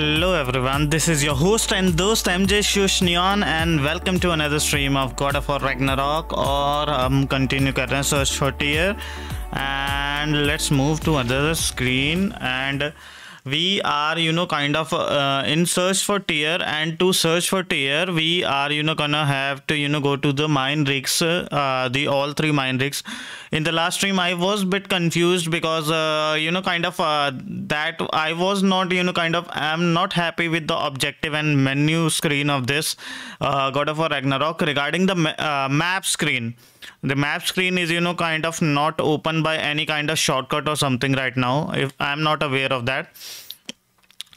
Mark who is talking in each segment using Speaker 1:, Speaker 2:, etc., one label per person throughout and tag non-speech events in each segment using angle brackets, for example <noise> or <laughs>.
Speaker 1: Hello everyone, this is your host and host MJ SushNeon and welcome to another stream of God of War Ragnarok or हम continue कर for Tyr. search and let's move to another screen and we are you know kind of uh, in search for Tyr and to search for Tyr we are you know gonna have to you know go to the mine rigs uh, the all three mine rigs in the last stream i was bit confused because uh, you know kind of uh, that i was not you know kind of i'm not happy with the objective and menu screen of this uh, god of war ragnarok regarding the ma- uh, map screen. The map screen is you know kind of not open by any kind of shortcut or something right now if i'm not aware of that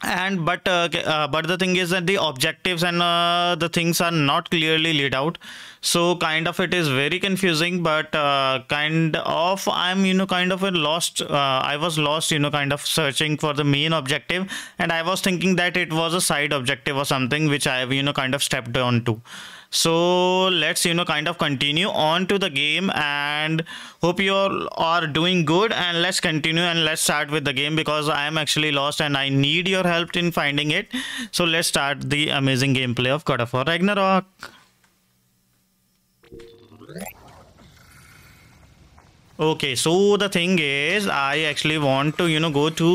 Speaker 1: and but uh, uh, but the thing is that the objectives and uh, the things are not clearly laid out. So kind of it is very confusing but uh, kind of i'm you know kind of a lost uh, i was lost you know kind of searching for the main objective. And i was thinking that it was a side objective or something which i have you know kind of stepped on onto so let's you know kind of continue on to the game and hope you all are doing good and let's continue and let's start with the game because i am actually lost and i need your help in finding it. So let's start the amazing gameplay of god of war ragnarok. Okay so the thing is i actually want to you know go to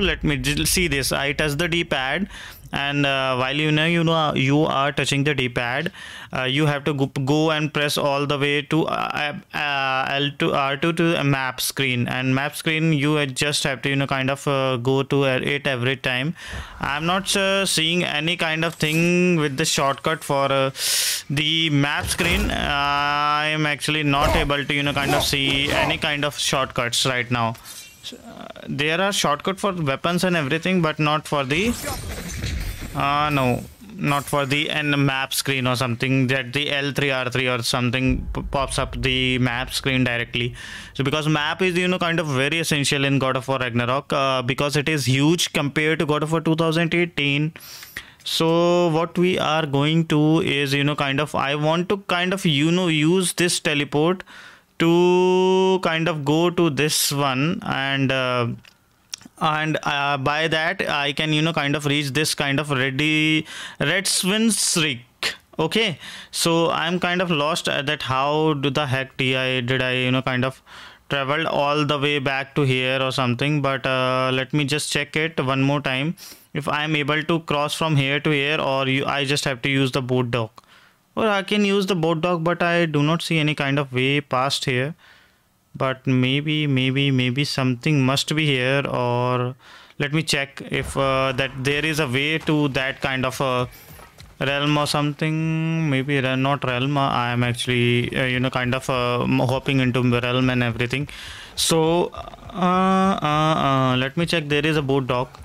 Speaker 1: let me see this. I touch the d-pad and uh, while you know you know you are touching the d-pad uh, you have to go, go and press all the way to uh, uh l2 r2 to map screen. And map screen you just have to you know kind of uh, go to it every time. I'm not uh, seeing any kind of thing with the shortcut for the map screen. I am actually not able to you know kind of see any kind of shortcuts right now. There are shortcut for weapons and everything but not for the uh, no, not for the end map screen or something. That the L3 R3 or something pops up the map screen directly. So because map is you know kind of very essential in God of War Ragnarok uh, because it is huge compared to God of War 2018 so what we are going to is you know kind of i want to kind of you know use this teleport to kind of go to this one and uh, and uh, by that i can you know kind of reach this kind of ready red swins rig okay? So i'm kind of lost at that how do the heck did i did i you know kind of traveled all the way back to here or something? But uh, let me just check it one more time. If i am able to cross from here to here or you i just have to use the boat dock. Or i can use the boat dock but i do not see any kind of way past here but maybe maybe maybe something must be here or let me check if uh, that there is a way to that kind of a realm or something. Maybe not realm i am actually uh, you know kind of uh, hopping into realm and everything. So uh, uh, uh, let me check. There is a boat dock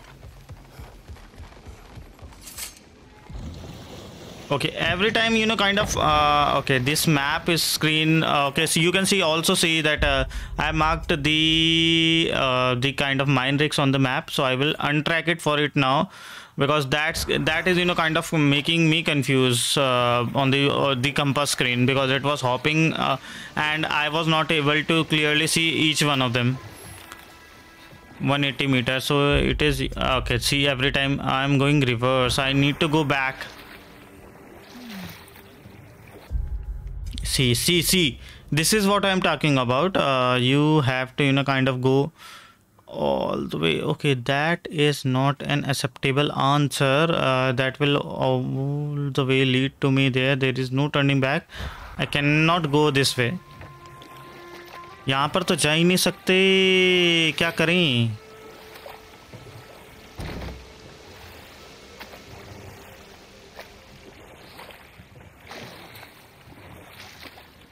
Speaker 1: okay every time you know kind of uh, okay this map is screen uh, okay so you can see also see that uh, i marked the uh, the kind of mine rigs on the map so i will untrack it for it now because that's that is you know kind of making me confused uh, on the uh, the compass screen because it was hopping and i was not able to clearly see each one of them. 180 meters so it is okay see every time i'm going reverse i need to go back see see see this is what i'm talking about uh, you have to you know kind of go all the way okay that is not an acceptable answer uh, that will all the way lead to me there there is no turning back i cannot go this way यहाँ पर तो जा ही नहीं सकते क्या करें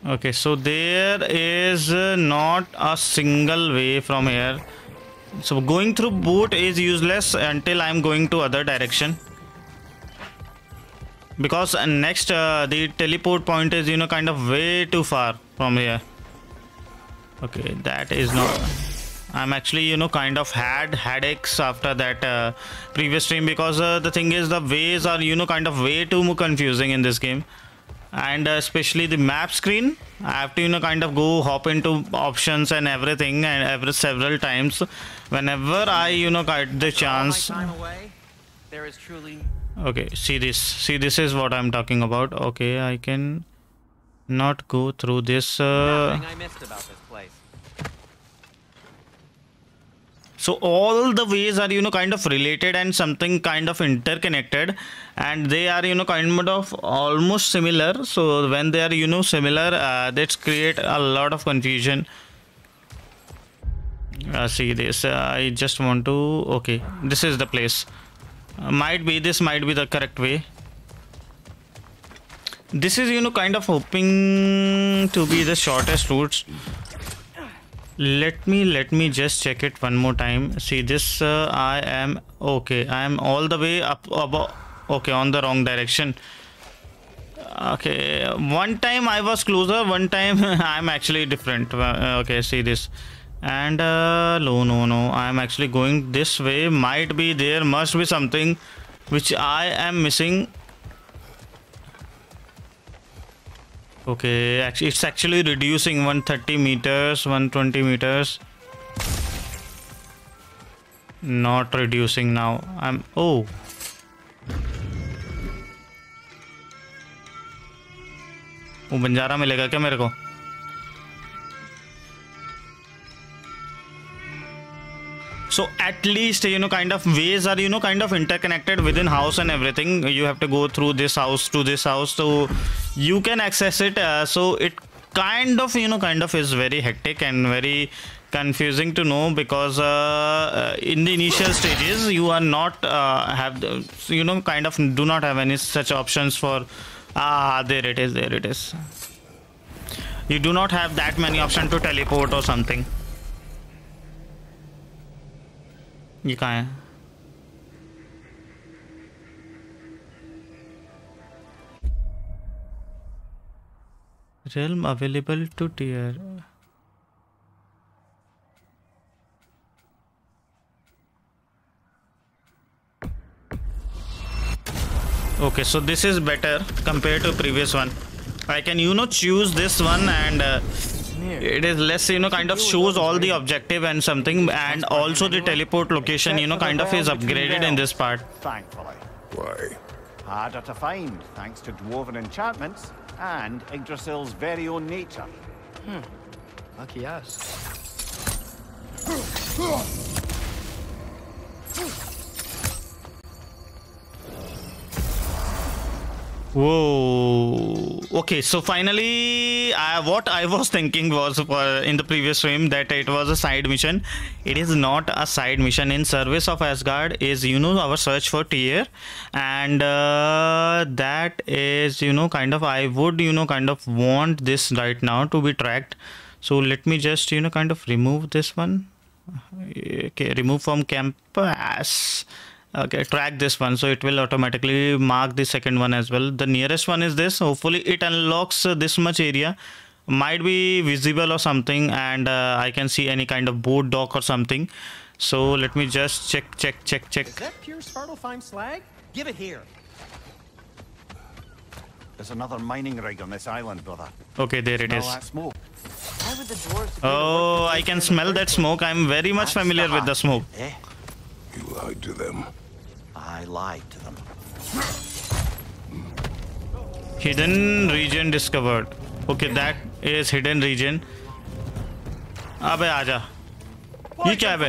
Speaker 1: okay so there is not a single way from here. So going through boot is useless until i'm going to other direction. Because next uh, the teleport point is you know kind of way too far from here. Okay that is not i'm actually you know kind of had headaches after that uh, previous stream because uh, the thing is the ways are you know kind of way too confusing in this game and uh, especially the map screen i have to you know kind of go hop into options and everything and every several times. Whenever i you know get the chance
Speaker 2: there is truly
Speaker 1: okay see this. See this is what i'm talking about. Okay i can not go through this uh,
Speaker 2: I missed about this place.
Speaker 1: So all the ways are you know kind of related and something kind of interconnected. And they are you know kind of almost similar. So when they are you know similar uh, that's create a lot of confusion. Uh, see this. Uh, i just want to okay. This is the place. Uh, might be this might be the correct way. This is you know kind of hoping to be the shortest routes let me let me just check it one more time. See this uh, i am okay i am all the way up above okay on the wrong direction. Okay one time i was closer one time <laughs> i'm actually different. Uh, okay see this. And uh, no no no i'm actually going this way. Might be there must be something which i am missing okay actually it's actually reducing 130 meters 120 meters not reducing now i'm oh वो बंजारा मिलेगा क्या मेरे को so at least you know kind of ways are you know kind of interconnected within house and everything. You have to go through this house to this house so you can access it. Uh, so it kind of you know kind of is very hectic and very confusing to know because uh, uh, in the initial stages you are not uh, have the, you know kind of do not have any such options for ah there it is there it is. You do not have that many options to teleport or something như cái realm available to tier. Okay so this is better compared to previous one. I can you know choose this one and uh, it is less you know kind of shows all the objective and something and also the teleport location you know kind of is upgraded in this part
Speaker 3: Thankfully.
Speaker 4: Why?
Speaker 3: Harder to find, thanks to dwarven enchantments and Yggdrasil's very own nature. Hmm.
Speaker 2: Lucky us.
Speaker 1: Whoa. Okay, so finally, I, what I was thinking was for in the previous stream that it was a side mission. It is not a side mission. In service of Asgard is you know our search for Tyr, and uh, that is you know kind of I would you know kind of want this right now to be tracked. So let me just you know kind of remove this one. Okay, remove from campus okay track this one so it will automatically mark the second one as well the nearest one is this hopefully it unlocks uh, this much area might be visible or something and uh, i can see any kind of boat dock or something so let me just check check check check
Speaker 2: Is that pure Svartalfheim slag? Give it here.
Speaker 3: There's another mining rig on this island, brother.
Speaker 1: okay there it is Smell
Speaker 3: that smoke?
Speaker 2: Why would the dwarves do the
Speaker 1: oh i can
Speaker 2: this in the
Speaker 1: smell that smoke i'm very much familiar with the smoke
Speaker 3: Eh?
Speaker 4: You lied to them.
Speaker 3: I lied to them.
Speaker 1: hidden region discovered okay that is hidden region अबे आजा ये क्या है बे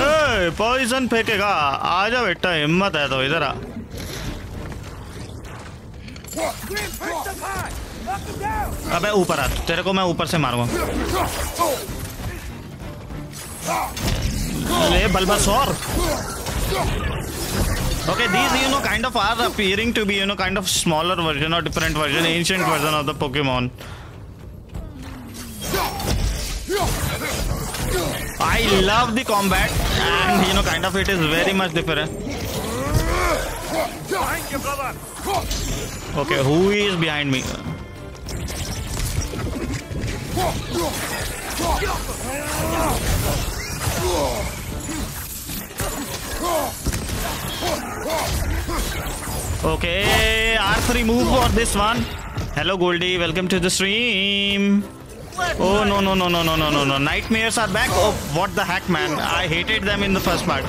Speaker 1: a poison फेंकेगा आजा बेटा हिम्मत है तो इधर आ अबे ऊपर आ तेरे को मैं ऊपर से मारूँगा ले Bulbasaur Okay, these you know kind of are appearing to be you know kind of smaller version or different version, ancient version of the Pokemon. I love the combat and you know kind of it is very much different. Okay, who is behind me? Okay, R3 move for this one. Hello, Goldie. Welcome to the stream. Oh no no no no no no no no! Nightmares are back. Oh, what the heck, man! I hated them in the first part.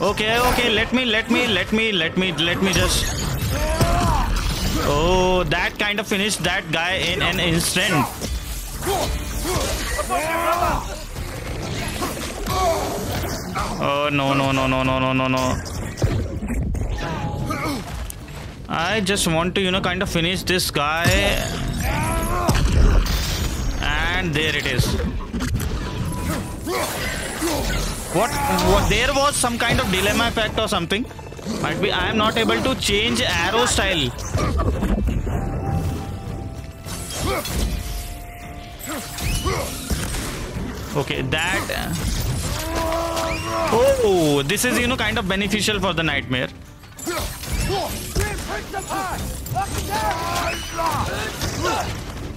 Speaker 1: Okay, okay. Let me, let me, let me, let me, let me just. Oh, that kind of finished that guy in an instant. Oh no no no no no no no no! I just want to, you know, kind of finish this guy. And there it is. What, what? There was some kind of dilemma effect or something. Might be I am not able to change arrow style. Okay, that. Oh, this is, you know, kind of beneficial for the nightmare.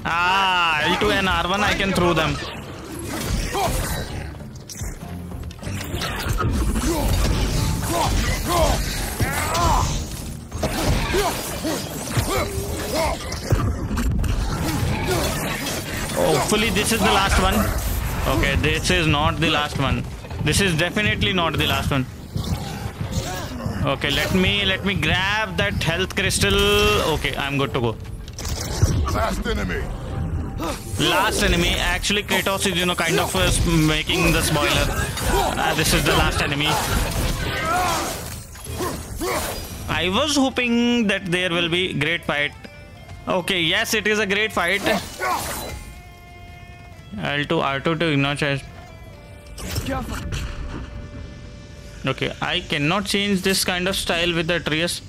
Speaker 1: Ah, L2 and R1 I can throw them. Hopefully this is the last one. Okay, this is not the last one. This is definitely not the last one. Okay, let me let me grab that health crystal. Okay, I'm good to go.
Speaker 4: Last enemy.
Speaker 1: Last enemy. Actually, Kratos is you know kind of uh, making the spoiler. Uh, this is the last enemy. I was hoping that there will be great fight. Okay, yes, it is a great fight. L2, R2 to ignore chest. Okay, I cannot change this kind of style with the Atreus.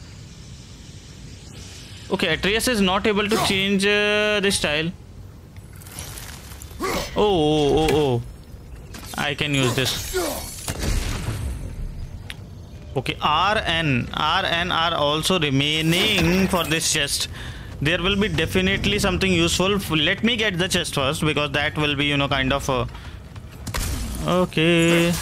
Speaker 1: Okay, Atreus is not able to change uh, this style. Oh, oh, oh, oh. I can use this. Okay, RN. RN are also remaining for this chest. There will be definitely something useful. Let me get the chest first because that will be, you know, kind of... Uh, okay.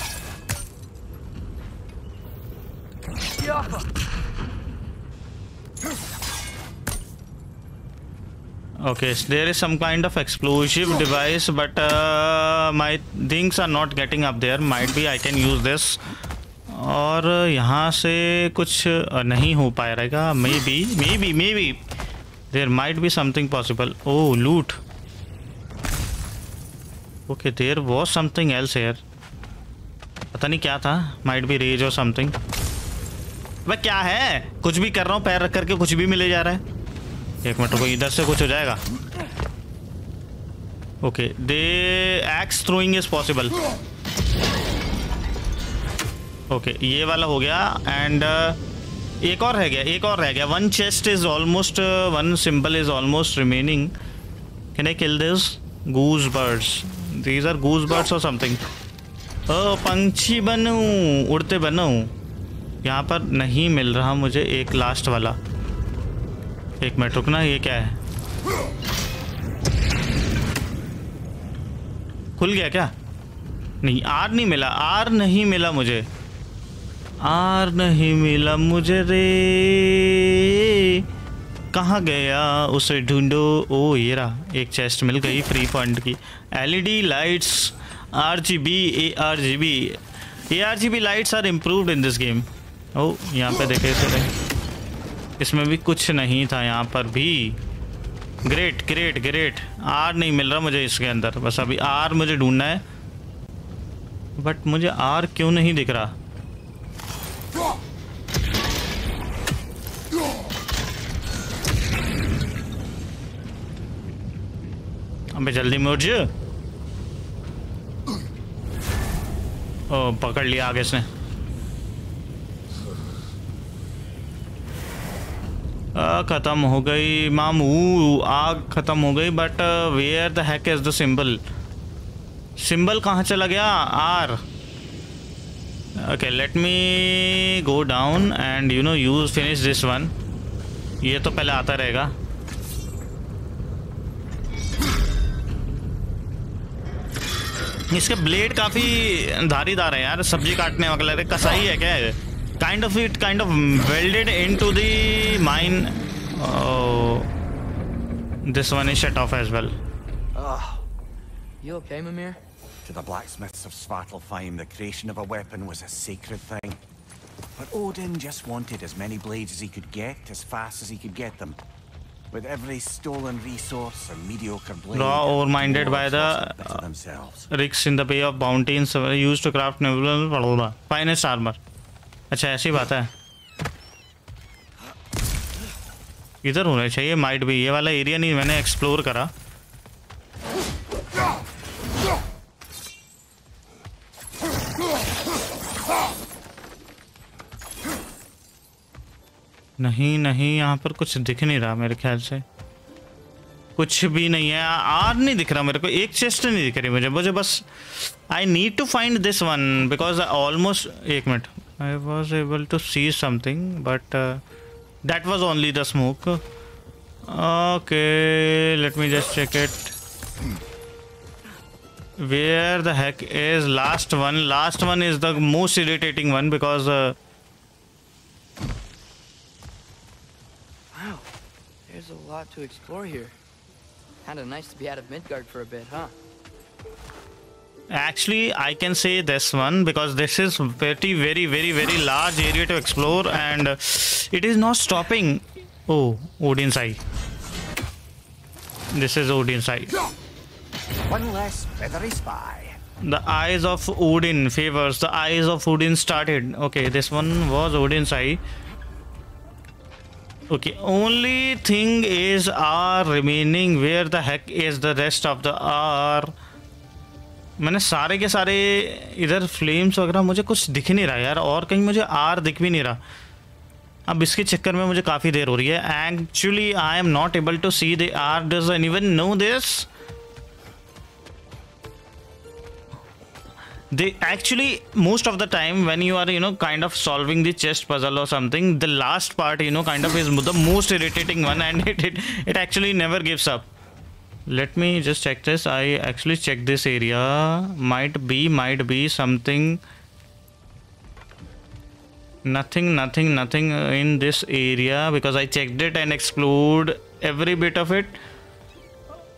Speaker 1: Okay, so there is some kind of explosive device, but uh, my things are not getting up there. Might be I can use this. और यहाँ से कुछ नहीं हो रहेगा maybe maybe maybe there might be something possible oh loot okay there was something else here पता नहीं क्या था। माइट बी रेज और समथिंग वह क्या है? कुछ भी कर रहा हूँ पैर रख करके कुछ भी मिले जा रहा है। एक मिनट को इधर से कुछ हो जाएगा। Okay the axe throwing is possible okay ये वाला हो गया एंड uh, एक और रह गया एक और रह गया। One chest is almost one symbol is almost remaining can I kill this goose birds these are goose birds और समथिंग पंछी बनू, उड़ते बनूं। यहाँ पर नहीं मिल रहा मुझे एक लास्ट वाला। एक मिनट रुकना, ये क्या है? खुल गया क्या? नहीं, आर नहीं मिला, आर नहीं मिला मुझे। आर नहीं मिला मुझे रे। कहाँ गया उसे ढूंढो? ओ, ये रहा, एक चेस्ट मिल गई फ्री फंड की। LED lights R G B A R G B A R G B lights are improved in this game ओ, यहाँ पे देखे सर इसमें भी कुछ नहीं था यहाँ पर भी। ग्रेट ग्रेट ग्रेट आर नहीं मिल रहा मुझे इसके अंदर। बस अभी आर मुझे ढूंढना है। बट मुझे आर क्यों नहीं दिख रहा? अबे जल्दी मुझ ओ, पकड़ लिया आगे से। ख़त्म हो गई। मामू, आग ख़त्म हो गई but where the hack is the symbol symbol कहाँ चला गया? Are okay let me go down and you know use finish this one ये तो पहले आता रहेगा। इसके ब्लेड काफ़ी धारीदार है यार सब्ज़ी काटने वगैरह कसाई है क्या है kind of it kind of welded into the mine oh this one is shut off as
Speaker 2: You okay, Mimir?
Speaker 3: To the blacksmiths of Svartalfheim, the creation of a weapon was a sacred thing. But Odin just wanted as many blades as he could get, as fast as he could get them. with every stolen resource and mediocre blade.
Speaker 1: Raw over-minded by the
Speaker 3: uh, ricks
Speaker 1: in the Bay of Bounty and used to craft Nebula finest armor. acha aisi baat hai इधर होना चाहिए might भी ये वाला area नहीं मैंने explore करा नहीं नहीं, यहाँ पर कुछ दिख नहीं रहा मेरे ख्याल से। कुछ भी नहीं है, आर नहीं दिख रहा मेरे को, एक चेस्ट नहीं दिख रही मुझे मुझे बस I need to find this one because almost एक minute I was able to see something but that was only the smoke okay let me just check it where the hack is last one last one is the most irritating one because
Speaker 2: lot to explore here. Kinda nice to be out of Midgard for a bit, huh?
Speaker 1: Actually, I can say this one because this is pretty very, very, very large area to explore, and uh, it is not stopping. Oh, Odin's eye. This is Odin's eye.
Speaker 3: One less feathery spy.
Speaker 1: The eyes of Odin favors. The eyes of Odin started. Okay, this one was Odin's eye. Okay, only thing is are remaining where the hack is the rest of the are मैंने सारे के सारे इधर flames वगैरह मुझे कुछ दिख नहीं रहा यार और कहीं मुझे आर दिख भी नहीं रहा। अब इसके चक्कर में मुझे काफ़ी देर हो रही है। Actually I am not able to see the are does an even know this they actually most of the time when you are you know kind of solving the chest puzzle or something the last part you know kind of is the most irritating one and <laughs> it it, it actually never gives up. Let me just check this. I actually check this area. Might be might be something. Nothing nothing nothing in this area because i checked it and explored every bit of it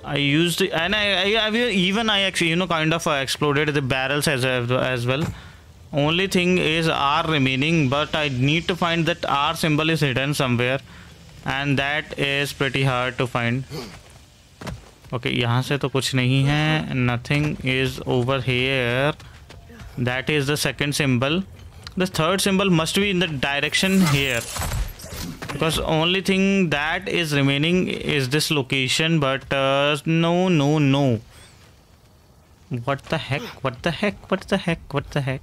Speaker 1: I used it, and I, I, I even I actually you know kind of uh, exploded the barrels as as well. Only thing is R remaining, but I need to find that R symbol is hidden somewhere, and that is pretty hard to find. Okay, यहाँ से तो कुछ नहीं है. Nothing is over here. That is the second symbol. The third symbol must be in the direction here because only thing that is remaining is this location but uh, no no no. What the heck? What the heck? What the heck? What the heck?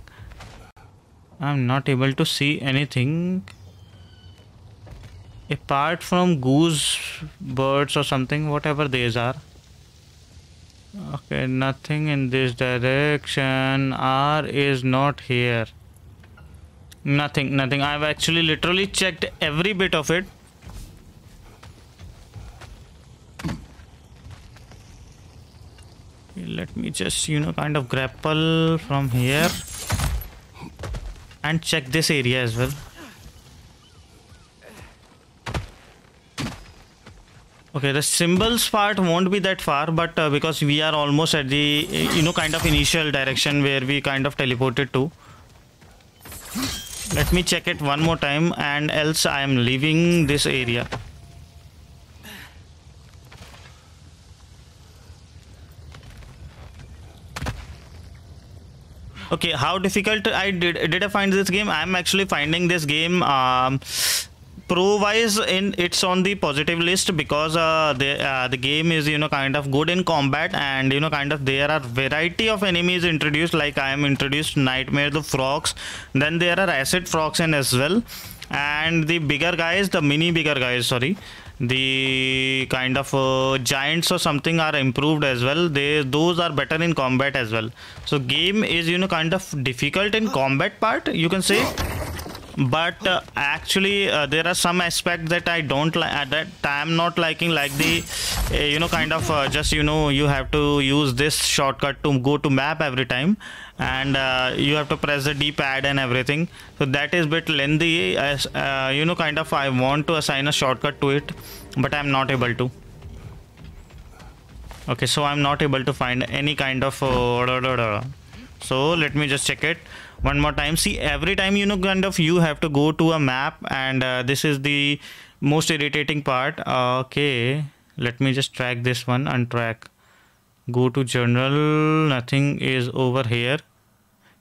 Speaker 1: I'm not able to see anything. Apart from goose birds or something whatever these are. Okay nothing in this direction. R is not here nothing nothing. I've actually literally checked every bit of it. Let me just you know kind of grapple from here and check this area as well. Okay the symbols part won't be that far but uh, because we are almost at the you know kind of initial direction where we kind of teleported to let me check it one more time and else I am leaving this area. Okay, how difficult I did did I find this game? I'm actually finding this game um, pro wise in it's on the positive list because uh, the uh, the game is you know kind of good in combat and you know kind of there are variety of enemies introduced. Like I am introduced nightmare the frogs then there are acid frogs in as well. And the bigger guys the mini bigger guys sorry the kind of uh, giants or something are improved as well. They those are better in combat as well. So game is you know kind of difficult in combat part you can say but uh, actually uh, there are some aspects that i don't like uh, that i'm not liking like the uh, you know kind of uh, just you know you have to use this shortcut to go to map every time. And uh, you have to press the d-pad and everything. So that is bit lengthy as you know kind of i want to assign a shortcut to it but i'm not able to. Okay so i'm not able to find any kind of so let me just check it one more time see every time you know kind of you have to go to a map and uh, this is the most irritating part okay let me just track this one untrack go to journal nothing is over here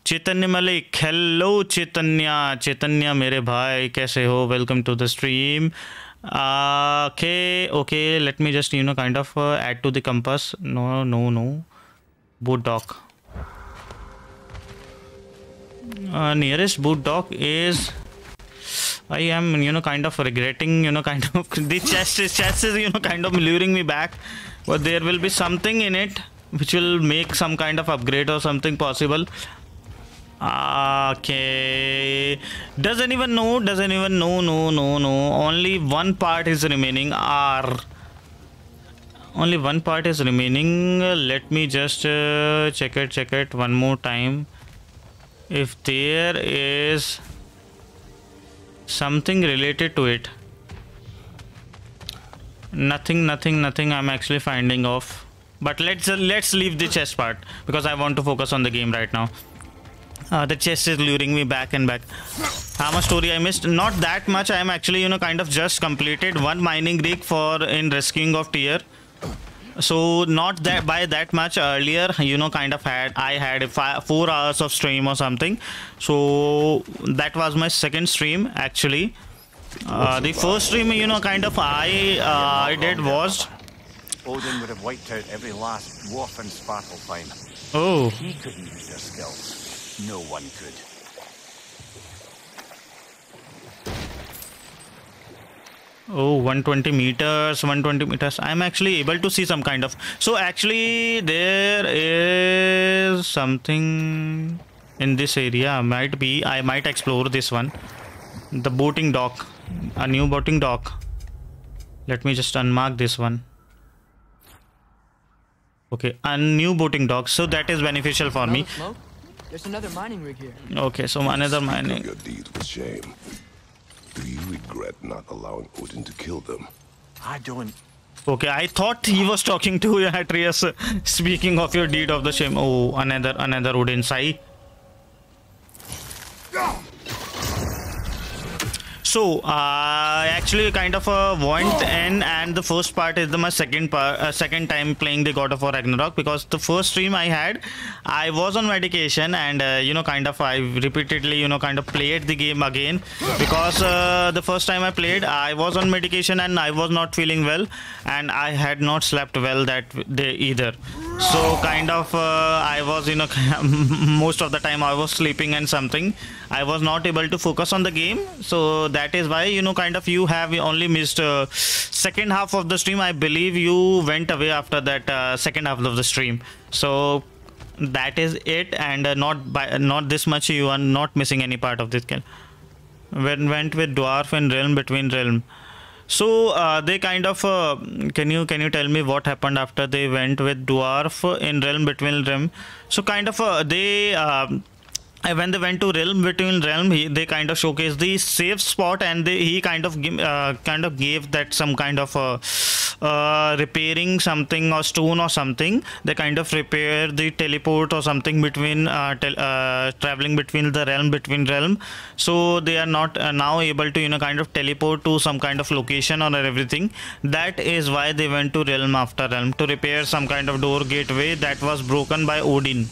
Speaker 1: Chaitanya Malik hello चैतन्य चैतन्य मेरे भाई कैसे हो welcome to the stream okay okay let me just you know kind of add to the compass no no no boot dock uh, nearest boot dock is I am you know kind of regretting you know <laughs> kind of the chest is chest is you know kind of luring me back. But there will be something in it which will make some kind of upgrade or something possible. Okay. Does anyone know does anyone know no no no. Only one part is remaining. R. Only one part is remaining. Let me just uh, check it check it one more time if there is something related to it nothing nothing nothing i'm actually finding off but let's uh, let's leave the chest part because i want to focus on the game right now. Uh, the chest is luring me back and back. How much story i missed? Not that much. I am actually you know kind of just completed one mining rig for in rescuing of Tyr so not that by that much earlier you know kind of had i had five, four hours of stream or something so that was my second stream actually uh, the first stream you know kind of i uh, i did was
Speaker 3: Odin would have wiped out every last dwarf in Svartalfheim.
Speaker 1: oh
Speaker 3: He couldn't use their skills. No one could.
Speaker 1: Oh, 120 meters, 120 meters. I'm actually able to see some kind of. So actually, there is something in this area. Might be. I might explore this one. The boating dock. A new boating dock. Let me just unmark this one. Okay, a new boating dock. So that is beneficial for me.
Speaker 2: There's another mining rig here.
Speaker 1: Okay, so another
Speaker 4: Think
Speaker 1: mining.
Speaker 4: Do you regret not allowing Odin to kill them?
Speaker 3: I don't.
Speaker 1: Okay, I thought he was talking to <laughs> you, Atreus. Speaking of your deed of the shame. Oh, another another Odin's eye. So, uh, actually, kind of a want end, and the first part is the my second part, uh, second time playing the God of War Ragnarok because the first stream I had, I was on medication, and uh, you know, kind of I repeatedly, you know, kind of played the game again because the first time I played, I was on medication and I was not feeling well, and I had not slept well that day either. So, kind of, I was, you know, <laughs> most of the time I was sleeping and something. I was not able to focus on the game, so that is why you know, kind of, you have only missed uh, second half of the stream. I believe you went away after that uh, second half of the stream. So that is it, and uh, not by not this much. You are not missing any part of this game. When went with dwarf and realm between realm. So uh, they kind of uh, can you can you tell me what happened after they went with dwarf in realm between realm? So kind of uh, they. When they went to realm between realm he, they kind of showcased the safe spot and they, he kind of uh, kind of gave that some kind of uh, uh, repairing something or stone or something. They kind of repair the teleport or something between uh, uh, traveling between the realm between realm. So they are not uh, now able to you know kind of teleport to some kind of location or everything. That is why they went to realm after realm to repair some kind of door gateway that was broken by odin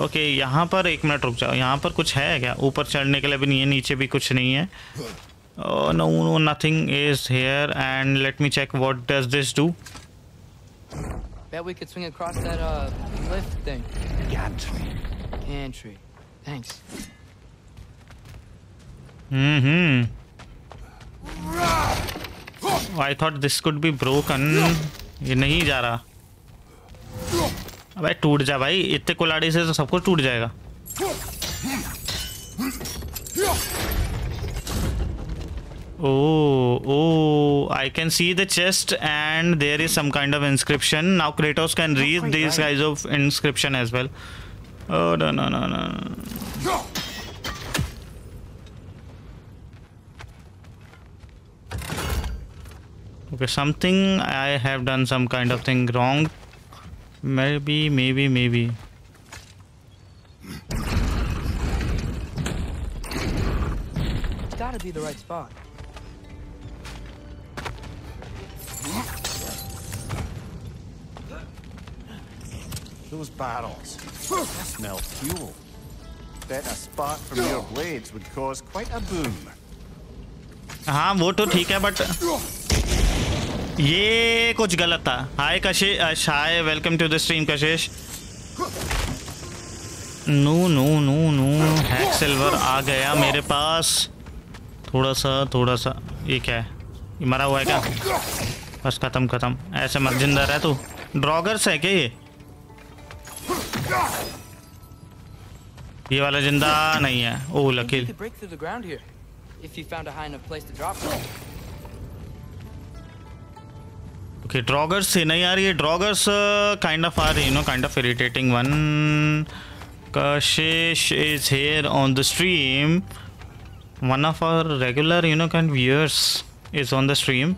Speaker 1: okay यहाँ पर एक minute रुक जाओ यहाँ पर कुछ है क्या ऊपर चढ़ने के लिए भी नहीं है नीचे भी कुछ नहीं है no no nothing is here and let me check what does this do
Speaker 2: Bet we could swing across that uh lift thing.
Speaker 3: Gantry.
Speaker 2: Gantry. Thanks.
Speaker 1: I thought this could be broken ये नहीं जा रहा अबे टूट जा भाई इतने कुलाड़ी से तो सब कुछ टूट जाएगा। ओ I can see the chest and there is some kind of inscription now Kratos can read
Speaker 3: this
Speaker 1: guys of inscription as well Oh, no no no no okay something I have done some kind of thing wrong Maybe, maybe, maybe.
Speaker 2: It's gotta be the right spot.
Speaker 3: Those barrels. They smell fuel. Bet a spark from your blades would cause quite a boom.
Speaker 1: हाँ वो तो ठीक है but ये कुछ गलत था। Hi Kashish hi welcome to the stream Kashish. No no no no hack silver आ गया मेरे पास। थोड़ा सा थोड़ा सा, ये क्या है? ये मरा हुआ है क्या? बस खत्म खत्म। ऐसे मत, ज़िंदा रह तू। ड्रॉगर्स है क्या ये? ये वाला ज़िंदा नहीं है। ओ
Speaker 2: Maybe
Speaker 1: लकील ओके ड्रॉगर्स से नहीं यार ये draugrs kind of are you know kind of irritating one Kashish is here on the stream one of our regular you know kind viewers is on the stream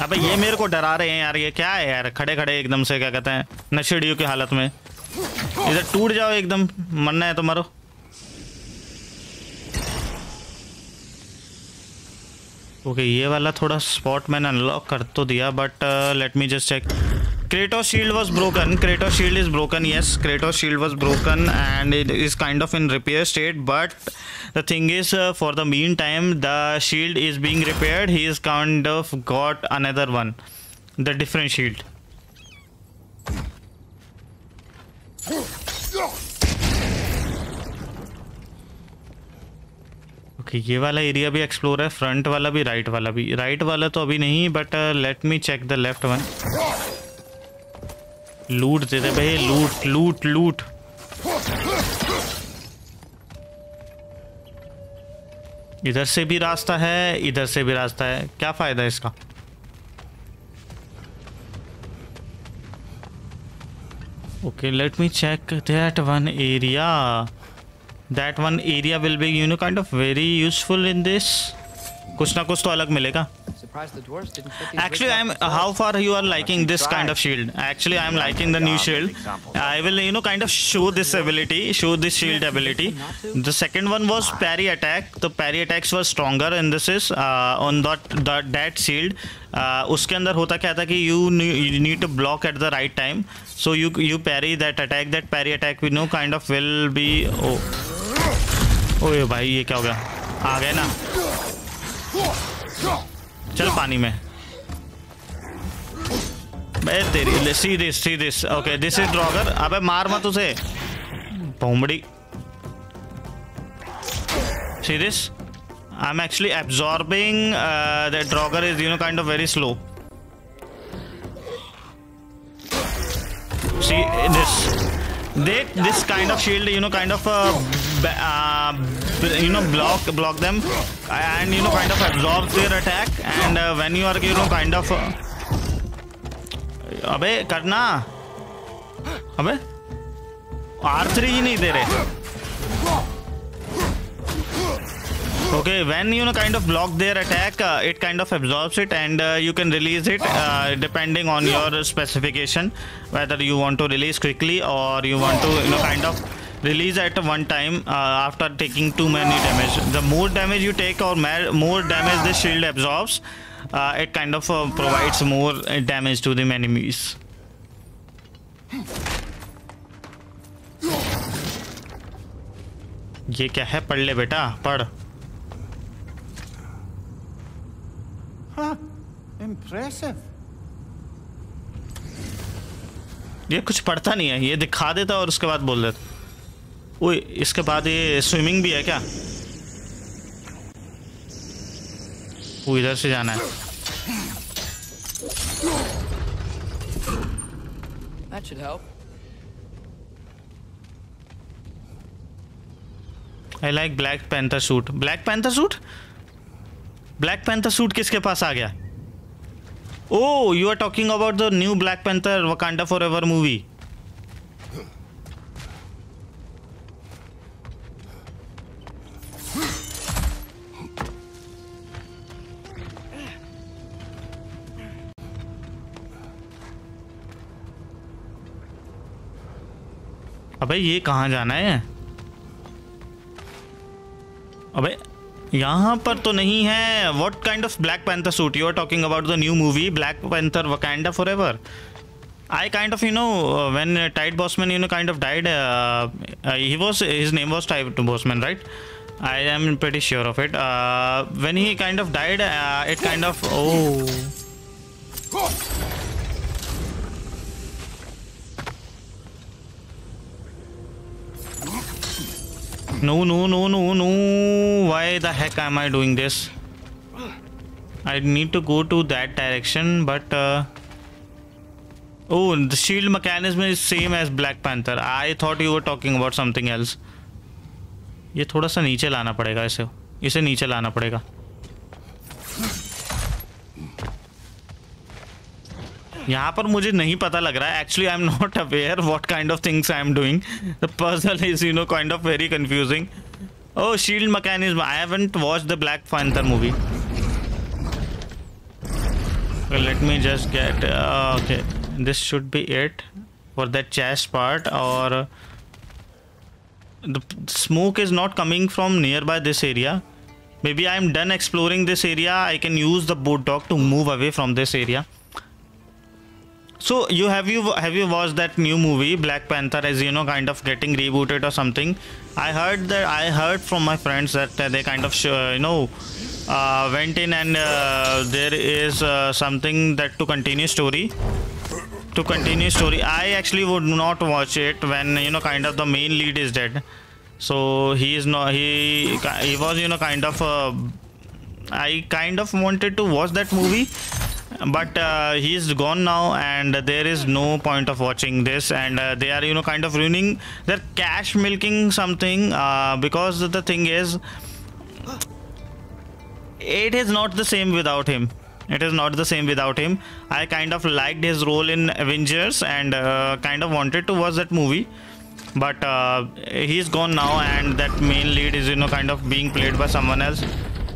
Speaker 1: अबे, ये मेरे को डरा रहे हैं यार, ये क्या है यार? खड़े खड़े एकदम से, क्या कहते हैं? नशेडियो की हालत में। इधर टूट जाओ एकदम, मरना है तो मरो ओके ये वाला थोड़ा स्पॉट मैंने अनलॉक कर तो दिया but let me just check Kratos shield was broken Kratos shield is broken yes Kratos shield was broken and it is kind of in repair state but the thing is for the main time the shield is being repair he is kind of got another one the different shield ये वाला area भी explore है front वाला भी right वाला भी। Right वाला तो अभी नहीं but let me check the left one loot दे दे भाई लूट लूट लूट इधर से भी रास्ता है, इधर से भी रास्ता है। क्या फ़ायदा है इसका? Okay let me check that one area. That one area will be you know kind of very useful in this कुछ ना कुछ तो अलग मिलेगा Actually, I'm. How far you are liking this kind of shield? Actually, I'm liking the new shield. I will, you know, kind of show this ability, show this shield ability. The second one was parry attack. The parry attacks were stronger, and this is uh, on that that that shield. Uh, उसके अंदर होता क्या था कि you need to block at the right time. So you you parry that attack. That parry attack, you know, kind of will be. Oh, ओए भाई ये क्या हो गया? आ गए ना? चल पानी में. तेरी see this see this okay this is draugr अबे मार मत उसे भोमड़ी see this I am actually absorbing the draugr is you know kind of very slow see this kind of shield you know kind of uh, b- uh, b- you know block block them and you know kind of absorb their attack and uh, when you are you know kind of uh, अबे करना अबे are three ही नहीं दे रहे okay when you know kind of block their attack uh, it kind of absorbs it and uh, you can release it uh, depending on your specification whether you want to release quickly or you want to you know kind of release at one time uh, after taking too many damage the more damage you take or more damage the shield absorbs uh, it kind of uh, provides more uh, damage to the enemies ये क्या है पढ़ ले बेटा पढ़.
Speaker 3: Impressive.
Speaker 1: ये कुछ पढ़ता नहीं है ये दिखा देता और उसके बाद बोल देता वो इसके बाद ये स्विमिंग भी है क्या वो इधर से जाना है
Speaker 2: That should help.
Speaker 1: I like Black Panther suit. Black Panther suit? Black Panther suit किसके पास आ गया? Oh, you are talking about the new Black Panther Wakanda Forever movie. अबे ये कहाँ जाना है? अबे यहाँ पर तो नहीं है। What kind of Black Panther suit you are talking about the new movie Black Panther Wakanda forever I kind of you know when tight Boseman you know kind of died he was his name was tight Boseman right I am very sure of it when he kind of died it kind of oh No, no, no, no, no. Why the heck am I doing this? I need to go to that direction, but. Uh, oh, the shield mechanism is same as Black Panther. I thought you were talking about something else. ये थोड़ा सा नीचे लाना पड़ेगा इसे इसे नीचे लाना पड़ेगा यहाँ पर मुझे नहीं पता लग रहा है। Actually I am not aware what kind of things I am doing person is you know kind of very confusing oh shield mechanism I haven't watch the Black Panther movie let me just get okay this should be it for that chest part और the smoke is not coming from nearby this area maybe I am done exploring this area I can use the boat dog to move away from this area so you have you have you watched that new movie Black Panther is you know kind of getting rebooted or something? I heard that I heard from my friends that they kind of uh, you know uh, went in and uh, there is uh, something that to continue story to continue story. I actually would not watch it when you know kind of the main lead is dead. So he is not he he was you know kind of uh, I kind of wanted to watch that movie but uh, he's gone now and there is no point of watching this and uh, they are you know kind of ruining they're cash milking something uh, because the thing is it is not the same without him. It is not the same without him. I kind of liked his role in avengers and uh, kind of wanted to watch that movie. But uh, he's gone now and that main lead is you know kind of being played by someone else.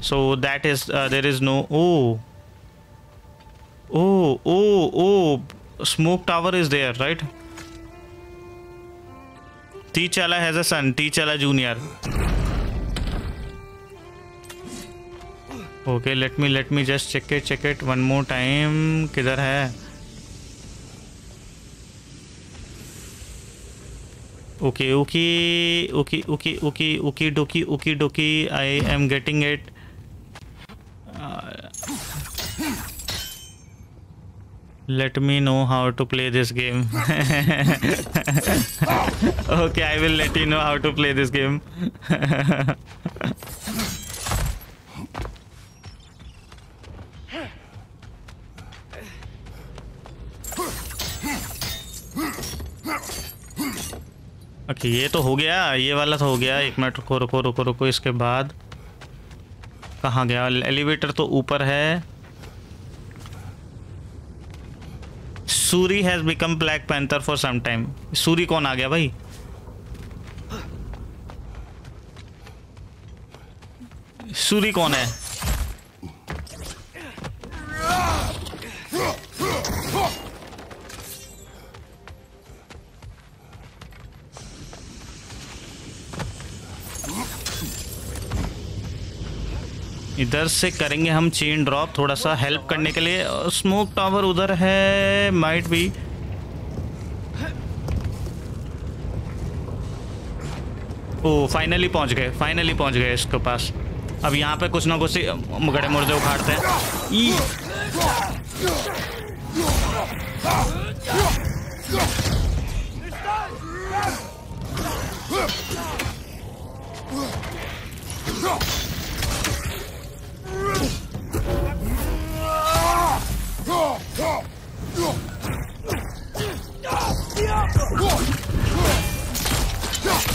Speaker 1: So that is uh, there is no oh Oh, oh, oh, smoke tower is there, right? T'Challa has a son, T'Challa Junior. Okay, let me let me just check it, check it one more time. किधर है? Okay, okay, okay, okay, okay, okay, dokie, okay, dokie. I am getting it. Uh, let me know how to play this game okay i will let you know how to play this game okay, ये तो हो गया ये वाला तो हो गया एक मिनट रुको रुको रुको रुको इसके बाद कहाँ गया एलिवेटर तो ऊपर है Shuri has become Black Panther for some time Shuri कौन आ गया भाई? सूरी कौन है? इधर से करेंगे हम चेन ड्रॉप थोड़ा सा हेल्प करने के लिए। स्मोक टावर उधर है माइट भी ओ फाइनली पहुँच गए फाइनली पहुँच गए इसके पास। अब यहाँ पे कुछ ना कुछ गड़े मुर्दे उखाड़ते हैं।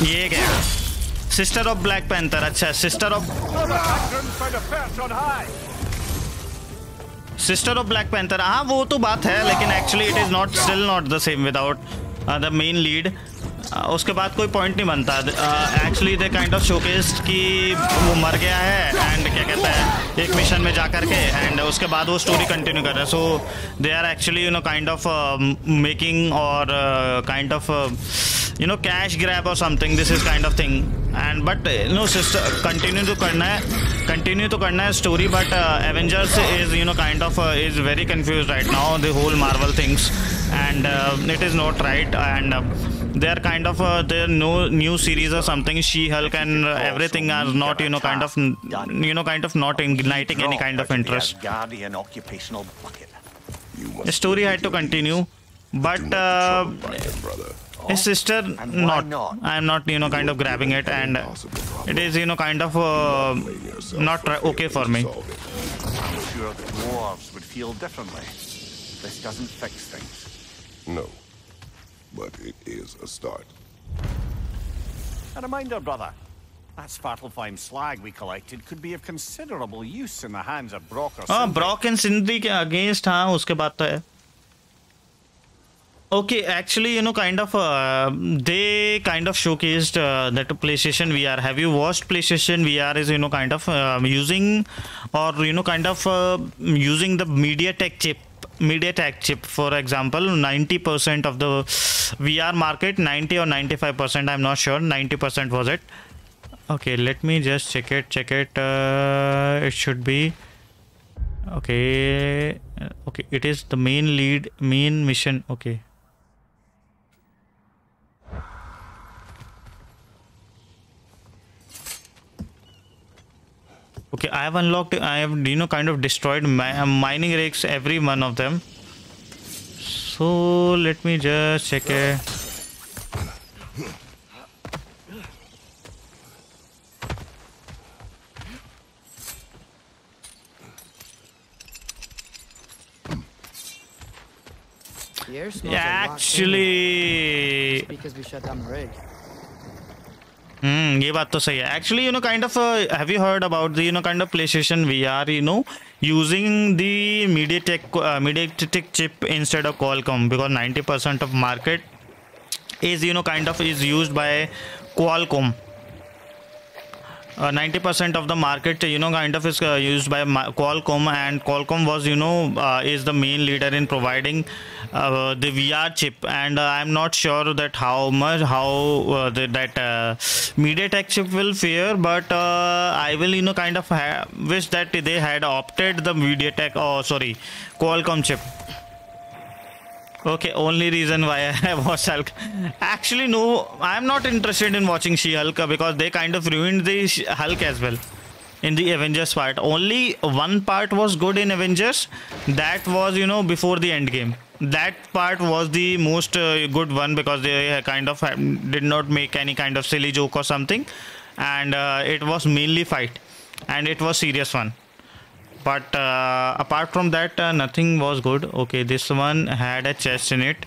Speaker 1: ये क्या? सिस्टर ऑफ़ ब्लैक पैंथर अच्छा sister of sister of Black Panther हाँ वो तो बात है, लेकिन actually it is not still not the same without the main lead उसके बाद कोई पॉइंट नहीं बनता। Actually they kind of showcase कि वो मर गया है एंड क्या कहते हैं, एक मिशन में जा करके एंड उसके बाद वो स्टोरी कंटिन्यू कर रहे हैं। So they are actually you know kind of making और kind of you know cash grab और something this is kind of thing and but no sister continue तो करना है कंटिन्यू तो करना है story but Avengers is you know kind of is very confuse right now the whole Marvel things and it is not right and they are kind of uh, there no new series or something she hulk and uh, everything are not you know kind of you know kind of not igniting any kind of interest.
Speaker 3: Guardian occupational bucket
Speaker 1: the story had to continue but uh, his sister not, not i'm not you know kind of grabbing it and it is you know kind of uh, not okay for me.
Speaker 3: I'm sure the dwarves would feel differently. This doesn't fix things.
Speaker 4: No but it is a start.
Speaker 3: A reminder, brother. That Svartalfheim slag we collected could be of considerable use in the hands of Brok or
Speaker 1: ah, broken Brok and Sindri against huh? Uske baat तो okay actually you know kind of uh, they kind of showcased uh, that playstation vr have you watched playstation vr is you know kind of uh, using or you know kind of uh, using the MediaTek chip MediaTek chip, for example, 90% of the VR market, 90 or 95%, I'm not sure, 90% was it. Okay, let me just check it, check it. Uh, it should be okay. Okay, it is the main lead, main mission. Okay. Okay i have unlocked i have you know kind of destroyed my uh, mining rigs every one of them. So let me just check it
Speaker 2: yeah,
Speaker 1: actually eh?
Speaker 2: because we shut down the rig
Speaker 1: हम्म ये बात तो सही है। Actually you know kind of have you heard about the you know kind of PlayStation we are you know using the MediaTek MediaTek chip instead of Qualcomm because ninety percent of market is you know kind of is use by Qualcomm 90% uh, of the market you know kind of is uh, used by Qualcomm and Qualcomm was you know uh, is the main leader in providing uh, the VR chip. And uh, I'm not sure that how much how uh, the, that MediaTek chip will fare but I will you know kind of wish that they had opted the MediaTek oh sorry Qualcomm chip Okay, only reason why I watched Hulk. Actually, no, I'm not interested in watching She-Hulk because they kind of ruined the Hulk as well in the Avengers part. Only one part was good in Avengers. That was, you know, before the end game. That part was the most uh, good one because they kind of did not make any kind of silly joke or something. And uh, it was mainly fight. And it was serious one but uh, apart from that uh, nothing was good. Okay this one had a chest in it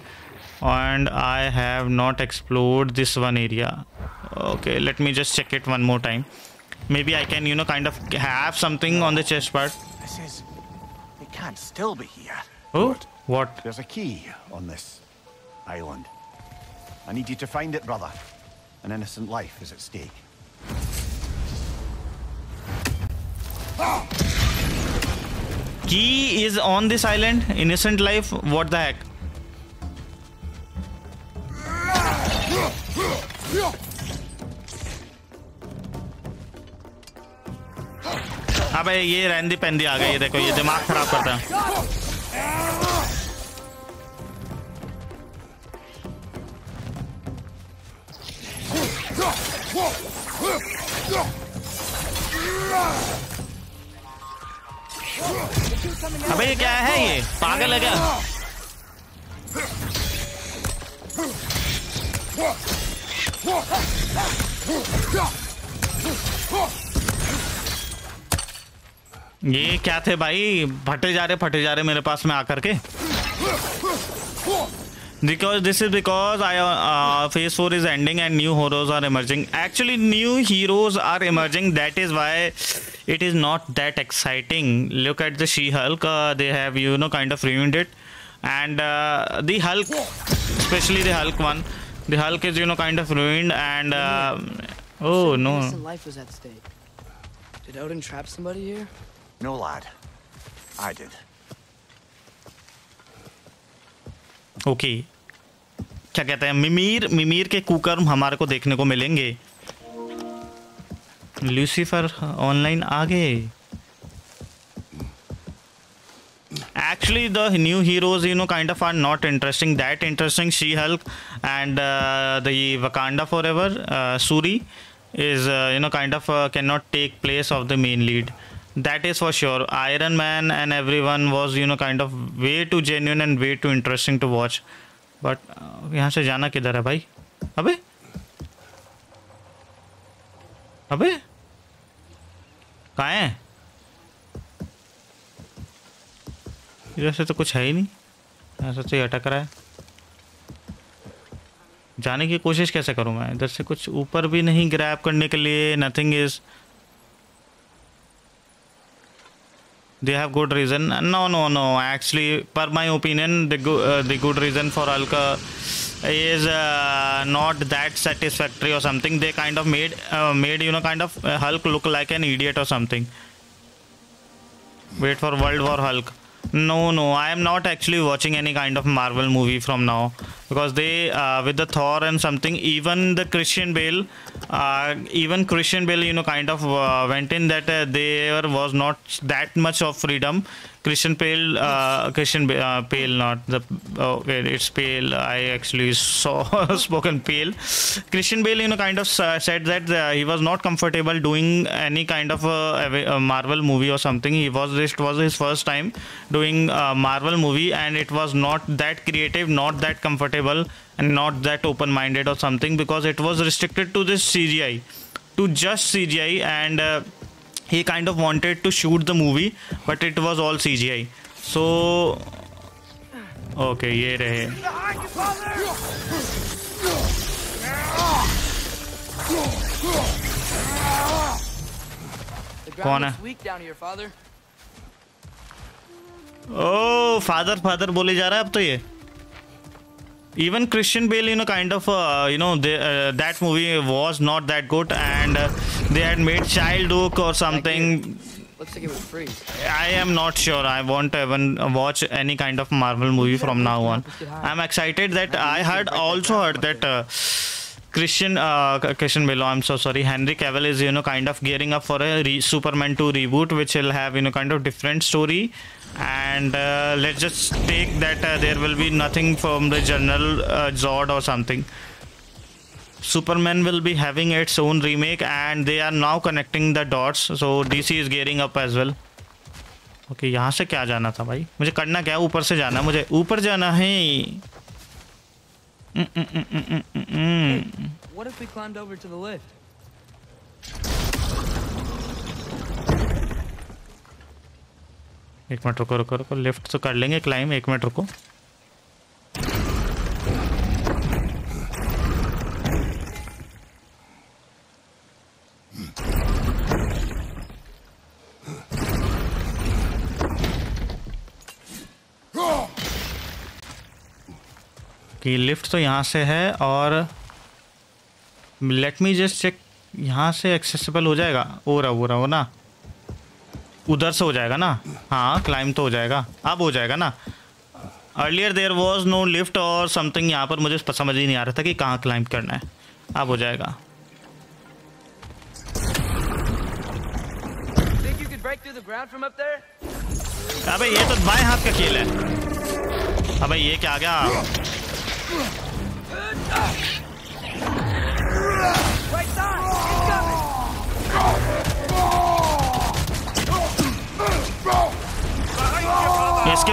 Speaker 1: and I have not explored this one area. Okay let me just check it one more time. Maybe I can you know kind of have something on the chest part.
Speaker 3: This is it can't still be here.
Speaker 1: Oh what? what?
Speaker 3: There's a key on this island. I need you to find it brother. An innocent life is at stake.
Speaker 1: Ah! Key is on this island innocent life what the heck अबे ये रैंदी पेंदी आ गई देखो ये दिमाग खराब करता है अबे ये क्या है ये? पागल है क्या? ये क्या थे भाई? फटे जा रहे, फटे जा रहे मेरे पास में आकर के। Because this is because I uh, phase four is ending and new heroes are emerging. Actually, new heroes are emerging. That is why it is not that exciting. Look at the She-Hulk. Uh, they have you know kind of ruined it, and uh, the Hulk, especially the Hulk one, the Hulk is you know kind of ruined and. Uh, oh no!
Speaker 2: life was at stake. Did Odin trap somebody here?
Speaker 3: No, lad. I did.
Speaker 1: Okay. क्या कहते हैं, मिमीर मिमीर के cooker हमारे को देखने को मिलेंगे। Lucifer online आ गए। Actually the new heroes you know kind of are not interesting that interesting She Hulk and the Wakanda forever Shuri is you know kind of can not take place of the main lead that is for sure iron man and everyone was you know kind of way too genuine and way too interesting to watch but uh, यहाँ से जाना किधर है भाई अबे अबे कहाँ है इधर से तो कुछ है ही नहीं ऐसा तो अटक रहा है जाने की कोशिश कैसे करूँ मैं इधर से कुछ ऊपर भी नहीं ग्रैब करने के लिए nothing is they have good reason. No no no. Actually per my opinion the go- uh, the good reason for alka is uh, not that satisfactory or something. They kind of made uh, made you know kind of uh, hulk look like an idiot or something. Wait for world war hulk. No no. I am not actually watching any kind of marvel movie from now because they uh, with the thor and something even the christian bale uh, even christian bale you know kind of uh, went in that uh, there was not that much of freedom. Christian bale uh, christian uh, pale not the okay it's pale i actually saw <laughs> spoken pale christian bale you know kind of said that he was not comfortable doing any kind of a, a marvel movie or something. He was this was his first time doing a marvel movie and it was not that creative not that comfortable and not that open minded or something because it was restricted to this cgi to just cgi and uh, he kind of wanted to shoot the movie but it was all cgi so okay ये रहे
Speaker 2: The
Speaker 1: कौन
Speaker 2: ground
Speaker 1: है?
Speaker 2: looks weak down here, father.
Speaker 1: O father father बोले जा रहा है अब तो ये even christian bale you know kind of uh, you know they, uh, that movie was not that good and uh, they had made childhood or something
Speaker 2: Looks like it would freeze.
Speaker 1: I am not sure. I won't even watch any kind of Marvel movie from now on. I'm excited that I had also heard that uh, Christian uh, Christian Bale. I'm so sorry. Henry Cavill is you know kind of gearing up for a re- Superman 2 reboot, which will have you know kind of different story. And uh, let's just take that uh, there will be nothing from the general uh, Zod or something. Superman will be having its own remake, and they are now connecting the dots. So DC is gearing up as well. Okay okay, यहाँ से क्या जाना था भाई मुझे करना क्या है? ऊपर से जाना मुझे ऊपर जाना है Mm, mm, mm, mm, mm, mm, mm.
Speaker 2: What if we climbed over to the lift?
Speaker 1: एक मिनट रुको रुको रुको लिफ्ट तो कर लेंगे क्लाइम एक मिनट रुको कि लिफ्ट तो यहाँ से है और लेट मी जस्ट चेक यहाँ से एक्सेसिबल हो जाएगा। ओ रहा वो रहा हो ना। उधर से हो जाएगा ना? हाँ क्लाइम तो हो जाएगा। अब हो जाएगा ना? Earlier there was no lift और समथिंग यहाँ पर मुझे समझ ही नहीं आ रहा था कि कहाँ क्लाइम करना है। अब हो जाएगा? अबे ये तो बाएँ हाथ का खेल है। अबे ये क्या आ गया? इसके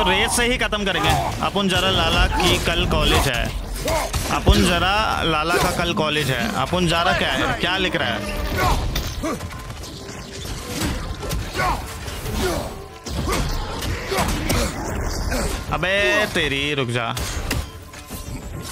Speaker 1: रेस से ही खत्म करेंगे। अपन जरा लाला की कल कॉलेज है। अपन जरा लाला का कल कॉलेज है। अपन जरा क्या है? क्या लिख रहा है? अबे तेरी, रुक जा।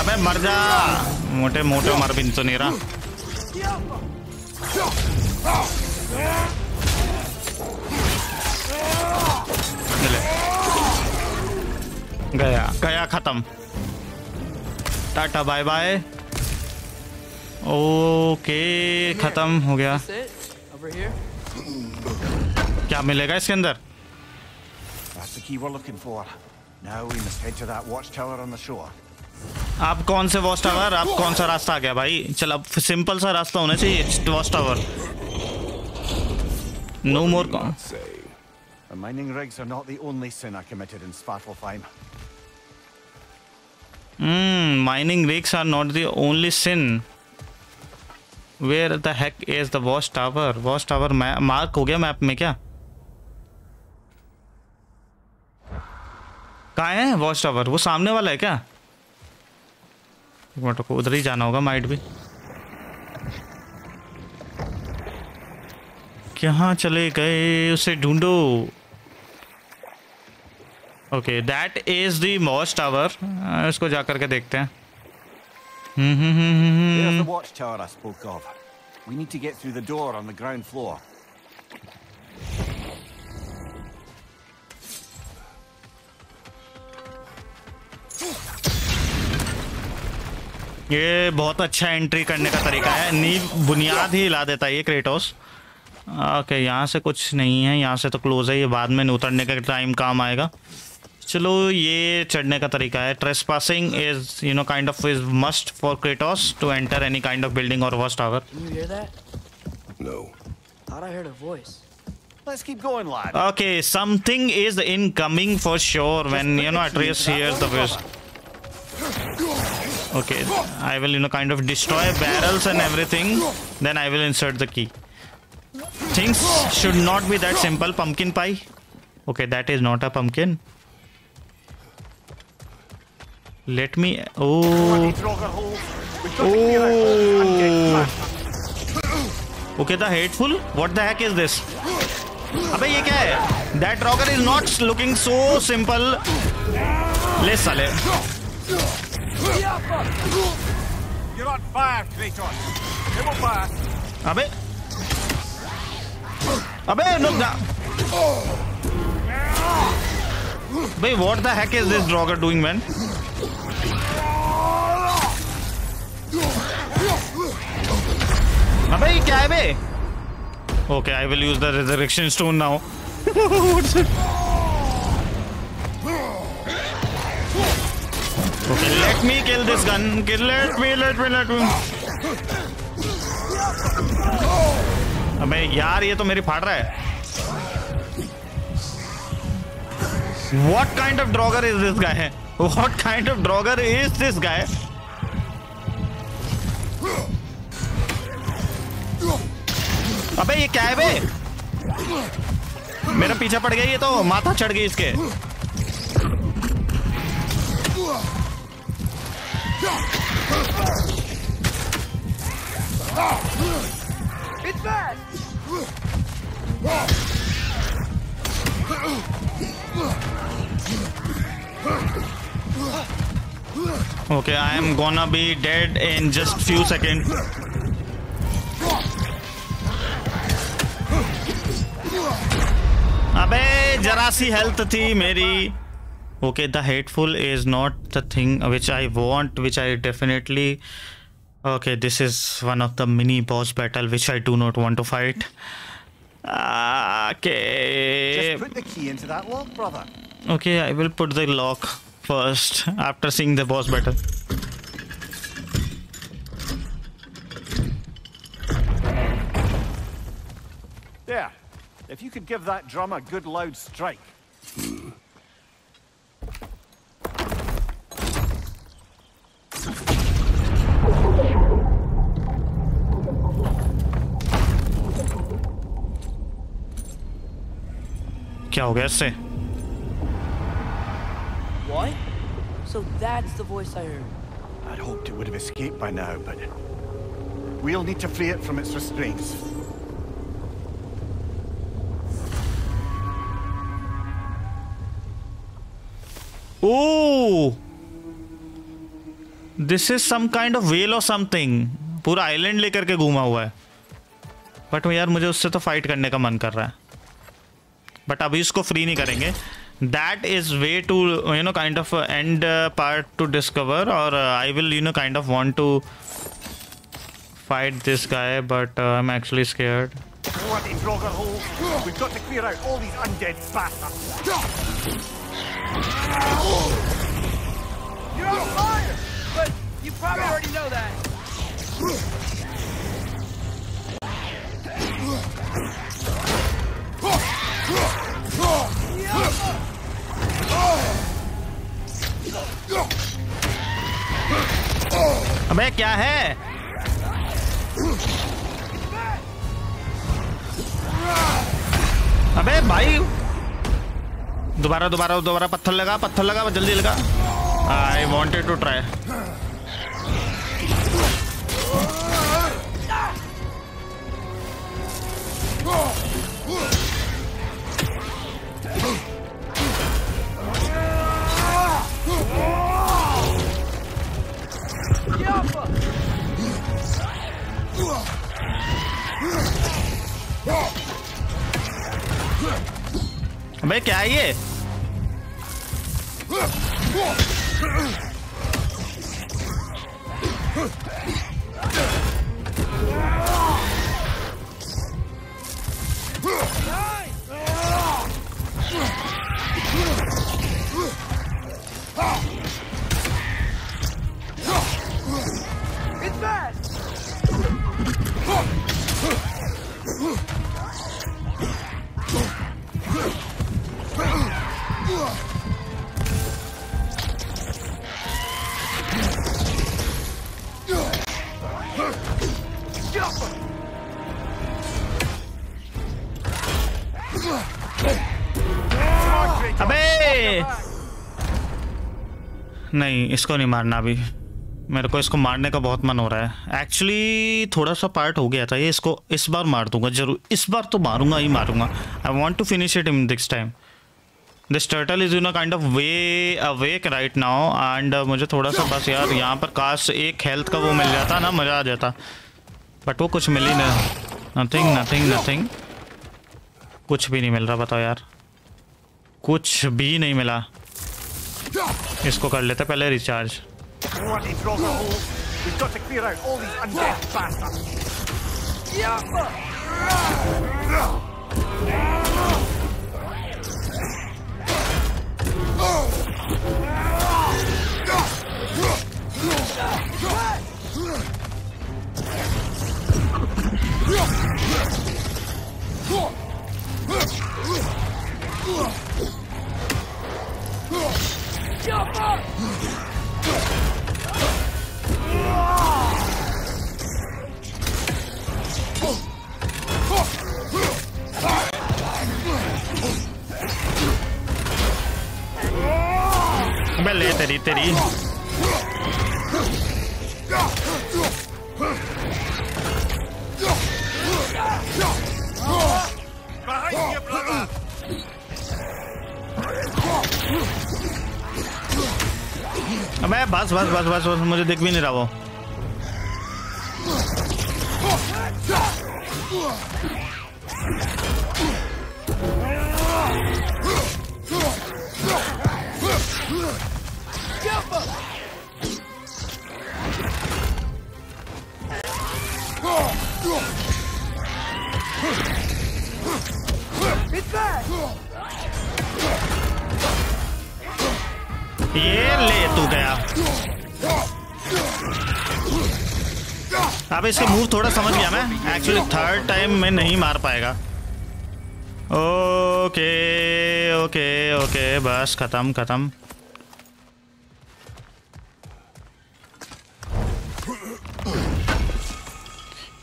Speaker 1: अबे मर जा। मोटे मोटे मर भी तो नहीं रहा गया गया खत्म। Tata bye bye. ओके खत्म हो गया? क्या मिलेगा इसके अंदर?
Speaker 3: That's the key we're looking for. Now we must head to that watchtower on the shore.
Speaker 1: आप कौन से वॉच टावर आप कौन सा रास्ता आ गया भाई चल अब सिंपल सा रास्ता होना चाहिए watch tower no more
Speaker 4: Say,
Speaker 3: The mining rigs are not the only sin I committed in Svartalfheim.
Speaker 1: Mining rigs are not the only sin where the heck is the watch tower watch tower mark हो गया map में क्या कहाँ है? Watch tower वो सामने वाला है क्या? एक मिनट को उधर ही जाना होगा माइट भी कहाँ चले गए? उसे ढूंढो। Okay that is the watch tower इसको जा करके देखते हैं। Hmm hmm hmm
Speaker 3: There's the watchtower I spoke of. We need to get through the door on the ground.
Speaker 1: ये बहुत अच्छा एंट्री करने का तरीका है नींव बुनियाद ही हिला देता है ये क्रेटोस ओके यहाँ से कुछ नहीं है यहाँ से तो क्लोज है ये बाद में उतरने का टाइम काम आएगा चलो ये चढ़ने का तरीका है trespassing is you know kind of is must for Kratos to enter any kind of building और
Speaker 2: tower hear that?
Speaker 4: no.
Speaker 2: Thought I heard a voice.
Speaker 3: Let's keep going, lad.
Speaker 1: Okay, something is incoming for sure when you know Atreus hears the voice. Okay, I will you know kind of destroy barrels and everything. Then I will insert the key. Things should not be that simple. Pumpkin pie. Okay, that is not a pumpkin. Let me. Oh.
Speaker 3: Draugr holes. We've got to clear out and get
Speaker 1: Oh.
Speaker 3: past.
Speaker 1: Okay, the hateful. What the heck is this? अबे ये क्या है? That rocker is not looking so simple. ले साले.
Speaker 3: You're on fire, Kratos. Come on back.
Speaker 1: अबे अबे look da Wait, what the heck is this Draugr doing, man? अबे ये क्या है बे? Okay, I will use the resurrection stone now. <laughs> What's it? Okay. अबे यार, ये तो मेरी फाड़ रहा है। What kind of draugr is this guy what kind of draugr is this guy अबे, ये क्या है बे? मेरा पीछा पड़ गया, ये तो माथा चढ़ गई इसके।
Speaker 2: It's bad!
Speaker 1: Okay, I am gonna be dead in just few seconds. अबे जरा सी हेल्थ थी मेरी okay the hateful is not the thing which i want which i definitely okay this is one of the mini boss battle which i do not want to fight okay
Speaker 3: Just put the key into that lock, brother.
Speaker 1: Okay, I will put the lock first after seeing the boss battle.
Speaker 3: There. If you could give that drum a good loud strike.
Speaker 1: क्या हो गया इससे
Speaker 2: What? So that's the voice I heard.
Speaker 3: I'd hoped it would have escaped by now, but we'll need to free it from its restraints.
Speaker 1: Oh this is some kind of well और something पूरा island लेकर के घूमा हुआ है। But यार, मुझे उससे तो फाइट करने का मन कर रहा है। बट अभी इसको फ्री नहीं करेंगे। That is way to you know kind of end part to discover और I will you know kind of want to fight this guy but I am actually scared
Speaker 3: What? We've got to clear out all these undead bastards.
Speaker 2: You're on fire! But you probably already know that.
Speaker 1: अबे क्या है अबे भाई दोबारा दोबारा दोबारा पत्थर लगा पत्थर लगा जल्दी लगा। आई वॉन्टेड टू ट्राई अबे क्या है ये
Speaker 2: It's bad!
Speaker 1: अबे! नहीं, इसको नहीं मारना अभी। मेरे को इसको मारने का बहुत मन हो रहा है। एक्चुअली थोड़ा सा पार्ट हो गया था ये, इसको इस बार मार दूँगा, ज़रूर। इस बार तो मारूँगा ही मारूँगा। I want to finish it in this time this turtle is you know kind of way awake right now and मुझे थोड़ा सा बस यार यहाँ पर काश एक हेल्थ का वो मिल जाता ना, मज़ा आ जाता। बट वो कुछ मिल नहीं नथिंग नथिंग नथिंग कुछ भी नहीं मिल रहा, बताओ यार। कुछ भी नहीं मिला। इसको कर लेते पहले रिचार्ज
Speaker 3: Bloody
Speaker 1: बस बस बस बस मुझे दिख भी नहीं रहा वो। हमें नहीं तो- मार पाएगा। ओके ओके ओके बस खत्म खत्म।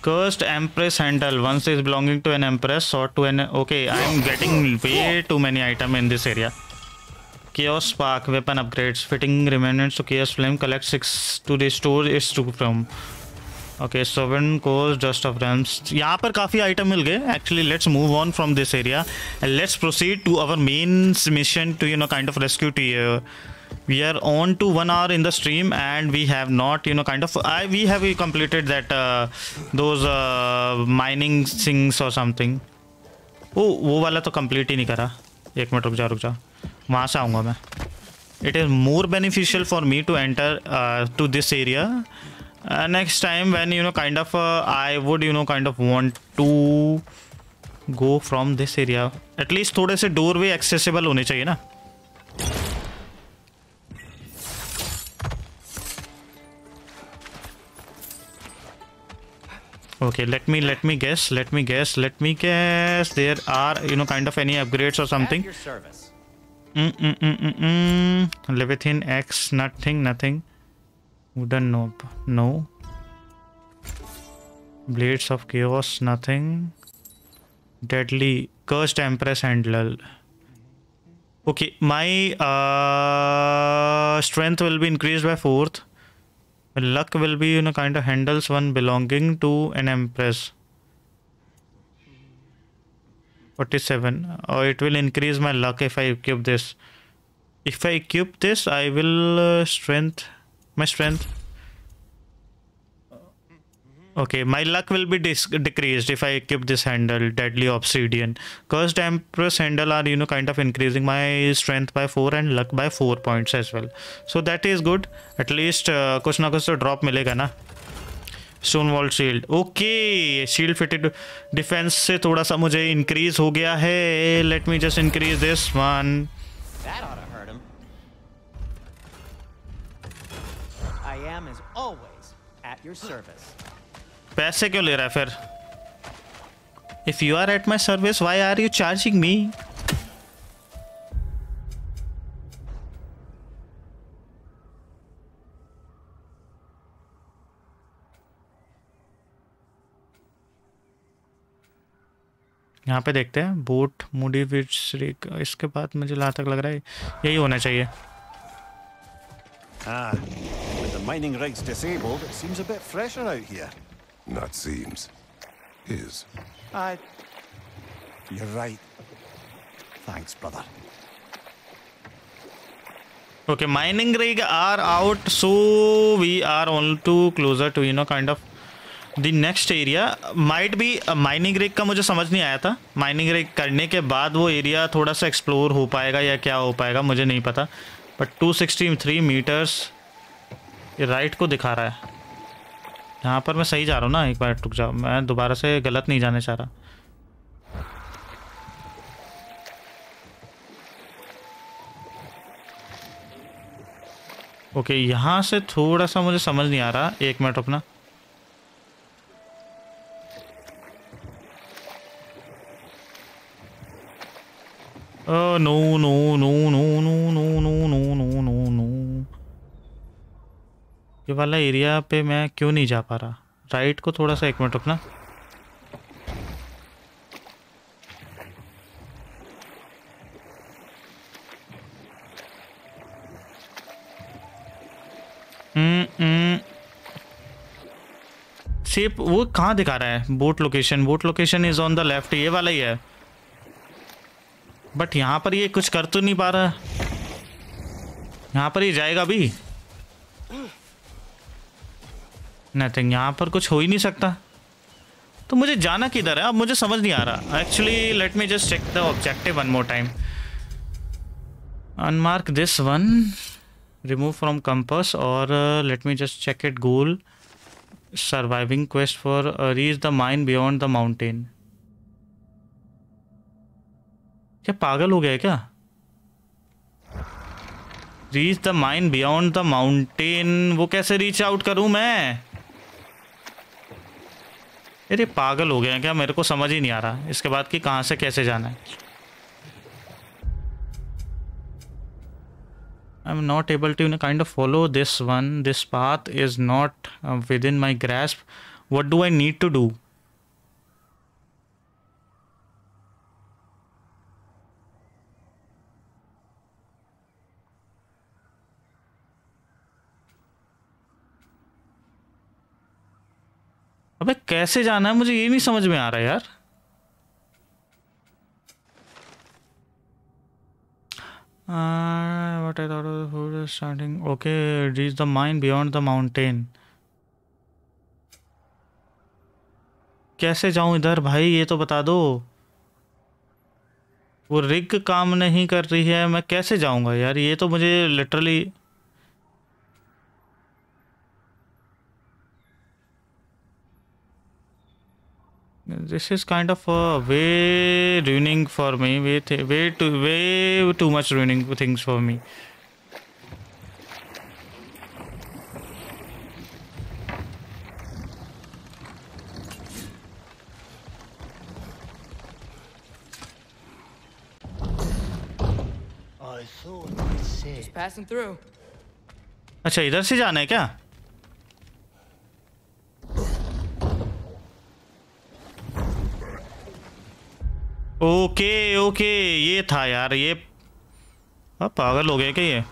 Speaker 1: Cursed empress handle once is belonging to an empress short to an okay I am getting way to many item in this area cares park weapon upgrades fitting remnants to cares flame collect six to restore its to from okay seven coarse dust of rams यहाँ पर काफ़ी item मिल गए। Actually let's move on from this area and let's proceed to our main mission to you know kind of rescue Tyr we are on to one hour in the stream and we have not you know kind of I we have completed that uh, those mining things or something. Oh वो वाला तो complete ही नहीं करा। एक minute रुक जा रुक जा। वहाँ से आऊँगा मैं। It is more beneficial for me to enter to this area uh, next time when you know kind of uh, i would you know kind of want to go from this area. At least थोड़े से doorway accessible होने चाहिए ना। Okay let me let me guess let me guess let me guess. There are you know kind of any upgrades or something? Mm -mm -mm -mm -mm. Leviathan Axe nothing nothing. Wooden knob. No. Blades of Chaos. Nothing. Deadly. Cursed Empress Handler. Okay, my uh, strength will be increased by fourth. Luck will be, you know, kind of handles one belonging to an Empress. 47. Oh, it will increase my luck if I equip this. If I equip this, I will uh, strength my strength okay my luck will be decreased if i keep this handle deadly obsidian cursed empress handle are you know kind of increasing my strength by 4 and luck by 4 points as well so that is good at least uh, कुछ ना कुछ तो drop मिलेगा ना stone wall shield okay shield fitted defence से थोड़ा सा मुझे इंक्रीज हो गया है
Speaker 5: let me just increase this one
Speaker 1: पैसे क्यों ले रहा है फिर? If you are at my service why are you charging me यहाँ पे देखते हैं बोट मूडी विच इसके बाद मुझे जहाँ तक लग रहा है, यही होना चाहिए।
Speaker 3: Ah, with the mining rigs disabled, it seems a bit fresher out here.
Speaker 4: Not seems. Is.
Speaker 3: I. You're right. Thanks, brother.
Speaker 1: Okay, mining rig are out, so we are all too closer to you know kind of the next area. Might be a mining rig का मुझे समझ नहीं आया था mining rig करने के बाद वो एरिया थोड़ा सा एक्सप्लोर हो पाएगा या क्या हो पाएगा मुझे नहीं पता बट 263 मीटर्स ये राइट को दिखा रहा है। यहाँ पर मैं सही जा रहा हूँ ना, एक बार टुक जाओ। मैं दोबारा से गलत नहीं जाने चाह रहा। ओके यहाँ से थोड़ा सा मुझे समझ नहीं आ रहा। एक मिनट अपना no no no no no no no no no no no ये वाला एरिया पे मैं क्यों नहीं जा पा रहा राइट को थोड़ा सा एक मिनट अपना सेप वो कहाँ दिखा रहा है boat location boat location is on the left ये वाला ही है बट यहाँ पर ये कुछ कर तो नहीं पा रहा। यहाँ पर ये जाएगा भी। नथिंग यहाँ पर कुछ हो ही नहीं सकता। तो मुझे जाना किधर है? अब मुझे समझ नहीं आ रहा। Actually let me just check the objective one more time unmark this one remove from compass और let me just check it goal surviving quest for reach the mine beyond the mountain क्या पागल हो गया क्या? Reach the mine beyond the mountain वो कैसे reach out करूँ मैं? अरे पागल हो गया क्या? मेरे को समझ ही नहीं आ रहा। इसके बाद कि कहाँ से कैसे जाना है? I am not able to kind of follow this one this path is not within my grasp what do I need to do? अबे कैसे जाना है? मुझे ये नहीं समझ में आ रहा यार। What I thought starting okay reach the mind beyond the mountain कैसे जाऊँ इधर भाई? ये तो बता दो। वो रिग काम नहीं कर रही है, मैं कैसे जाऊँगा यार? ये तो मुझे literally. this is kind of a way ruining for me way th- way too way too much ruining things for me
Speaker 5: I thought I said.
Speaker 2: Just passing through.
Speaker 1: अच्छा इधर से जाना है क्या ओके ओके ये था यार ये अब पागल हो गया क्या ये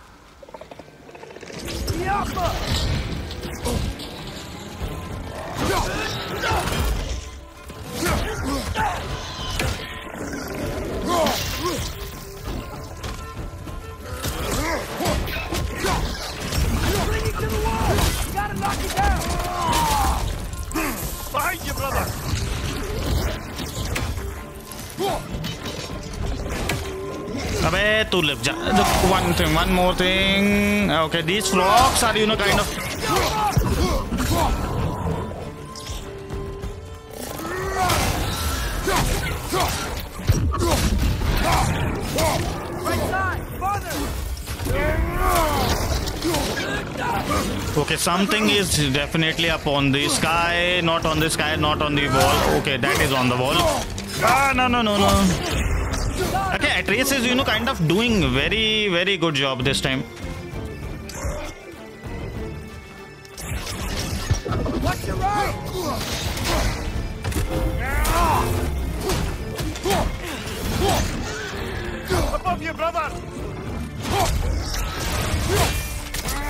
Speaker 1: Behind you, brother! Abey, two left. Just one thing, one more thing. Okay, these flocks are, you know, kind of... Right side! Something is definitely up on the sky, not on the sky, not on the wall. Okay, that is on the wall. Ah, no, no, no, no. Okay, Atreus is, you know, kind of doing very, very good job this time.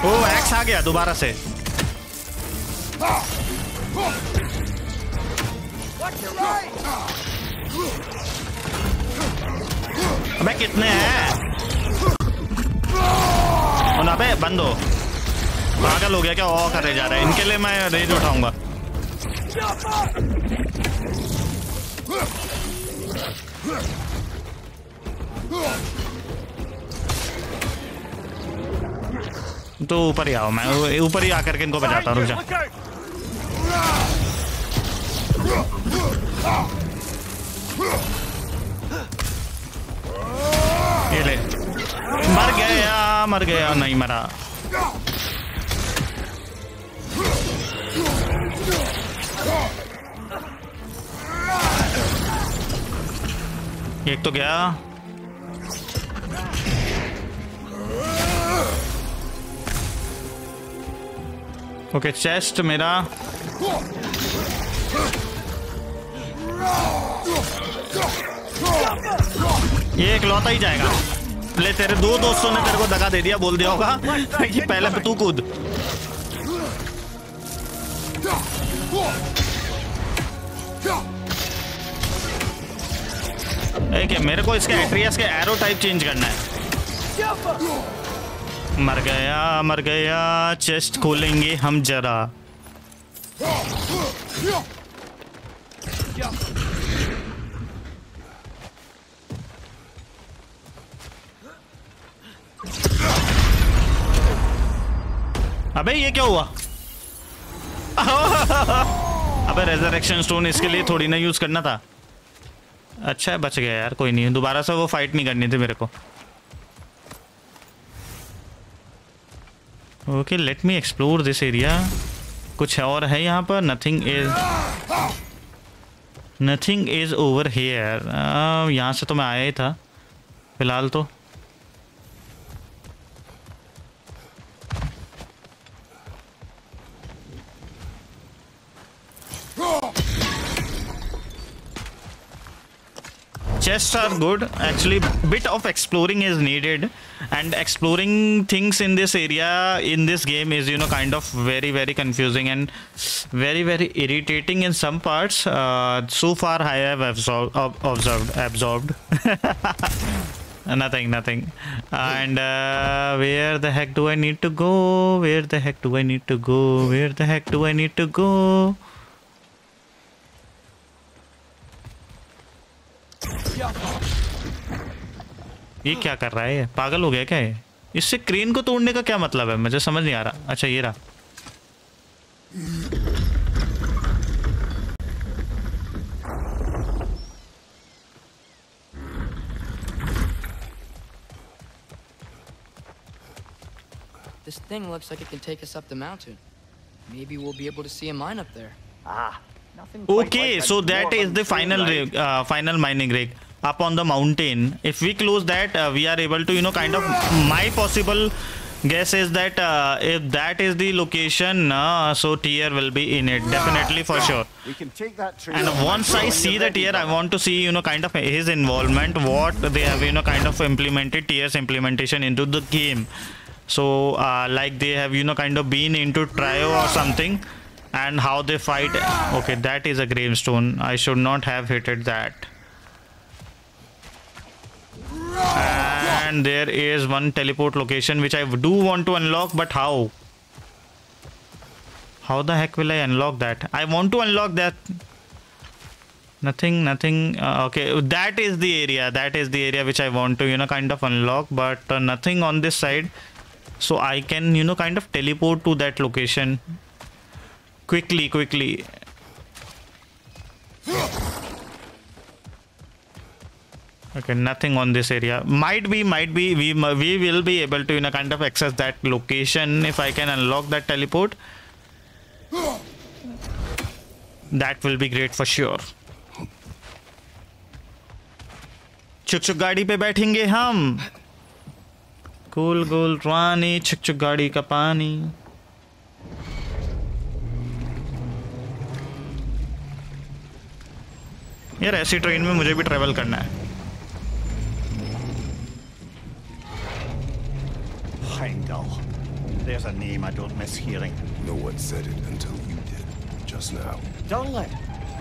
Speaker 1: Oh axe आ गया दोबारा से। अबे कितने हैं? और अबे बंद हो। पागल हो गया क्या? ओ करे जा रहा है। इनके लिए मैं रेज उठाऊँगा। तो ऊपर ही आओ, मैं ऊपर ही आकर के इनको बजाता हूँ जा। ये ले। मर गया मर गया, नहीं मरा। एक तो गया। ओके चेस्ट मेरा। ये इकलौता ही जाएगा। ले, तेरे दो दोस्तों ने तेरे को दगा दे दिया, बोल दिया होगा कि पहले तू कूद। एक है, मेरे को इसके एट्रियस के एरो टाइप चेंज करना है। मर गया मर गया चेस्ट खोलेंगे हम जरा। अबे, ये क्या हुआ? अबे रेजरेक्शन स्टोन इसके लिए थोड़ी ना यूज़ करना था। अच्छा है, बच गया यार, कोई नहीं दोबारा से वो फाइट नहीं करनी थी मेरे को। Okay let me explore this area कुछ और है यहाँ पर? Nothing is nothing is over here यहाँ से तो मैं आया ही था, फ़िलहाल तो। Chests are good. Actually bit of exploring is needed. And exploring things in this area in this game is you know kind of very very confusing and very very irritating in some parts. Uh, so far i have absorbed observed absorbed. <laughs> Nothing nothing. And uh, where the heck do i need to go? Where the heck do i need to go? Where the heck do i need to go ये क्या कर रहा है ये पागल हो गया क्या है इससे क्रेन को तोड़ने का क्या मतलब है मुझे समझ नहीं आ रहा अच्छा ये रहा
Speaker 2: This thing looks like it can take us up the mountain. Maybe we'll be able to see a mine up there.
Speaker 3: Ah, nothing quite
Speaker 1: Okay,
Speaker 3: like
Speaker 1: so that is the final rig, uh, final mining rig up on the mountain. If we close that, uh, we are able to, you know, kind of. My possible guess is that uh, if that is the location, uh, so Tyr will be in it definitely for sure.
Speaker 3: We can take that train.
Speaker 1: And once I see the Tyr, I want to see, you know, kind of his involvement, what they have, you know, kind of implemented Tyr's implementation into the game. So, uh, like they have, you know, kind of been into trio or something, and how they fight. Okay, that is a gravestone. I should not have hit it that. And there is one teleport location which I do want to unlock, but how? How the heck will I unlock that? I want to unlock that nothing nothing uh, okay that is the area that is the area which i want to you know kind of unlock but uh, nothing on this side so i can you know kind of teleport to that location quickly quickly okay nothing on this area might be might be we we will be able to you know kind of access that location if i can unlock that teleport that will be great for sure चुक चुक गाड़ी पे बैठेंगे हम गोल गोल रानी चुक चुक गाड़ी का पानी यार ऐसी ट्रेन में मुझे भी ट्रेवल करना है
Speaker 3: Heimdall. There's a name I don't miss hearing.
Speaker 4: No one said it until you did, just now.
Speaker 3: Durlin,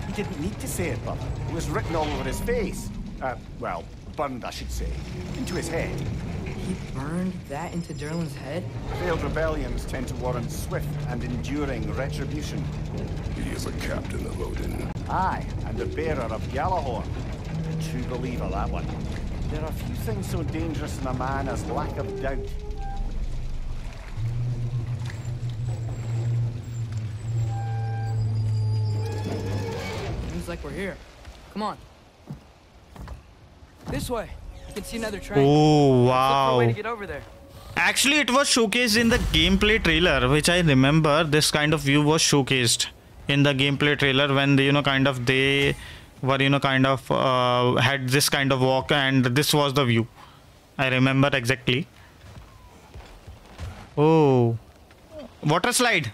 Speaker 3: He didn't need to say it, brother. It was written all over his face. Uh, well, burned, I should say. Into his head.
Speaker 2: He burned that into Durlin's head?
Speaker 3: Failed rebellions tend to warrant swift and enduring retribution.
Speaker 4: He is a captain of Odin.
Speaker 3: Aye, and the bearer of Gjallarhorn. A true believer, that one. There are few things so dangerous in a man as lack of doubt.
Speaker 2: Seems like we're here. Come on. This way. Can see another train.
Speaker 1: oh
Speaker 2: a way
Speaker 1: wow
Speaker 2: to get over there.
Speaker 1: Actually, it was showcased in the gameplay trailer, which I remember. This kind of view was showcased in the gameplay trailer when they, you know, kind of they were, you know, kind of uh, had this kind of walk, and this was the view. I remember exactly. Oh, water slide.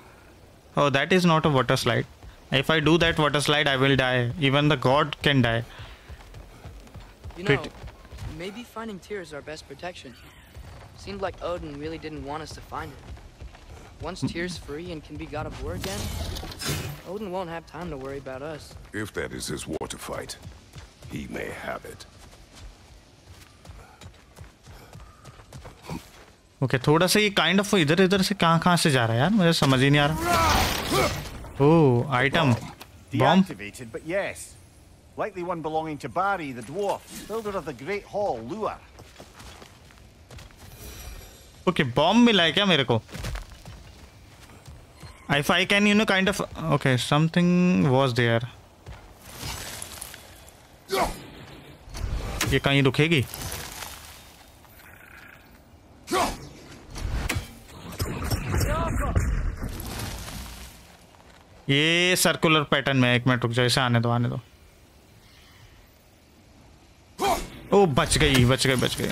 Speaker 1: Oh, that is not a water slide. If I do that water slide, I will die. Even the god can die.
Speaker 2: You know,
Speaker 1: Pretty-
Speaker 2: maybe finding Tyr is our best protection. Seemed like Odin really didn't want us to find it. Once Tyr's free and can be God of War again, Odin won't have time to worry about us.
Speaker 4: If that is his war to fight, he may have it.
Speaker 1: Okay थोड़ा सा ये kind of इधर इधर से कहाँ कहाँ से जा रहा है यार मुझे समझ ही नहीं आ रहा oh item bomb
Speaker 3: Deactivated, but yes. Likely one belonging to Barry, the dwarf, builder of the Great Hall, Lua.
Speaker 1: Okay bomb मिला है क्या मेरे को if I can you know kind of okay something was there ये कहीं रुकेगी ये circular pattern में है, एक मिनट रुक जाओ इसे आने दो आने दो ओ, बच गई बच गई बच गई।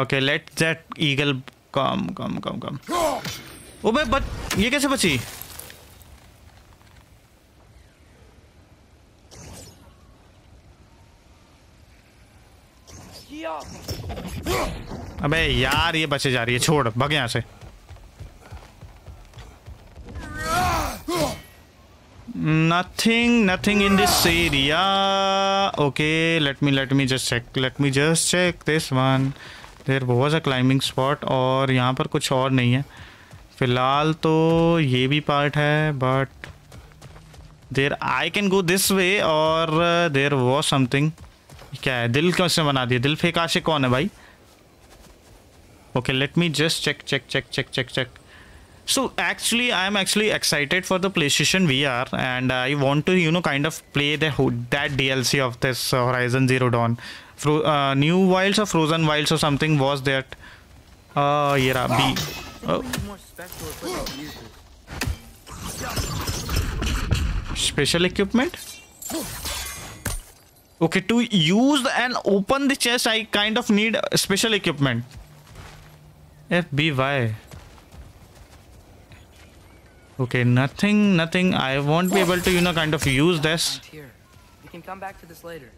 Speaker 1: Okay let that eagle come come come come ओ भाई बच, ये कैसे बची? अबे यार, ये बचे जा रही है, छोड़, भग यहाँ से। Nothing nothing in this area. Okay, let me let me just check, let me just check this one. There was a climbing spot और यहाँ पर कुछ और नहीं है। फ़िलहाल तो ये भी पार्ट है but there I can go this way और देर वॉज़ समथिंग क्या है? दिल कैसे बना दिया? दिल फेंक आशिक कौन है भाई? Okay let me just check check check check check check So actually, I'm actually excited for the PlayStation VR, and I want to, you know, kind of play the that DLC of this uh, Horizon Zero Dawn. Fro uh, New Wilds or Frozen Wilds or something was that. Uh, yeah, B. Oh,
Speaker 2: We need more special equipment to use this.
Speaker 1: special equipment. Okay, to use and open the chest, I kind of need special equipment. FBY. Okay, nothing, nothing. I won't be able to, you know, kind of use this.
Speaker 2: Here. We can come back to this later.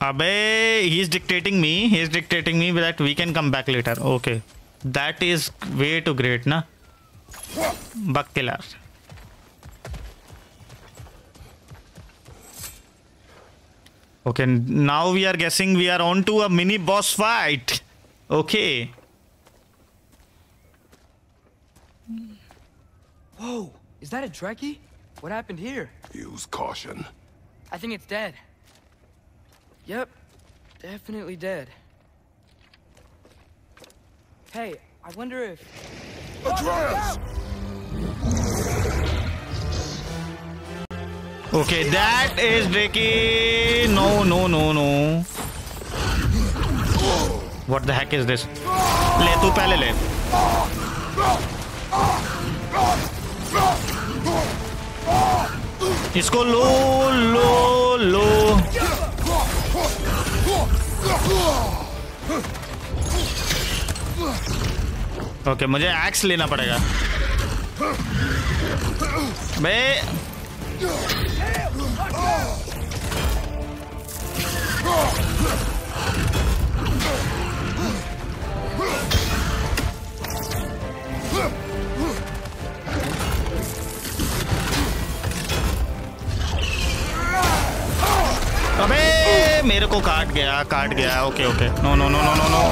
Speaker 1: Abe, he's dictating me. He's dictating me that we can come back later. Okay. That is way too great, na? Bug killer. Okay, now we are guessing we are on to a mini boss fight. Okay.
Speaker 2: Whoa! Is that a Dreki? What happened here?
Speaker 4: Use caution.
Speaker 2: I think it's dead. Yep. Definitely dead. Hey, I wonder if...
Speaker 4: Atreus!
Speaker 1: Okay, that is Ricky. No, no, no, no. What the heck is this? Le, tu pehle le. इसको लो लो लो। Okay मुझे axe लेना पड़ेगा। बे। अबे, मेरे को काट गया काट गया okay okay no no no no no no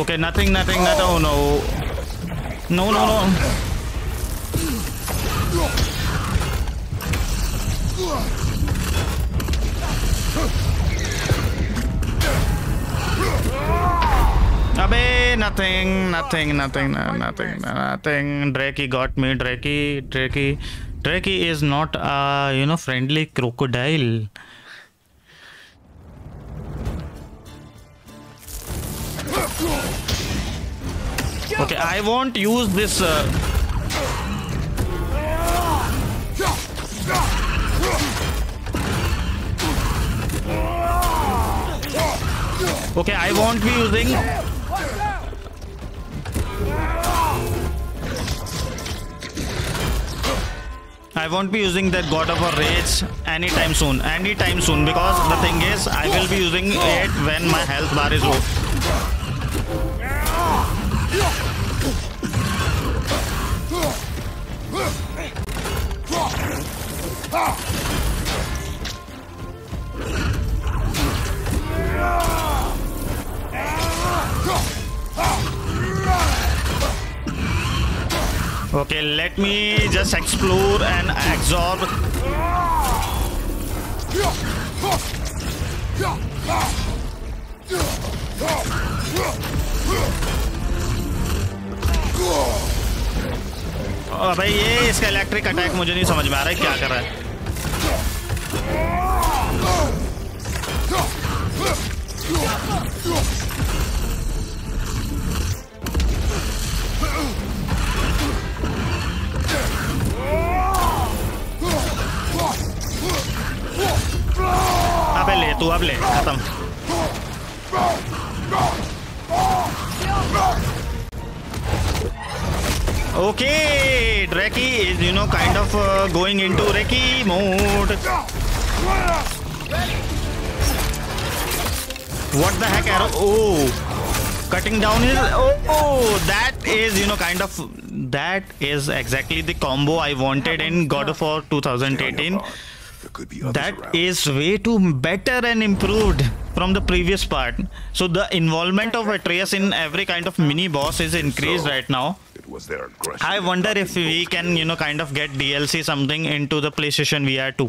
Speaker 1: okay nothing nothing no no no no no Ah! Nothing, nothing, nothing, no- nothing, nothing. Drakey got me. Drakey, Drakey, Drakey is not a you know friendly crocodile. Okay, I won't use this. Uh, okay, I won't be using. I won't be using that God of War Rage anytime soon. Anytime soon because the thing is, I will be using it when my health bar is low. Okay, let me just explore and absorb. अबे ये इसका electric attack मुझे नहीं समझ में आ रहा है क्या कर रहा है pele, tu hable. Atam. Okay, Reki is, you know, kind of uh, going into Reki mode. What the heck, arrow? Oh, cutting down his... Oh, oh, that is, you know, kind of... That is exactly the combo I wanted in God of War 2018.
Speaker 4: There could be others
Speaker 1: that
Speaker 4: around.
Speaker 1: is way too better and improved from the previous part so the involvement of atreus in every kind of mini boss is increased
Speaker 4: So-
Speaker 1: right now
Speaker 4: It was their aggression.
Speaker 1: i wonder if we can you know kind of get dlc something into the playstation vr 2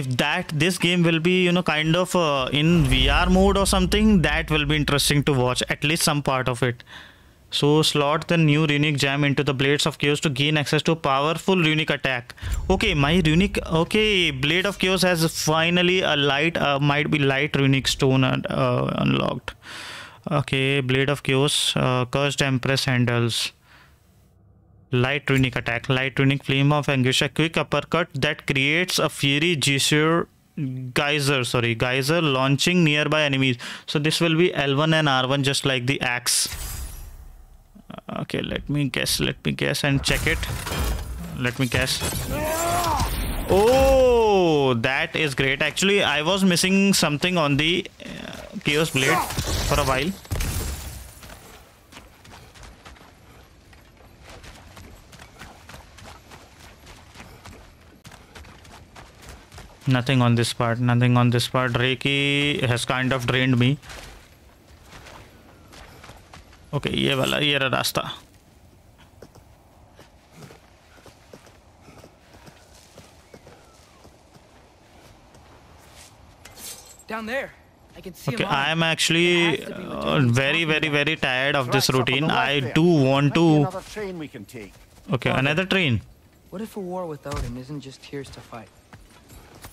Speaker 1: if that this game will be you know kind of uh, in vr mode or something that will be interesting to watch at least some part of it so slot the new runic gem into the blades of chaos to gain access to powerful runic attack. Okay, my runic. Okay, blade of chaos has finally a light. Uh, might be light runic stone uh, uh, unlocked. Okay, blade of chaos. Uh, cursed empress handles. Light runic attack. Light runic flame of anguish. A quick uppercut that creates a fury geyser geyser sorry geyser launching nearby enemies so this will be l1 and r1 just like the axe Okay, let me guess. Let me guess and check it. Let me guess. Oh, that is great. Actually, I was missing something on the uh, Chaos Blade for a while. Nothing on this part. Nothing on this part. Reiki has kind of drained me. Okay ये वाला ये रास्ता
Speaker 2: Down there.
Speaker 1: Okay, I am actually uh, very, very, very tired of this routine. I do want to. Okay, another train.
Speaker 2: What if a war with Odin isn't just Tyr's to fight?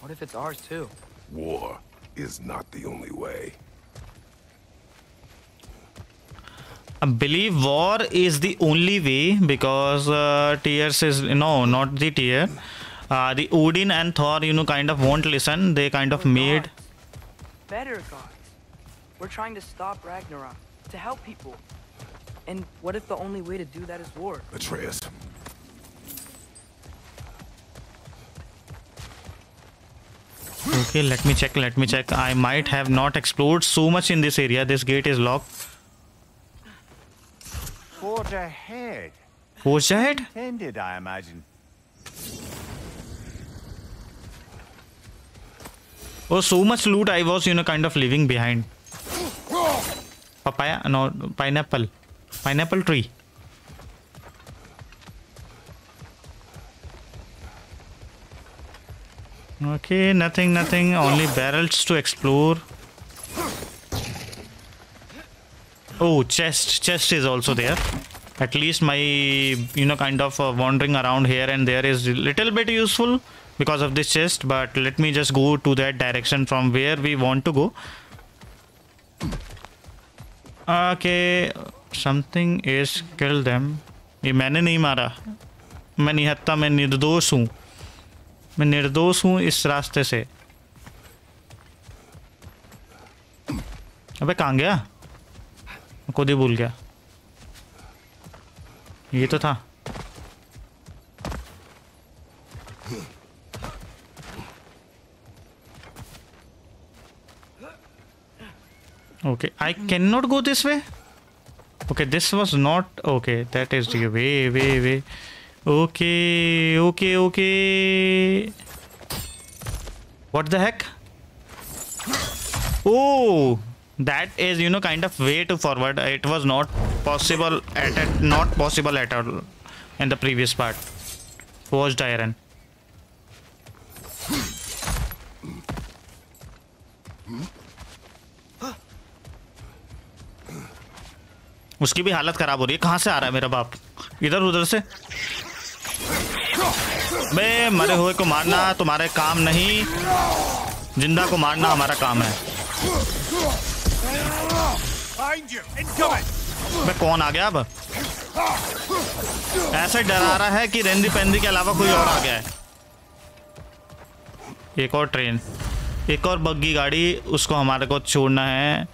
Speaker 2: What if it's ours too?
Speaker 4: War is not the only way.
Speaker 1: I believe war is the only way because uh, Tyr's is no not the Tyr uh, the odin and thor you know kind of won't listen they kind of
Speaker 2: We're
Speaker 1: made
Speaker 2: gods. Better gods. We're trying to stop Ragnarok, to help people. And what if the only way to do that is war?
Speaker 4: Atreus,
Speaker 1: okay let me check let me check i might have not explored so much in this area this gate is locked
Speaker 3: Forge ahead.
Speaker 1: Forge ahead
Speaker 3: Ended, I imagine.
Speaker 1: Oh, so much loot I was, you know, kind of leaving behind. Papaya? No, pineapple. Pineapple tree. Okay, nothing, nothing. Only barrels to explore. Oh, chest. Chest is also there. At least my, you know, kind of uh, wandering around here and there is little bit useful because of this chest. But let me just go to that direction from where we want to go. Okay, something is kill them. ये मैंने नहीं मारा मैं निहत्ता मैं निर्दोष हूँ मैं निर्दोष हूँ इस रास्ते से अबे कहाँ गया खुद ही भूल गया। ये तो था। Okay I can not go this way okay this was not okay that is the way way way okay okay okay what the heck oh that is you know kind of way to forward it was not possible at, at not possible at all in the previous part forged iron उसकी भी हालत खराब हो रही है कहाँ से आ रहा है मेरा बाप इधर उधर से बे मरे हुए को मारना तुम्हारे काम नहीं ज़िंदा को मारना हमारा काम है मैं कौन आ गया अब? ऐसे डरा रहा है कि रेंदी पेंदी के अलावा कोई और आ गया है। एक और ट्रेन एक और बग्गी गाड़ी, उसको हमारे को छोड़ना है।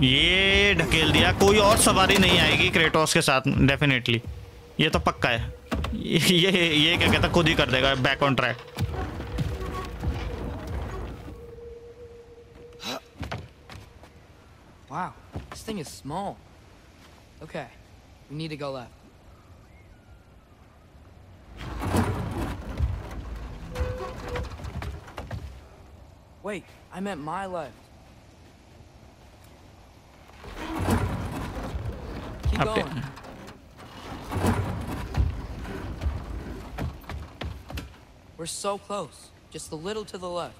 Speaker 1: ये ढकेल दिया, कोई और सवारी नहीं आएगी क्रेटोस के साथ डेफिनेटली ये तो पक्का है ये ये, क्या कहता खुद ही कर देगा back on track
Speaker 2: Wow, this thing is small. Okay, we need to go left. Wait, I meant my left. Keep going. We're so close. Just a little to the left.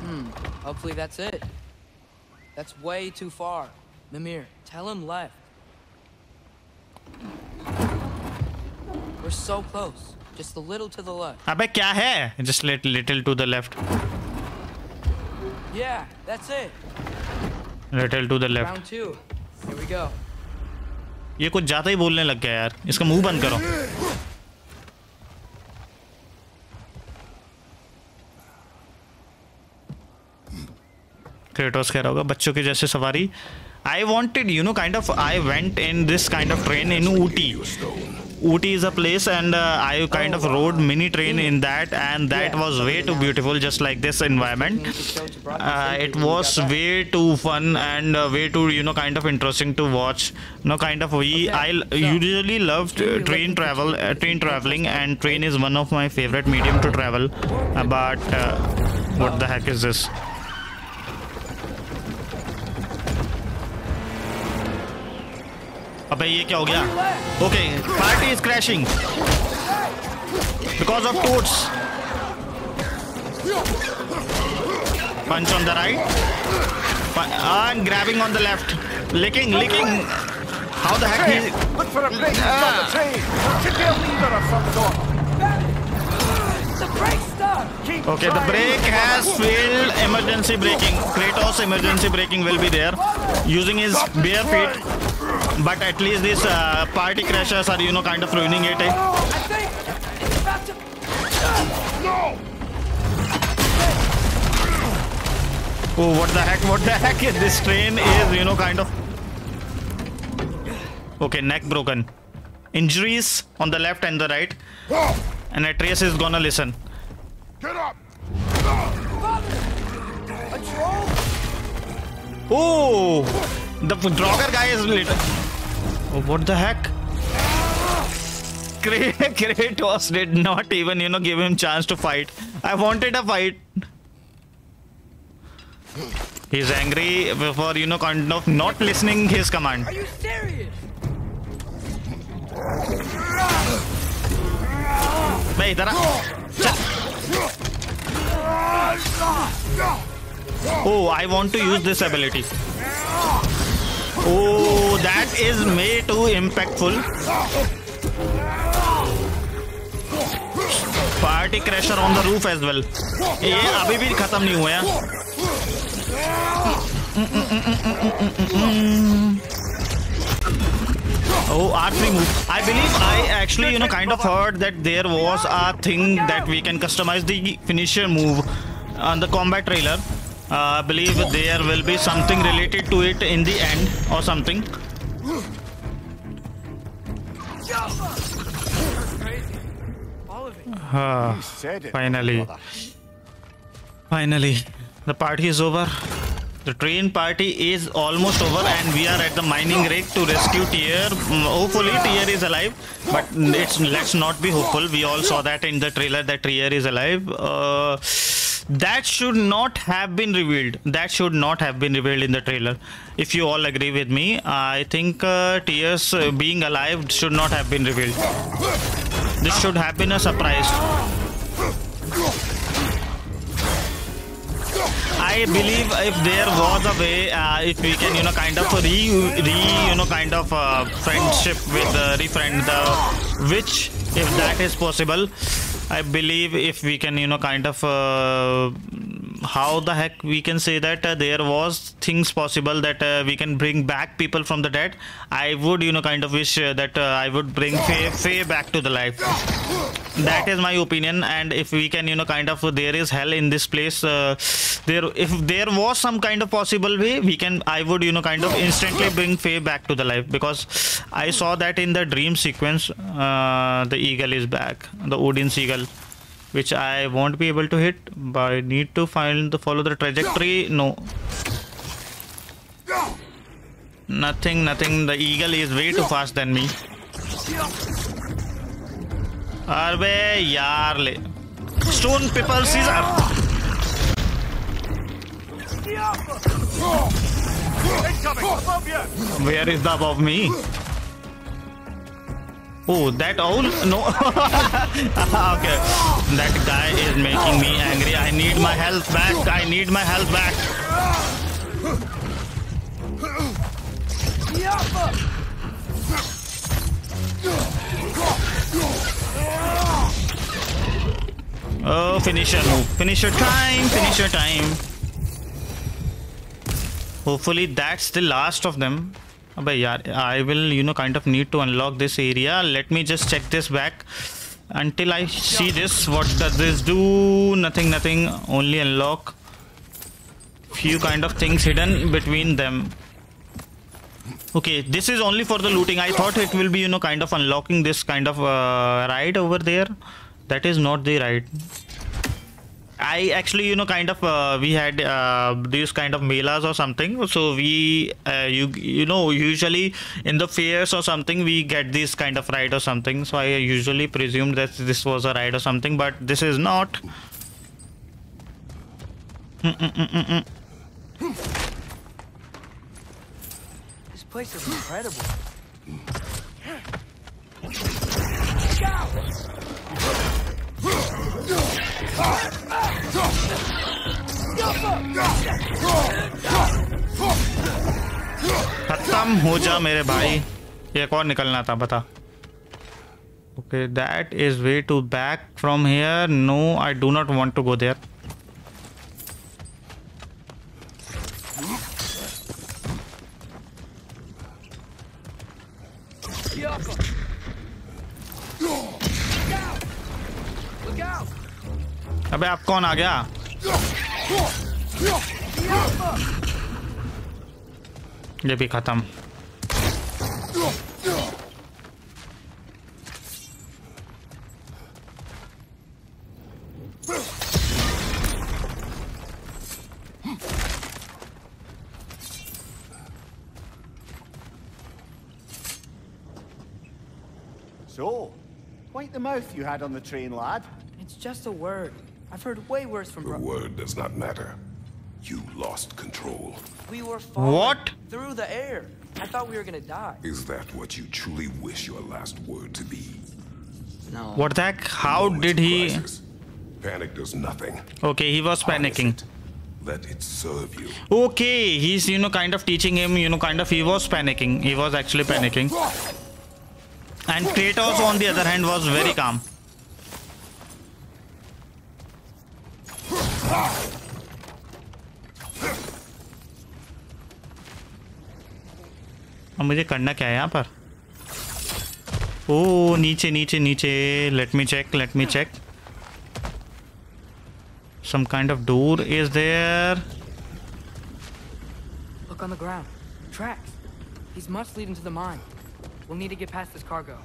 Speaker 2: Hmm, hopefully that's it. That's way too far. Mimir, tell him left. We're so close. Just a little to the left.
Speaker 1: अबे क्या है just little little to the left
Speaker 2: Yeah, that's it.
Speaker 1: little to the left
Speaker 2: Round two. Here we go.
Speaker 1: ये कुछ ज़्यादा ही बोलने लग गया यार। इसका मुँह बंद करो। क्रेटोस कह रहा होगा, बच्चों के जैसे सवारी। I wanted you know kind of I went in this kind of train in Ooty Ooty is a place, and uh, I kind of rode mini train in that, and that was way too beautiful, just like this environment. Uh, it was way too fun and uh, way too you know kind of interesting to watch. No, kind of we I usually loved uh, train travel, uh, train traveling, and train is one of my favorite medium to travel. Uh, but uh, what the heck is this? अबे ये क्या हो गया okay party is crashing because of Toots punch on the right Pu- and grabbing on the left licking licking how the heck he
Speaker 3: Look for a break on the train! Should be a lever of some sort!
Speaker 2: The brake stuck!
Speaker 3: Keep
Speaker 1: okay the
Speaker 3: trying.
Speaker 1: brake has failed emergency braking kratos emergency braking will be there using his bare feet but at least these uh, party crashers are you know kind of ruining it eh? Oh, what the heck? What the heck is <laughs> this train? Is you know kind of okay, neck broken, injuries on the left and the right, and Atreus is gonna listen.
Speaker 4: Get up!
Speaker 1: Oh, the Draugr guy is lit. Oh, what the heck? Kratos <laughs> did not even, you know, give him chance to fight. I wanted a fight. He's angry for, you know, kind of not listening his command.
Speaker 2: Are you serious?
Speaker 1: Hey, there Oh, I want to use this ability. Oh, that is way too impactful. Party crasher on the roof as well. ये अभी भी खत्म नहीं हुआ है Oh, R3 move. I believe I actually, you know, kind of heard that there was a thing that we can customize the finisher move on the combat trailer. Uh, I believe there will be something related to it in the end or something.
Speaker 2: It.
Speaker 1: Finally. finally, the party is over. The train party is almost over, and we are at the mining rig to rescue Tyr. Mm, Hopefully, Tyr is alive, but let's not be hopeful. We all saw that in the trailer that Tyr is alive. Uh, that should not have been revealed. That should not have been revealed in the trailer. If you all agree with me, I think uh, Tyr's uh, being alive should not have been revealed. This should have been a surprise. I believe if there was a way, uh, if we can, you know, kind of re, re you know, kind of uh, friendship with uh, refriend the witch, if that is possible, I believe if we can, you know, kind of uh, how the heck we can say that uh, there was things possible that uh, we can bring back people from the dead. I would you know kind of wish uh, that uh, i would bring faye, faye back to the life. That is my opinion. And if we can you know kind of there is hell in this place uh, there if there was some kind of possible way we can i would you know kind of instantly bring faye back to the life. Because i saw that in the dream sequence uh, the eagle is back the odin's eagle which I won't be able to hit but I need to find the follow the trajectory. No. Nothing nothing. The eagle is way too fast than me. Arbe yarle. stone paper scissor where is the above me? Oh, that owl? No. <laughs> okay. That guy is making me angry. I need my health back. I need my health back. Oh, finisher move. Finisher time. Finisher time. Hopefully that's the last of them. But yeah, I will, you know, kind of need to unlock this area. Let me just check this back. Until I see this, what does this do? Nothing, nothing. Only unlock few kind of things hidden between them. Okay, this is only for the looting. I thought it will be, you know, kind of unlocking this kind of uh, ride over there. That is not the ride. I actually, you know, kind of, uh, we had uh, these kind of melas or something. So we, uh, you, you know, usually in the fairs or something, we get this kind of ride or something. So I usually presumed that this was a ride or something, but this is not. Mm-mm-mm-mm.
Speaker 2: This place is incredible.
Speaker 1: खत्म हो जा मेरे भाई। एक और निकलना था, बता। Okay that is way to back from here no I do not want to
Speaker 2: go there
Speaker 1: अबे आप कौन आ गया ये भी खत्म
Speaker 3: So, quite the mouth you had on the train, lad.
Speaker 2: It's just a word. I've heard way worse from
Speaker 4: The
Speaker 2: bro-
Speaker 4: word does not matter. You lost control.
Speaker 2: We were falling
Speaker 1: What?
Speaker 2: through the air. I thought we were gonna die.
Speaker 4: Is that what you truly wish your last word to be?
Speaker 2: No.
Speaker 1: what the heck how
Speaker 4: No,
Speaker 1: did he
Speaker 4: crisis. Panic does nothing.
Speaker 1: okay he was panicking.
Speaker 4: Let it serve you.
Speaker 1: okay he's you know kind of teaching him you know kind of he was panicking he was actually panicking and kratos on the other hand was very calm अब मुझे करना क्या है यहाँ पर ओ नीचे नीचे नीचे let me check let me check some kind of door is there
Speaker 2: Look on the ground. Tracks. These must lead into the mine. We'll need to get past this cargo.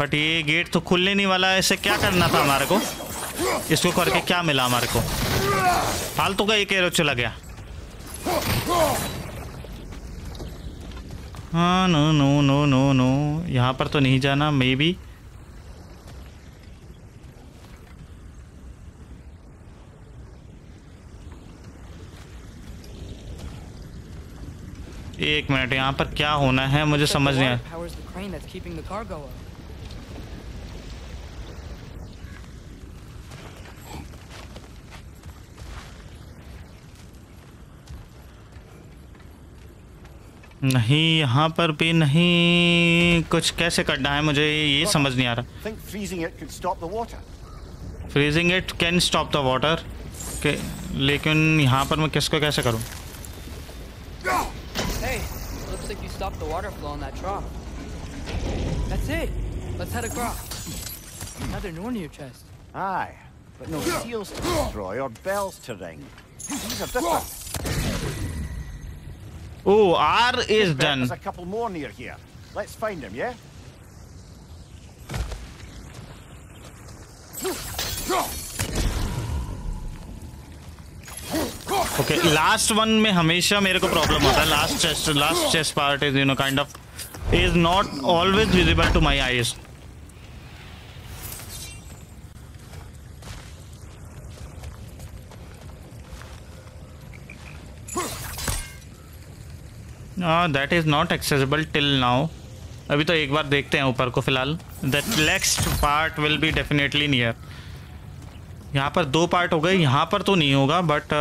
Speaker 1: But ये gate तो खुलने नहीं वाला है, इसे क्या करना था हमारे को? इसको करके क्या मिला हमारे को? फालतू का एक एरो चला गया। No no no no no यहाँ पर तो नहीं जाना मे बी एक मिनट, यहाँ पर क्या होना है, मुझे समझ नहीं आया
Speaker 2: Water powers the crane that's keeping the cargo up.
Speaker 1: नहीं यहाँ पर भी नहीं कुछ कैसे करना है मुझे ये समझ नहीं आ रहा
Speaker 3: Think freezing it could stop the water.
Speaker 1: Freezing it can stop the water के लेकिन यहाँ पर मैं किसको कैसे करूँ
Speaker 2: Hey, like.
Speaker 3: Aye, but no seals to destroy or bells to ring. These are different.
Speaker 1: Oh, R is done.
Speaker 3: There's a couple more near here. Let's find them, yeah?
Speaker 1: Okay last one में हमेशा मेरे को problem होता है last chest last chest part is you know kind of is not always visible to my eyes that is not accessible till now अभी तो एक बार देखते हैं ऊपर को फ़िलहाल। The next part will be definitely near यहाँ पर दो पार्ट हो गए। यहाँ पर तो नहीं होगा but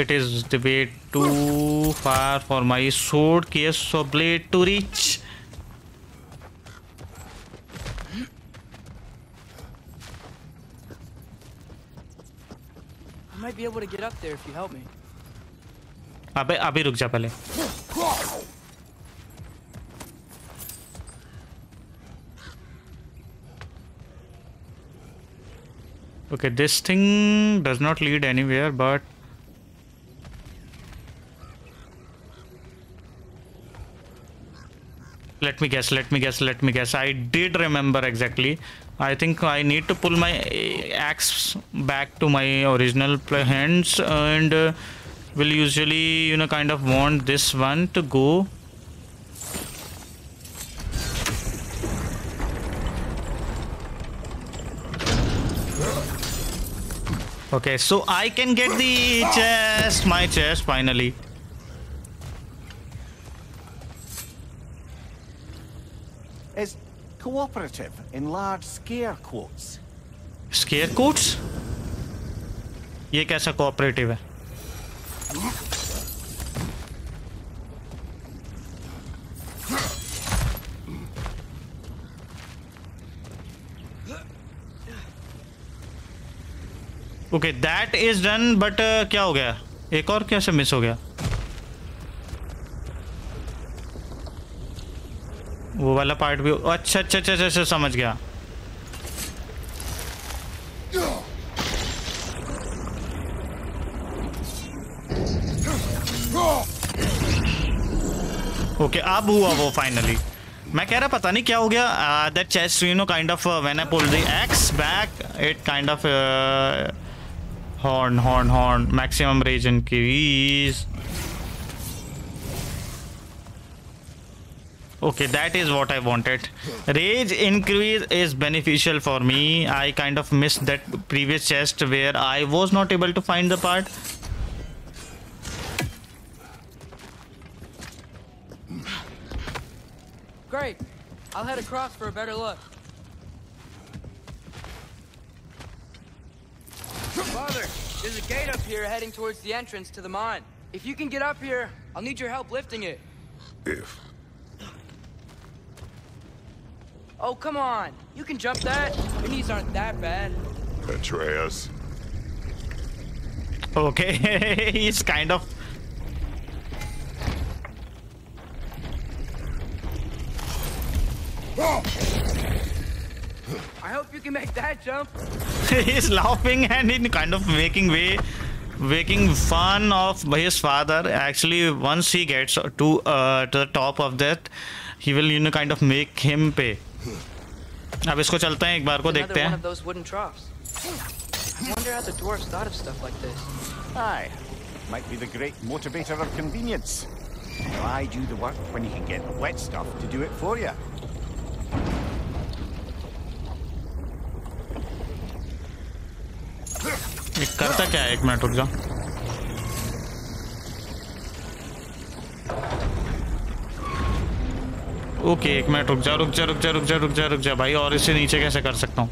Speaker 1: it is the way to far for my sword case of blade to reach
Speaker 2: I might be able to get up there if you help me.
Speaker 1: अबे, अभी रुक जा पहले। Okay this thing does not lead anywhere but let me guess let me guess let me guess I did remember exactly I think I need to pull my axe back to my original hands and will usually, you know, kind of want this one to go Okay, so I can get the chest, my chest finally.
Speaker 3: Is cooperative in large scare quotes.
Speaker 1: Scare coats? ये कैसा cooperative है okay that is done but क्या हो गया? एक और कैसे miss हो गया? वो वाला पार्ट भी अच्छा अच्छा अच्छा अच्छा, समझ गया। ओके अब हुआ वो फाइनली मैं कह रहा, पता नहीं क्या हो गया। That chest you know kind of when I pull the axe back it kind of horn horn horn maximum range increase okay that is what I wanted range increase is beneficial for me I kind of miss that previous chest where I was not able to find the part
Speaker 2: Great. I'll head across for a better look. Father, there's a gate up here heading towards the entrance to the mine. If you can get up here, I'll need your help lifting it.
Speaker 4: If.
Speaker 2: Oh, come on. You can jump that. Your knees aren't that bad.
Speaker 4: Atreus.
Speaker 1: Okay, <laughs> he's kind of.
Speaker 2: I hope you can make that jump. <laughs>
Speaker 1: he's laughing and in kind of making way making fun of his father actually once he gets to uh, to the top of that he will you know kind of make him pay अब इसको चलते हैं एक बार को
Speaker 2: Another
Speaker 1: देखते
Speaker 2: one
Speaker 1: हैं
Speaker 2: of those wooden troughs. I wonder how the dwarves thought of stuff like this.
Speaker 3: Aye, might be the great motivator of convenience. Why do the work when you can get the wet stuff to do it for you?
Speaker 1: करता क्या है? एक minute, रुक जा okay, एक minute, रुक जा रुक जा रुक जा रुक जा रुक जा रुक जा। भाई, और इसे नीचे कैसे कर सकता हूँ?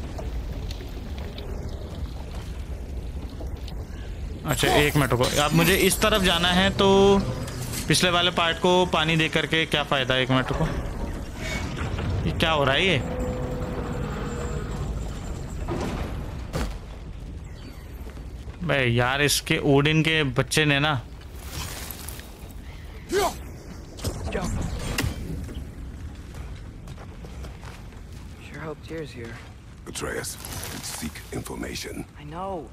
Speaker 1: अच्छा एक मिनट, रुको। अब मुझे इस तरफ़ जाना है तो पिछले वाले पार्ट को पानी दे करके क्या फ़ायदा? एक मिनट को ये क्या हो रहा है ये भाई यार इसके ओडिन के बच्चे ने ना
Speaker 2: Joe. Sure hope Tears here.
Speaker 4: Atreus, seek information.
Speaker 2: I know.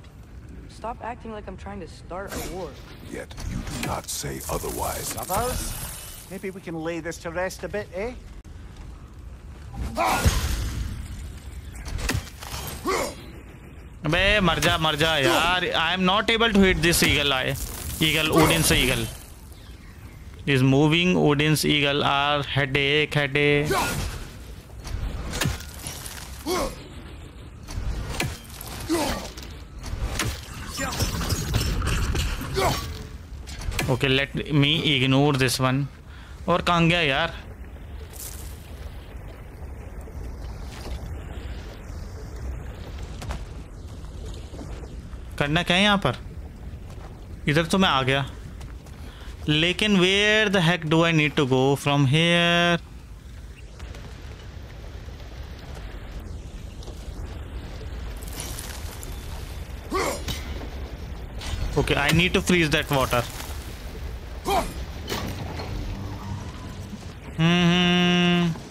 Speaker 2: Stop acting like I'm trying to start a war.
Speaker 4: Yet you do not say otherwise.
Speaker 3: Brothers, maybe we can lay this to rest a bit, eh?
Speaker 1: अबे, मर जा मर जा यार। I am not able to hit this eagle I eagle audience eagle is moving audience eagle are head एक head okay let me ignore this one और कहाँ गया यार? करना क्या है यहाँ पर? इधर तो मैं आ गया। लेकिन where the heck do I need to go from here okay, i need to freeze that water hmm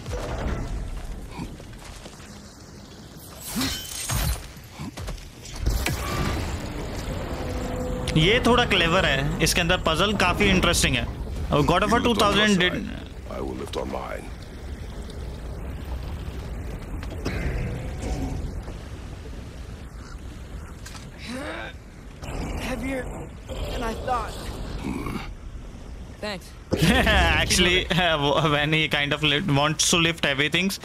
Speaker 1: ये थोड़ा क्लेवर है। इसके अंदर पजल काफ़ी इंटरेस्टिंग है।
Speaker 4: और
Speaker 1: god
Speaker 4: of
Speaker 1: two
Speaker 4: did I will
Speaker 1: actually when he kind of wants to lift everything things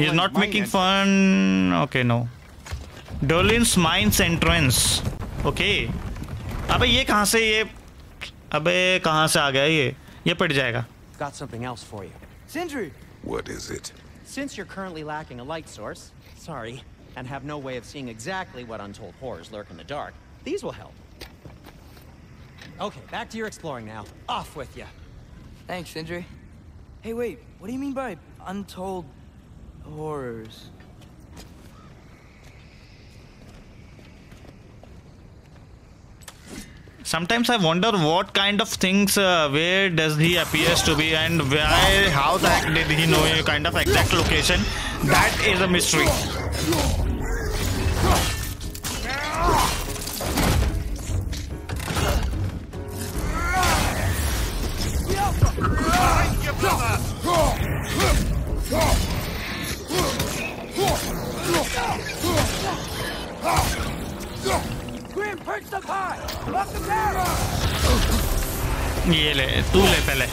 Speaker 3: is
Speaker 1: not making fun okay no Dolin's mines entrance okay. अबे ये कहाँ से ये अबे कहाँ से आ गया ये ये पड़ जाएगा
Speaker 5: Got something else for you.
Speaker 2: Sindri!
Speaker 4: What is it?
Speaker 5: Since you're currently lacking a light source, sorry, and have no way of seeing exactly what untold horrors lurk in the dark, these will help. Okay, back to your exploring now. Off with you.
Speaker 2: Thanks, Sindri. Hey, wait, what do you mean by untold horrors?
Speaker 1: Sometimes I wonder what kind of things uh, where does he appears to be and why how the heck did he know a kind of exact location? That is a mystery ये ले तू ले पहले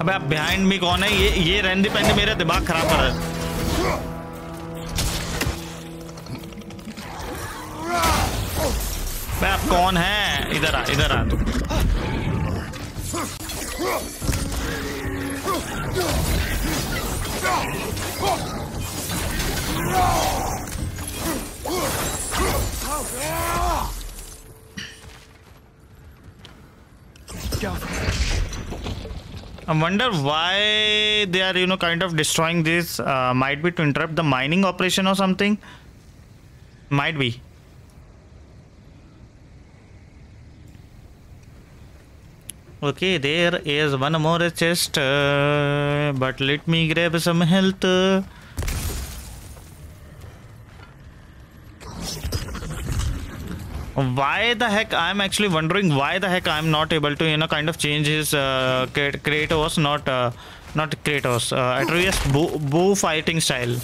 Speaker 1: अबे आप behind me कौन है? ये ये रहने पहले मेरा दिमाग खराब कर रहा है। आप कौन है? इधर आ इधर आ तू। I wonder why they are, you know, kind of destroying this. Uh, might be to interrupt the mining operation or something. Might be. Okay, there is one more chest, uh, but let me grab some health. Why the heck? I'm actually wondering why the heck I'm not able to, you know, kind of change his uh, Kra- Kratos, not uh, not Kratos, uh, Atreus bow, bow fighting style.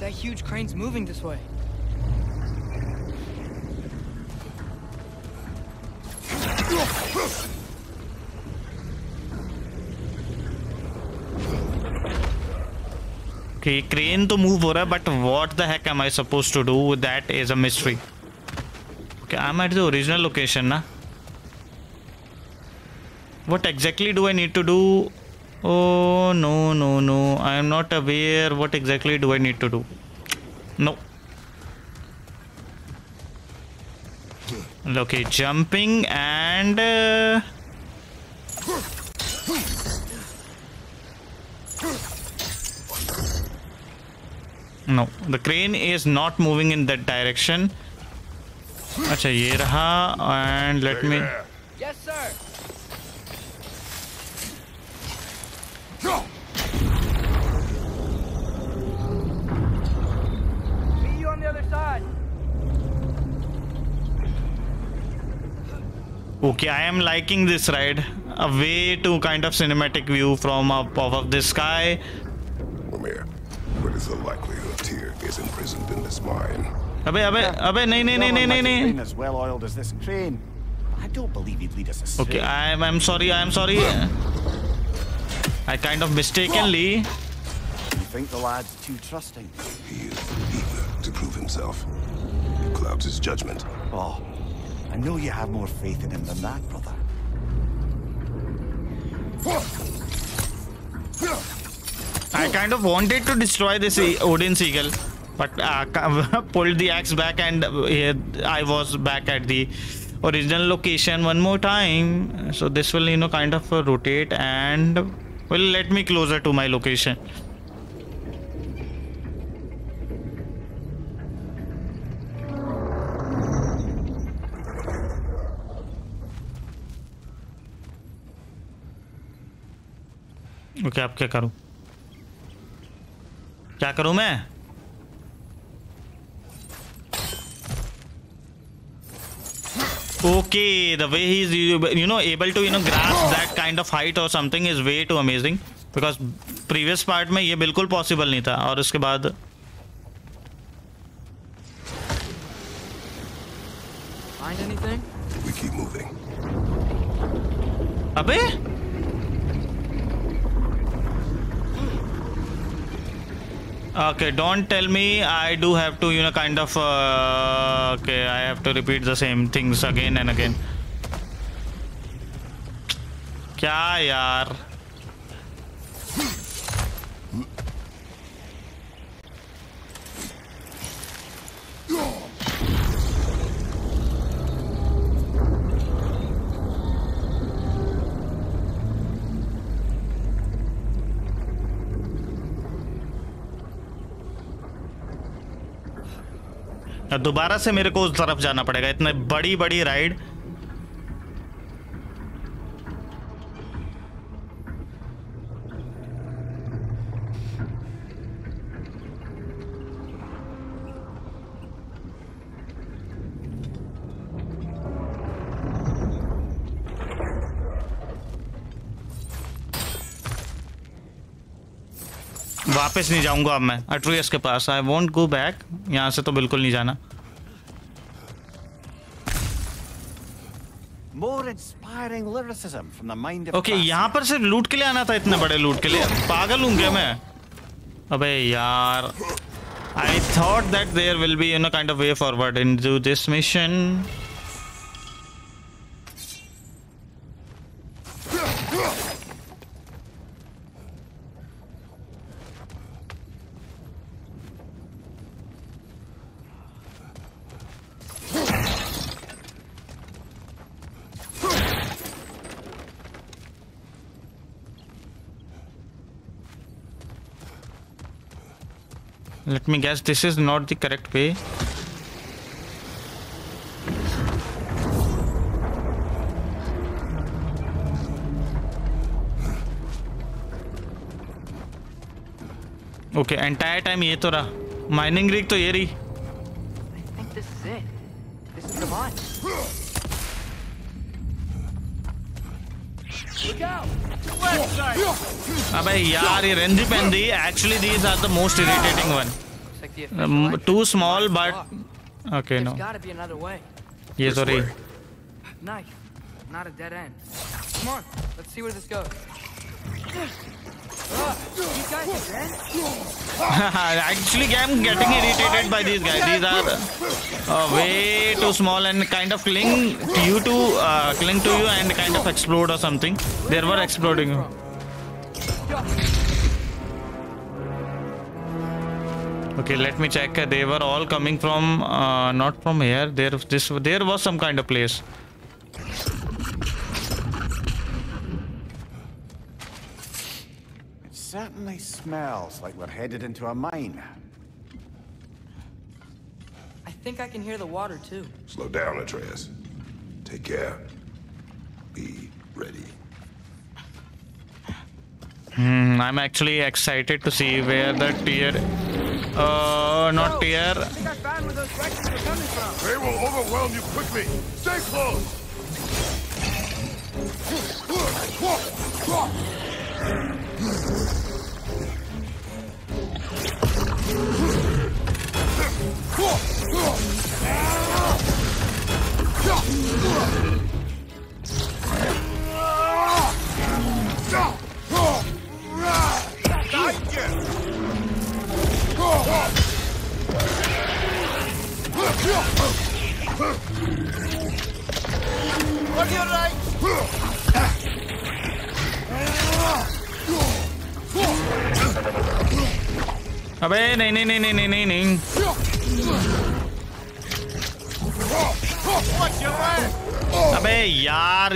Speaker 2: That huge crane's moving this way.
Speaker 1: Okay, crane to move हो रहा है but what the heck am I supposed to do with that is a mystery. Okay, I'm at the original location na. What exactly do I need to do? Oh no no no! I am not aware. What exactly do I need to do? No. Okay, jumping and. Uh, no, the crane is not moving in that direction. अच्छा ये रहा and let me
Speaker 2: Yes,
Speaker 1: Okay, I am liking this ride. A way to kind of cinematic view from up of the sky.
Speaker 4: Mimir, what is the likelihood Tyr is imprisoned in this mine?
Speaker 1: Abey, abey, abey, nahin, nahin, nahin, nahin,
Speaker 3: nahin. As well oiled as this. I don't believe he'd lead us astray.
Speaker 1: Okay, I'm, I'm sorry, I'm sorry. I kind of mistakenly.
Speaker 3: You think the lad's too trusting?
Speaker 4: He is eager to prove himself. It clouds his judgment.
Speaker 3: Oh, I know you have more faith in him than that, brother.
Speaker 1: I kind of wanted to destroy this E- Odin's eagle, but uh, <laughs> pulled the axe back and uh, here I was back at the original location one more time. So this will, you know, kind of uh, rotate and will let me closer to my location. Okay okay, अब क्या करूँ क्या करूँ मैं okay the way he is you know able to you know grass that kind of height और something is way too amazing because previous part में ये बिल्कुल पॉसिबल नहीं था और उसके बाद
Speaker 2: Find
Speaker 1: अबे? Okay, don't tell me I do have to, you know, kind of. Uh, okay, I have to repeat the same things again and again. क्या यार दोबारा से मेरे को उस तरफ़ जाना पड़ेगा। इतने बड़ी बड़ी राइड वापस नहीं जाऊँगा अब मैं। अट्रियस के पास आई वॉन्ट गो बैक यहाँ से तो बिल्कुल नहीं जाना। ओके okay, यहाँ पर सिर्फ़ लूट के लिए आना था इतने बड़े लूट के लिए। पागल हूँ क्या मैं? अबे यार I thought that there will be you know kind of way forward into this mission Let me guess, this is not the correct way. Okay entire time ये तो रहा माइनिंग रिग तो ये रही
Speaker 2: I think this is it. This is the mine. Look out! To the left side!
Speaker 1: अबे यार ये Renzi पहन दी actually these are the most irritating one
Speaker 2: Um,
Speaker 1: too
Speaker 2: small,
Speaker 1: but okay,
Speaker 2: There's no. Gotta be another way.
Speaker 1: Sorry.
Speaker 2: Knife, not a dead end. Come on, let's see where this goes.
Speaker 1: Ah, <laughs> Actually, I'm getting irritated by these guys. These are uh, way too small and kind of cling to you to uh, cling to you and kind of explode or something. They were exploding. Okay, let me check. They were all coming from uh, not from here. There, this, there was some kind of place.
Speaker 3: It certainly smells like we're headed into a mine.
Speaker 2: I think I can hear the water too.
Speaker 4: Slow down, Atreus. Take care. Be ready.
Speaker 1: Hmm, I'm actually excited to see where the tier. Uh, not tier.
Speaker 2: I think I found where those Vikings are coming from.
Speaker 4: They will overwhelm you quickly. Stay close.
Speaker 1: अबे नहीं नहीं नहीं नहीं नहीं नहीं नहीं अबे यार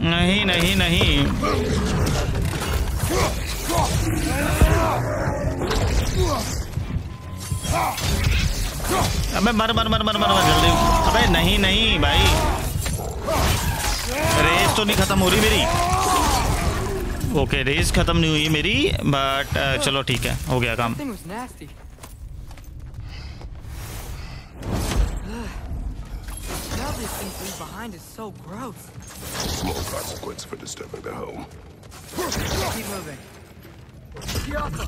Speaker 1: नहीं नहीं नहीं। अबे, मर मर मर मर मर मर, जल्दी। अबे, नहीं नहीं, भाई। रेस तो नहीं खत्म हो रही मेरी। ओके रेस खत्म नहीं हुई मेरी बट चलो ठीक है हो गया काम
Speaker 2: Thing was nasty. Now these things leave behind is so gross.
Speaker 4: Small consequence for disturbing their home.
Speaker 2: Keep moving. Kiyofa!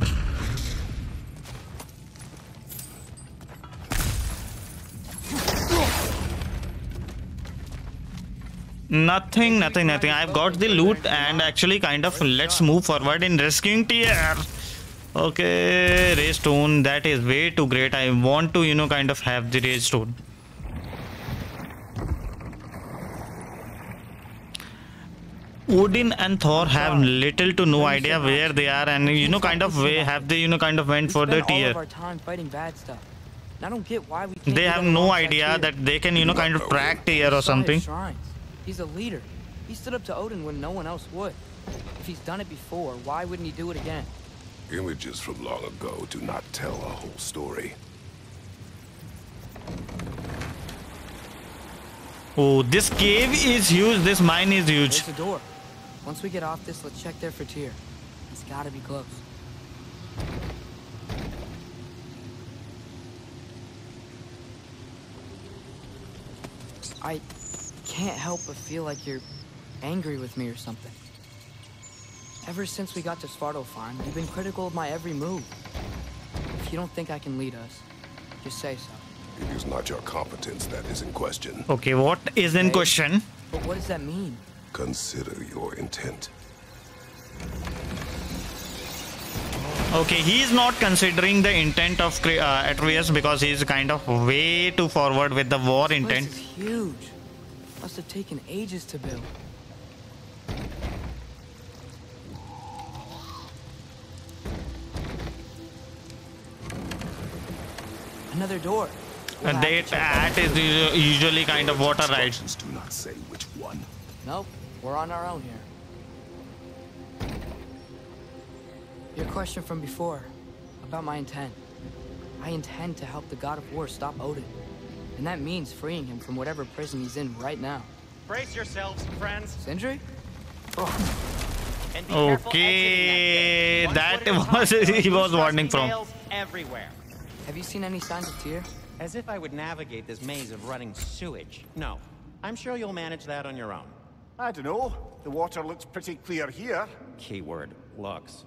Speaker 1: nothing nothing nothing i've got the loot and actually kind of let's move forward in rescuing Tyr okay ray stone that is way too great i want to you know kind of have the ray stone Odin and Thor have little to no idea where they are, and you know, kind of way have they, you know, kind of went for the Tyr.
Speaker 2: of our time fighting bad stuff. And I don't get why we can't
Speaker 1: They have no idea that they can, you know, kind of track Tyr or something.
Speaker 2: Shrines. He's a leader. He stood up to Odin when no one else would. If he's done it before, why wouldn't he do it again?
Speaker 4: Images from long ago do not tell a whole story.
Speaker 1: Oh, this cave is huge. This mine is huge.
Speaker 2: There's a door. Once we get off this, let's check there for Tyr. It's gotta be close. I can't help but feel like you're angry with me or something. Ever since we got to Svartalfheim, you've been critical of my every move. If you don't think I can lead us, just say so.
Speaker 4: It is not your competence that is in question.
Speaker 1: Okay, what is in
Speaker 2: Okay.
Speaker 1: question?
Speaker 2: But what does that mean?
Speaker 4: Consider your intent.
Speaker 1: Okay, he is not considering the intent of uh, Atreus because he is kind of way too forward with the war
Speaker 2: This
Speaker 1: intent.
Speaker 2: place is huge. Must have taken ages to build. Another door. We'll
Speaker 1: And
Speaker 2: have
Speaker 1: that at is usually kind of water rides.
Speaker 4: Instructions do not say which one.
Speaker 2: Nope, we're on our own here. Your question from before, about my intent. I intend to help the god of war stop Odin. And that means freeing him from whatever prison he's in right now.
Speaker 5: Brace yourselves, friends.
Speaker 2: Sindri?
Speaker 5: And be careful
Speaker 1: Okay,
Speaker 5: exiting
Speaker 1: that
Speaker 5: exit. One foot at a
Speaker 1: was- <laughs> he was warning from.
Speaker 5: Everywhere.
Speaker 2: Have you seen any signs of Tyr?
Speaker 5: As if I would navigate this maze of running sewage. No. I'm sure you'll manage that on your own.
Speaker 3: I don't know. The water looks pretty clear here.
Speaker 5: Keyword looks.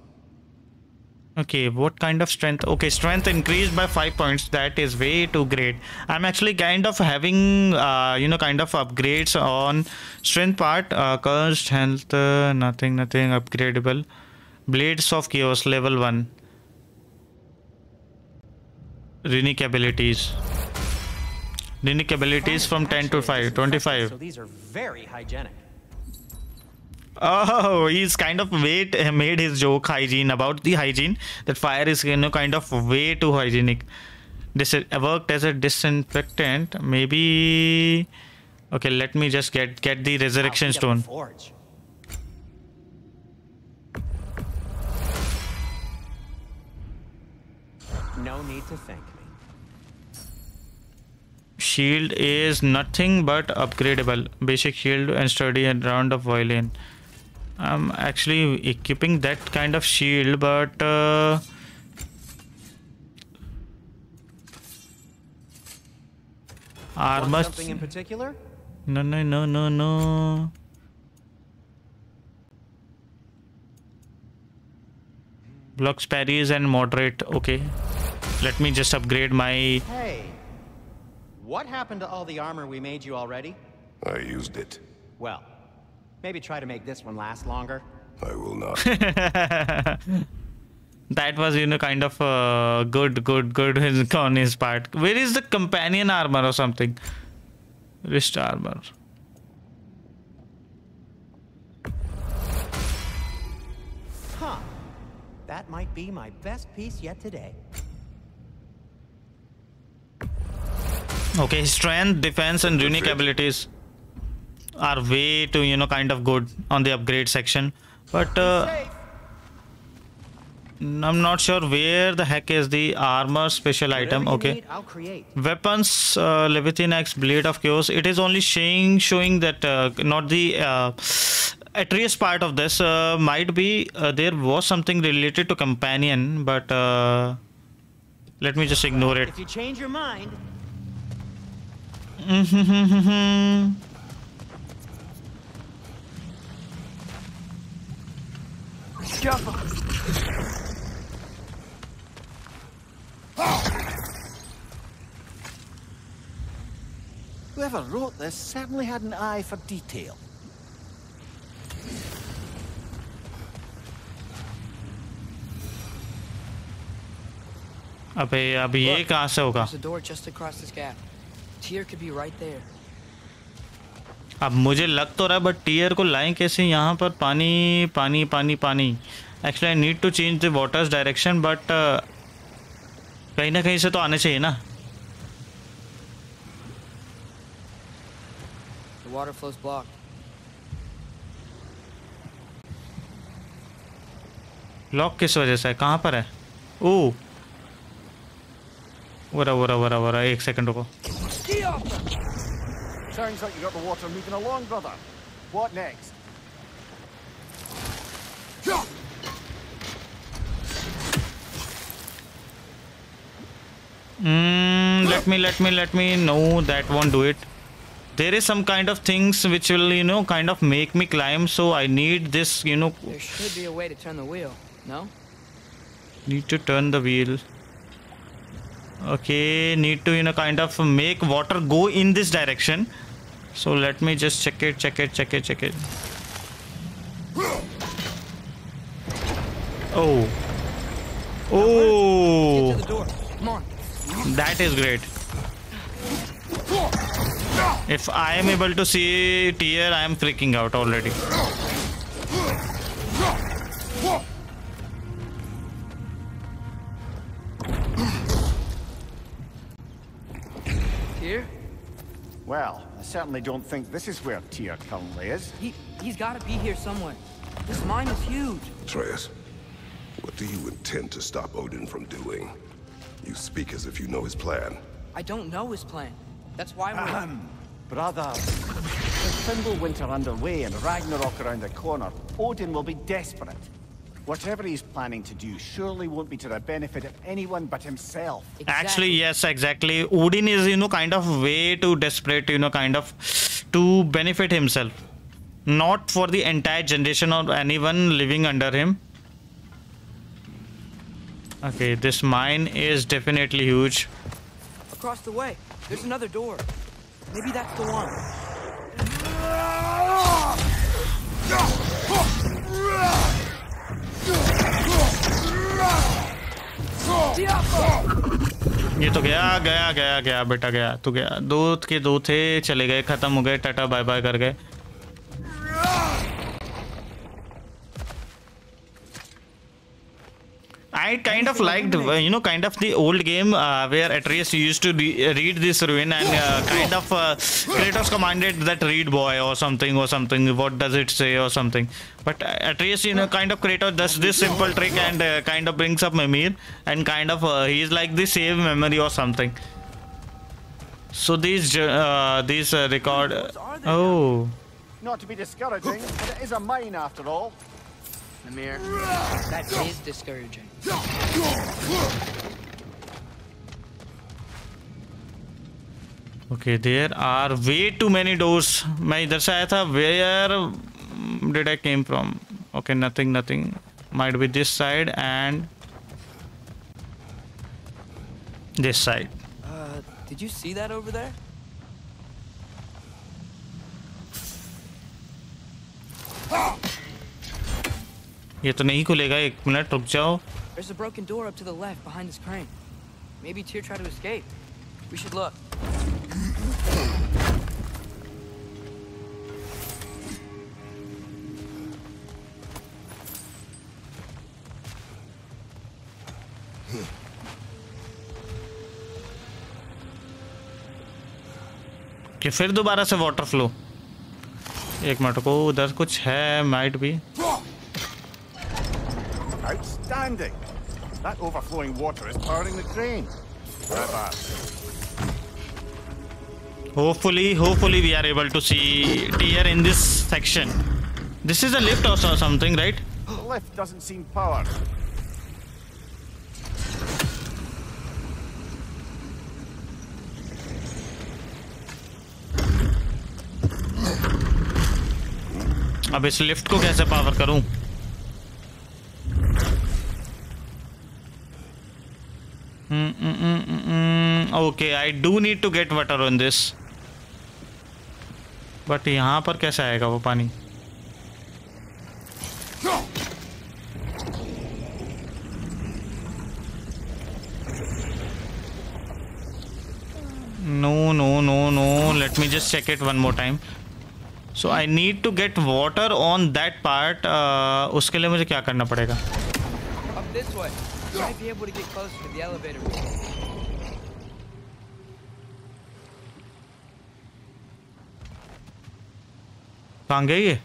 Speaker 1: Okay, what kind of strength? Okay, strength increased by 5 points. That is way too great. I'm actually kind of having, uh, you know, kind of upgrades on strength part. Uh, cursed, health, uh, nothing, nothing upgradable. Blades of Chaos, level 1. Runic abilities. Runic abilities from 10 to
Speaker 5: Actually,
Speaker 1: 5, 25.
Speaker 5: So these are very hygienic.
Speaker 1: Oh, he's kind of made his joke hygiene about the hygiene that fire is you know kind of way too hygienic. This worked as a disinfectant. Maybe okay. Let me just get get the resurrection stone.
Speaker 5: No need to thank me.
Speaker 1: Shield is nothing but upgradable. Basic shield and sturdy and round of violin. I'm actually equipping that kind of shield, but. Uh,
Speaker 5: Want
Speaker 1: armor
Speaker 5: something in particular?
Speaker 1: No, no, no, no, no. Blocks parries and moderate. Okay. Let me just upgrade my.
Speaker 5: Hey, what happened to all the armor we made you already?
Speaker 4: I used it.
Speaker 5: Well, maybe try to make this one last longer.
Speaker 4: I will not. <laughs>
Speaker 1: That was, you know, kind of uh, good, good, good <laughs> on his part. Where is the companion armor or something? Wrist armor.
Speaker 5: Huh. That might be my best piece yet today.
Speaker 1: Okay, strength, defense, and
Speaker 4: unique
Speaker 1: abilities are way too, you know, kind of good on the upgrade section. But uh, I'm not sure where the heck is the armor special item.
Speaker 5: Whatever you
Speaker 1: Okay.
Speaker 5: need,
Speaker 1: Weapons, uh, Leviathan Axe, Blade of Chaos. It is only showing showing that uh, not the uh, Atreus part of this. Uh, might be uh, there was something related to companion, but uh, let me just ignore it.
Speaker 5: If you change your mind,
Speaker 3: Whoever wrote this certainly had an eye for detail.
Speaker 1: अबे अब ये
Speaker 2: Look,
Speaker 1: कहाँ से होगा
Speaker 2: There's a door just across this gap. Tier could be right there.
Speaker 1: अब मुझे लग तो रहा है बट टीयर को लाएँ कैसे यहाँ पर? पानी पानी पानी पानी। Actually I need to change the waters direction but कहीं ना कहीं से तो आने चाहिए ना।
Speaker 2: The water flow's blocked.
Speaker 1: Lock किस वजह से है? कहाँ पर है? ओ वरा वरा वरा वरा एक सेकंड रुको।
Speaker 3: Sounds like you got the water moving along, brother. What next?
Speaker 1: Mm, let me let me let me no that won't do it there is some kind of things which will you know kind of make me climb so i need this you know
Speaker 2: There should be a way to turn the wheel. No?
Speaker 1: need to turn the wheel okay need to you know kind of make water go in this direction. So let me just check it check it check it check it. Oh. Oh. That is great. If i am able to see Tyr i am freaking out already
Speaker 2: Tyr?
Speaker 3: Well, I certainly don't think this is where Tyr currently is.
Speaker 2: He he's gotta be here somewhere. This mine is huge.
Speaker 4: Atreus, what do you intend to stop Odin from doing? You speak as if you know his plan.
Speaker 2: I don't know his plan. That's why we're
Speaker 3: Ahem. Brother, with Fimbulwinter underway and Ragnarok around the corner, Odin will be desperate. Whatever he's planning to do surely won't be to the benefit of anyone but himself.
Speaker 1: Actually, yes, exactly. Odin is, you know, kind of way too desperate, you know, kind of to benefit himself. not for the entire generation or anyone living under him. Okay, this mine is definitely huge.
Speaker 2: Across the way, there's another door. Maybe that's the one. <laughs>
Speaker 1: ये तो गया गया गया गया, बेटा गया तो गया। दो के दो थे, चले गए, खत्म हो गए, टाटा बाय बाय कर गए। I kind of liked, uh, you know, kind of the old game uh, where Atreus used to re- read this ruin and uh, kind of uh, Kratos commanded that read boy or something or something. What does it say or something? But uh, Atreus, you know, kind of Kratos does this simple trick and uh, kind of brings up Mimir and kind of uh, he's like the save memory or something. So these uh, these uh, record. Oh,
Speaker 3: Not to be discouraging, but it is a mine after all.
Speaker 2: Namir, that is discouraging.
Speaker 1: Okay there are way too many doors मैं इधर से आया था where did I came from okay nothing nothing might be this side and this side
Speaker 2: did you see that over there?
Speaker 1: ये तो नहीं खुलेगा एक मिनट रुक जाओ।
Speaker 2: There's a broken door up to the left behind this crane. Maybe Tyr tried to escape. We should look.
Speaker 1: कि फिर दोबारा से वाटर फ्लो एक मिनट को उधर कुछ है माइट भी
Speaker 3: Dandy! That overflowing water is powering the train. Right
Speaker 1: hopefully, hopefully we are able to see Tyr in this section. This is a lift or something, right?
Speaker 3: The lift doesn't seem powered.
Speaker 1: अब इस lift को कैसे power करूं okay I do need to get water on this but यहाँ पर कैसे आएगा वो पानी? No no no no let me just check it one more time so I need to get water on that part उसके लिए मुझे क्या करना पड़ेगा?
Speaker 2: You might be able to get closer to the elevator. room.
Speaker 1: कहाँ गई ये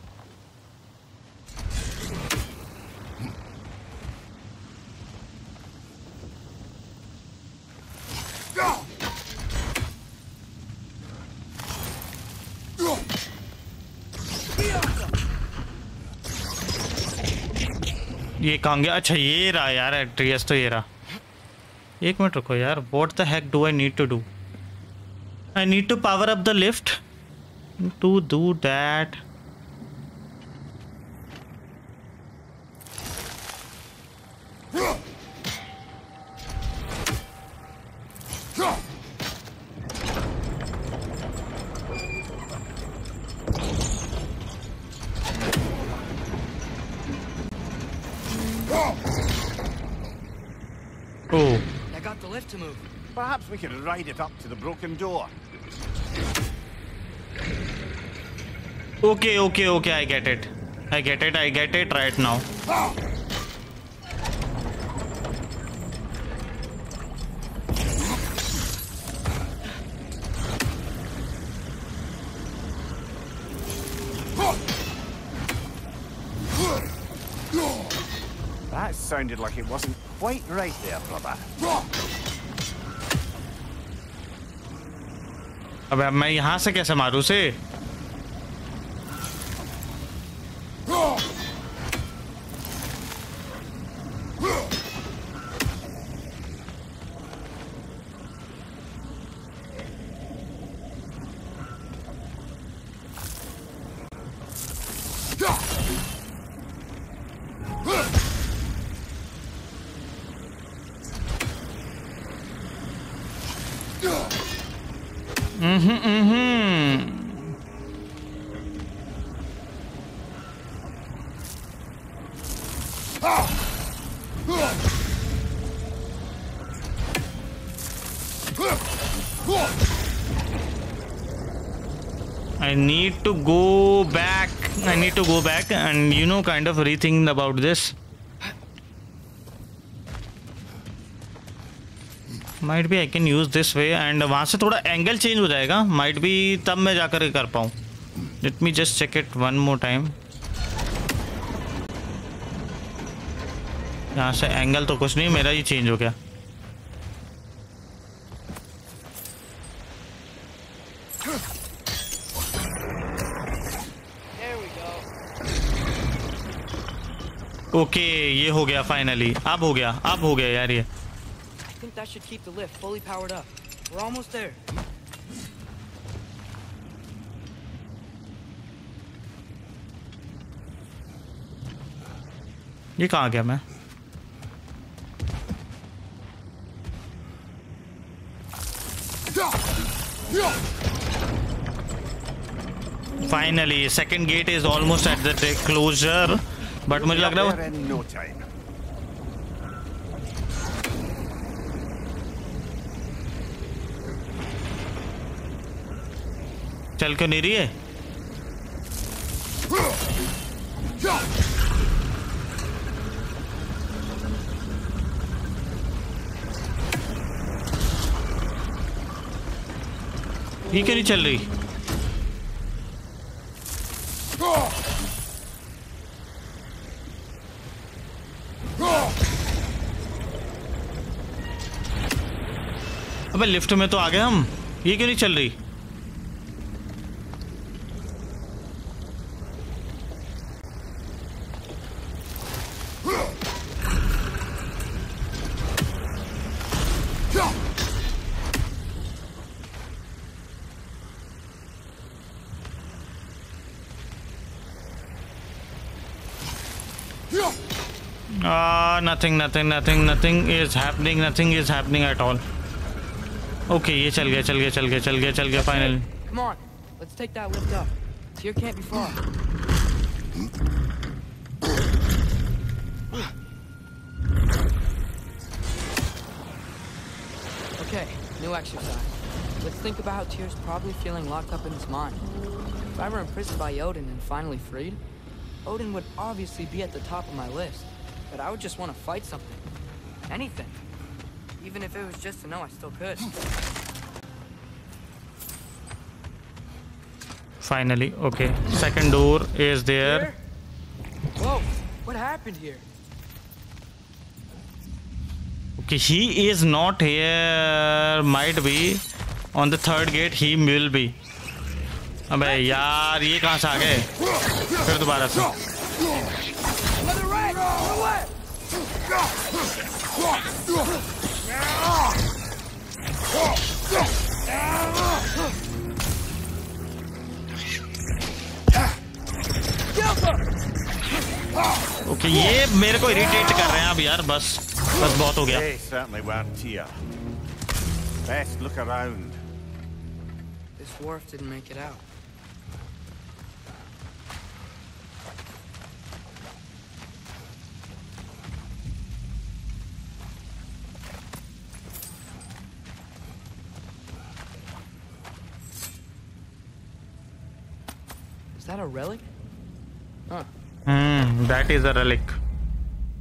Speaker 1: ये कहाँ गया? अच्छा ये रहा यार, एड्रेस तो ये रहा। एक मिनट रुको यार what the heck do I need to do I need to power up the lift to do that oh
Speaker 2: That got the lift to move.
Speaker 3: Perhaps we could ride it up to the broken door.
Speaker 1: okay okay okay i get it i get it i get it right now
Speaker 3: That sounded like it wasn't quite right there, brother.
Speaker 1: अब मैं यहाँ से कैसे मारू से and you know, kind of rethink about this. Might be I can use this way and वहाँ से थोड़ा एंगल चेंज हो जाएगा। माइट बी तब मैं जाकर कर पाऊँ। Let me just check it one more time यहाँ से एंगल तो कुछ नहीं, मेरा ही चेंज हो गया। ओके ये हो गया फाइनली अब हो गया अब हो गया यार ये। ये कहा गया मैं? Finally second gate is almost at the closer but मुझे लग रहा है चल क्यों नहीं रही है? ये क्यों नहीं चल रही? अबे लिफ्ट में तो आ गए हम ये क्यों नहीं चल रही nothing nothing nothing nothing is happening nothing is happening at all okay ये चल गया चल गया चल गया चल गया चल गया finally
Speaker 2: come on let's take that lift up Tyr can't be far okay new exercise let's think about how Tyr's probably feeling locked up in his mind if I were imprisoned by Odin and finally freed Odin would obviously be at the top of my list but I would just want to fight something. Anything. Even if it was just to know I still could.
Speaker 1: Finally, okay. Second door is there. Here?
Speaker 2: Whoa, what happened here?
Speaker 1: Okay, he is not here. Might be. On the third gate, he will be. अबे यार ये कहाँ से आ गए फिर दोबारा से okay ये मेरे को इरिटेट कर रहे हैं अब यार बस बस बहुत हो गया
Speaker 3: Best look around.
Speaker 2: This wharf didn't make it out. Relic? Huh.
Speaker 1: Hmm, that is a relic.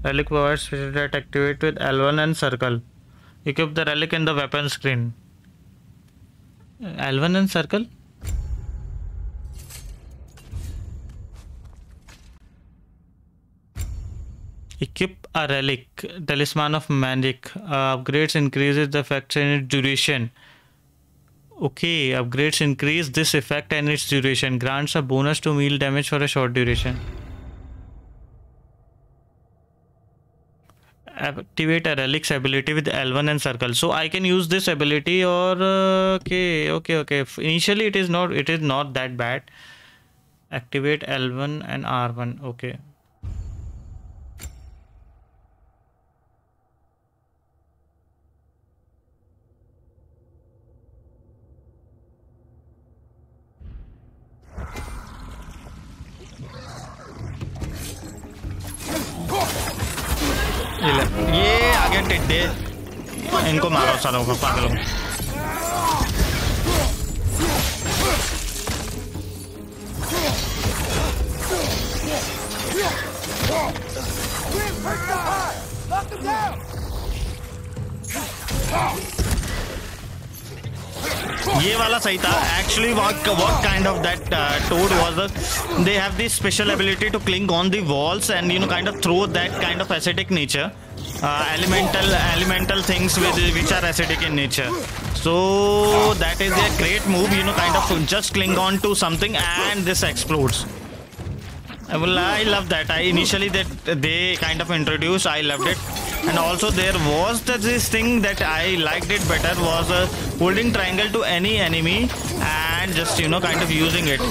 Speaker 1: Relic provides special that activate with L1 and circle. Equip the relic in the weapon screen. L1 and circle? Equip a relic. Talisman of Magic. Uh, upgrades increases the effects in duration. Okay, upgrades increase this effect and its duration. Grants a bonus to melee damage for a short duration. Activate a relic's ability with L1 and circle. So I can use this ability or uh, okay, okay, okay. Initially it is not it is not that bad. Activate L1 and R1. Okay. ये आगे टिड्डे इनको मारो सालों को पागलों Lock them down! ये वाला सही था। Actually what kind of that toad was they have this special ability to cling on the walls and you know kind of throw that kind of acetic nature elemental elemental things with which are acetic in nature so that is a great move you know kind of just cling on to something and this explores well i love that. I initially that they kind of introduced i loved it. And also there was this thing that i liked it better was uh, holding triangle to any enemy and just you know kind of using it.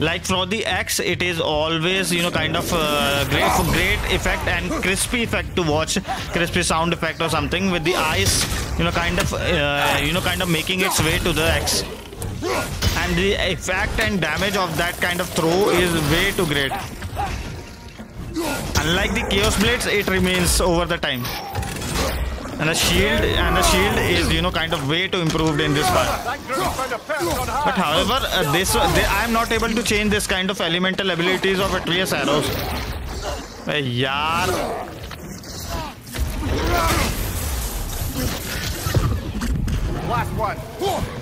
Speaker 1: Like for the x it is always you know kind of uh, great great effect and crispy effect to watch. Crispy sound effect or something with the eyes you know kind of uh, you know kind of making its way to the x and the effect and damage of that kind of throw is way too great. Unlike the chaos blades it remains over the time. And the shield and the shield is you know kind of way too improved in this part but however uh, this they, i am not able to change this kind of elemental abilities of Atreus arrows. Uh, यार
Speaker 3: Last one.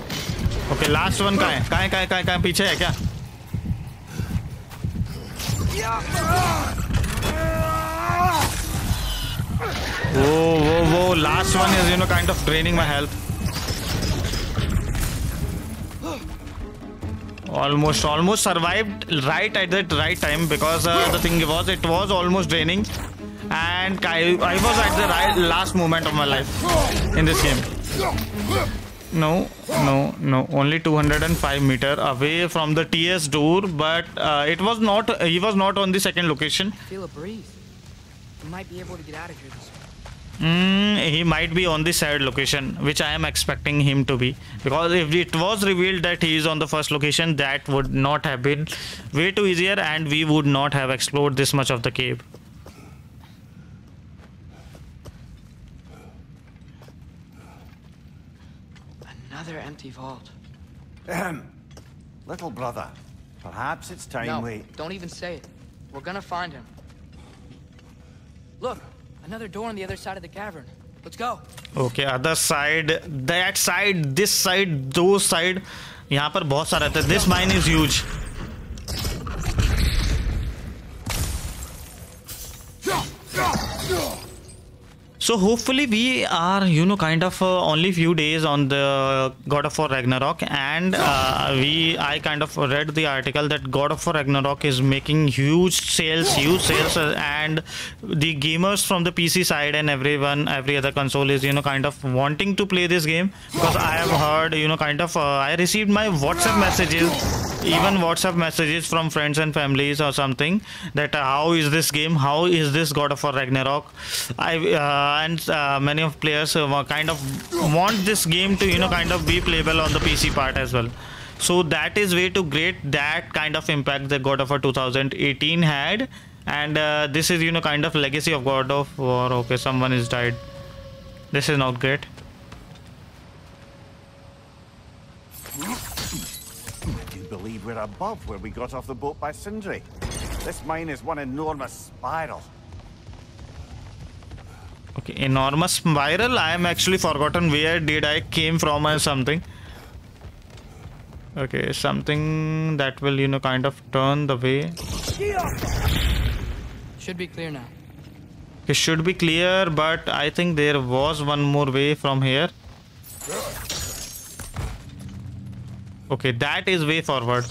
Speaker 1: Okay last one का है। का है का है का है का है? पीछे है क्या? वो वो वो last one is you know kind of draining my health almost almost survive right at that right time because the thing was it was almost draining and I was at the right last moment of my life in this game no no no only 205 meter away from the ts door but uh, it was not he was not on the second location
Speaker 2: Feel a breeze. Might be able to get out of here this.
Speaker 1: Mm, he might be on the third location, which I am expecting him to be. Because if it was revealed that he is on the first location, that would not have been way too easier, and we would not have explored this much of the cave.
Speaker 2: Another empty vault.
Speaker 3: Ahem. Little brother, perhaps it's time
Speaker 2: no,
Speaker 3: we...
Speaker 2: don't even say it. We're gonna find him. Look, another door on the other side of the cavern. Let's go.
Speaker 1: Okay, other side, that side, this side, those side. यहाँ पर बहुत सारे रहते हैं. This mine is huge. so hopefully we are, you know, kind of uh, only few days on the God of War Ragnarok, and uh, we, I kind of read the article that God of War Ragnarok is making huge sales, huge sales, uh, and the gamers from the PC side and everyone, every other console is, you know, kind of wanting to play this game because I have heard, you know, kind of, uh, I received my WhatsApp messages, even WhatsApp messages from friends and families or something that uh, how is this game, how is this God of War Ragnarok, I. And uh, many of players uh, kind of want this game to you know kind of be playable on the PC part as well. So that is way to great that kind of impact that God of War 2018 had, and uh, this is you know kind of legacy of God of War. Okay, someone is died. This is not great.
Speaker 3: Do you believe we're above where we got off the boat by Sindri? This mine is one enormous spiral.
Speaker 1: Okay, enormous spiral. I am actually forgotten where did I came from or something. Okay, something that will you know kind of turn the way.
Speaker 2: Should be clear now.
Speaker 1: It should be clear, but I think there was one more way from here. Okay, that is way forward.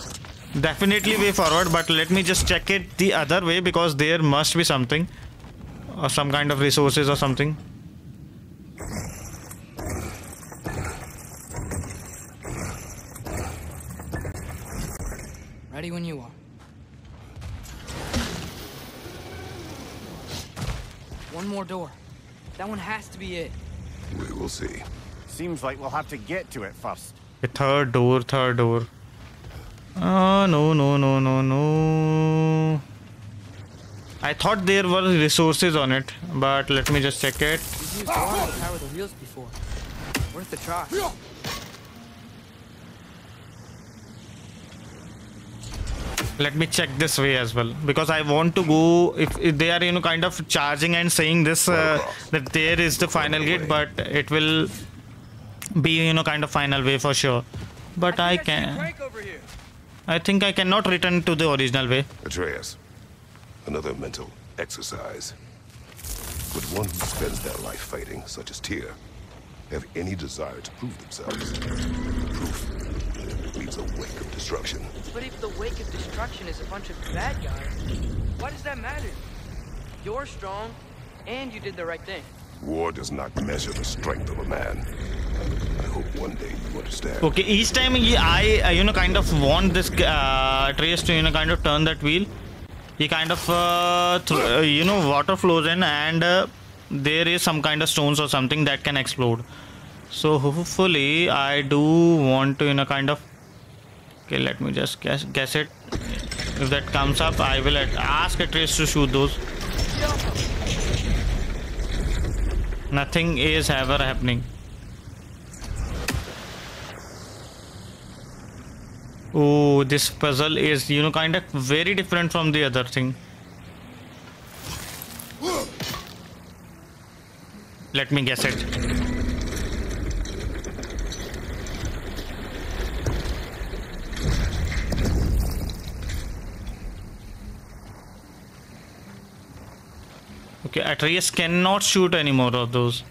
Speaker 1: Definitely way forward, but let me just check it the other way because there must be something. Or some kind of resources or something.
Speaker 2: Ready when you are. One more door. That one has to be it.
Speaker 4: We will see.
Speaker 3: Seems like we'll have to get to it first.
Speaker 1: A third door, third door. Oh, no, no, no, no, no. I thought there were resources on it, but let me just check it. Let me check this way as well because I want to go. If, if they are you know kind of charging and saying this uh, that there is the final gate, but it will be you know kind of final way for sure. But I can.
Speaker 2: over.
Speaker 1: I think I cannot return to the original way.
Speaker 4: Atreus, another mental exercise. Would one who spends their life fighting, such as Tyr, have any desire to prove themselves? Proof leaves a wake of destruction.
Speaker 2: But if the wake of destruction is a bunch of bad guys, why does that matter? You're strong, and you did the right thing.
Speaker 4: War does not measure the strength of a man. I hope one day you understand.
Speaker 1: Okay, each time he, I uh, you know kind of want this uh, trace to you know kind of turn that wheel. He kind of uh, uh, you know water flows in and uh, there is some kind of stones or something that can explode. So hopefully I do want to you know kind of okay. Let me just guess guess it. If that comes up, I will ask Atreus to shoot those. Nothing is ever happening. Oh, this puzzle is, you know, kind of very different from the other thing. Let me guess it. Okay, Atreus cannot shoot any more of those.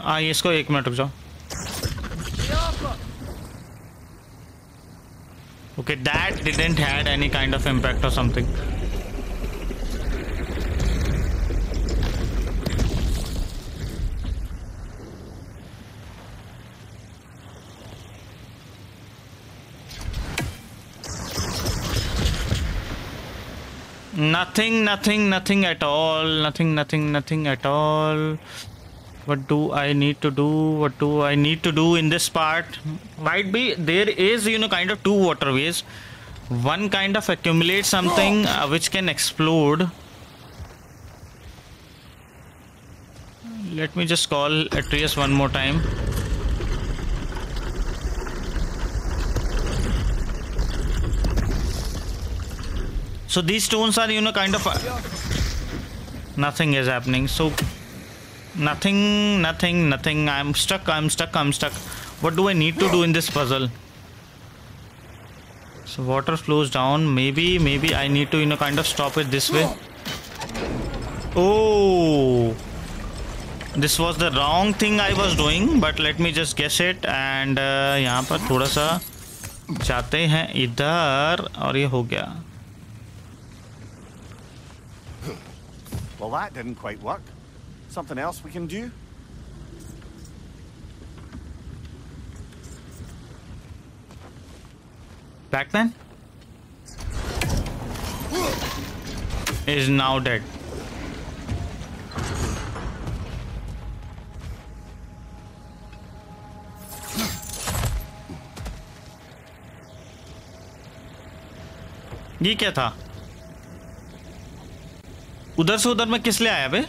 Speaker 1: हाँ इसको एक minute रुक जाओ Okay, that didn't had any kind of impact or something. Nothing, nothing, nothing at all. Nothing, nothing, nothing at all. What do I need to do? What do I need to do in this part? Might be there is, you know, kind of two waterways. One kind of accumulates something uh, which can explode. Let me just call Atreus one more time. So these stones are, you know, kind of. Uh, nothing is happening. So nothing, nothing, nothing. I'm stuck. I'm stuck. I'm stuck. What do I need to do in this puzzle? So water flows down. Maybe, maybe I need to, you know, kind of stop it this way. Oh, this was the wrong thing I was doing. But let me just guess it. And uh, यहाँ पर थोड़ा सा जाते हैं इधर और ये हो गया.
Speaker 3: Well, that didn't quite work. Something else we can do?
Speaker 1: Batman is now dead. ये क्या था उधर से उधर में किस लिए आया बे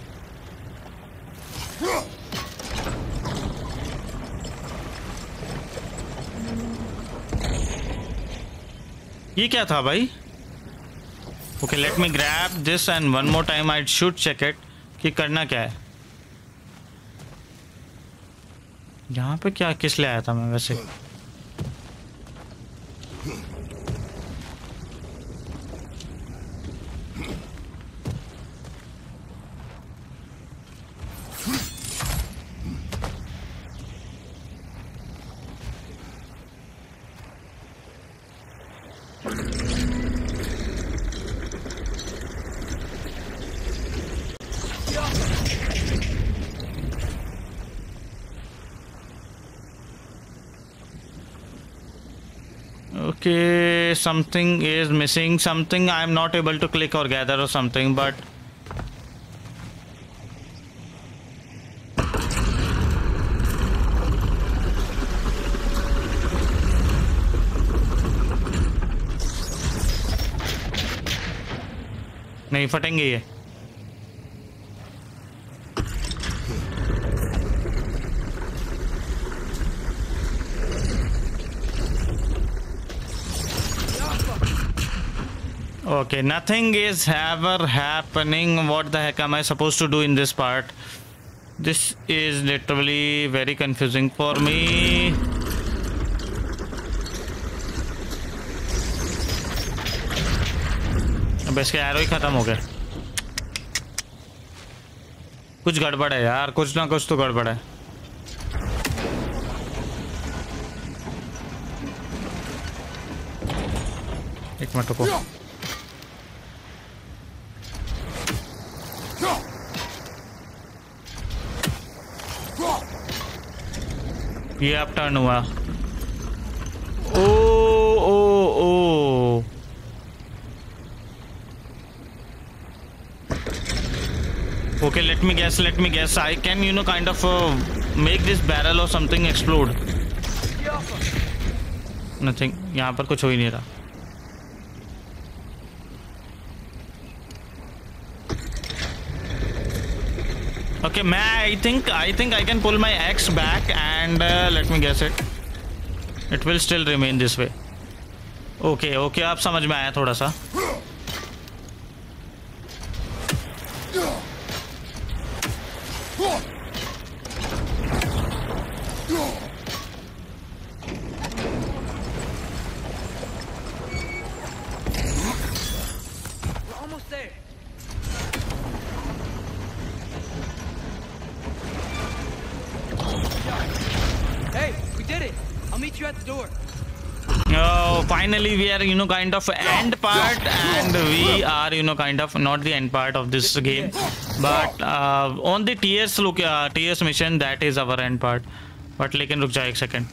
Speaker 1: ये क्या था भाई? Okay let me grab this and one more time I should check it कि करना क्या है? यहाँ पे क्या, किस ले आया था मैं वैसे okay something is missing something i'm not able to click or gather or something but नहीं फटेंगे ये Okay, nothing is ever happening. What the heck am I supposed to do in this part? This is literally very confusing for me. अब इसके arrow ही खत्म हो गए कुछ गड़बड़ है यार कुछ ना कुछ तो गड़बड़ है एक मिनट रुको ये आप टर्न हुआ। Oh oh O. Okay let me guess let me guess I can you know kind of make this barrel और समथिंग एक्सप्लोड नथिंग यहाँ पर कुछ हो ही नहीं रहा। ओके मैं I think I think I can pull my axe back and let me guess it it will still remain this way okay okay आप समझ में आया थोड़ा सा। Know, kind of end part and we are, you know, kind of not the end part of this game. But uh, on the TS look, uh, TS mission, that is our end part. But लेकिन रुक जाओ एक second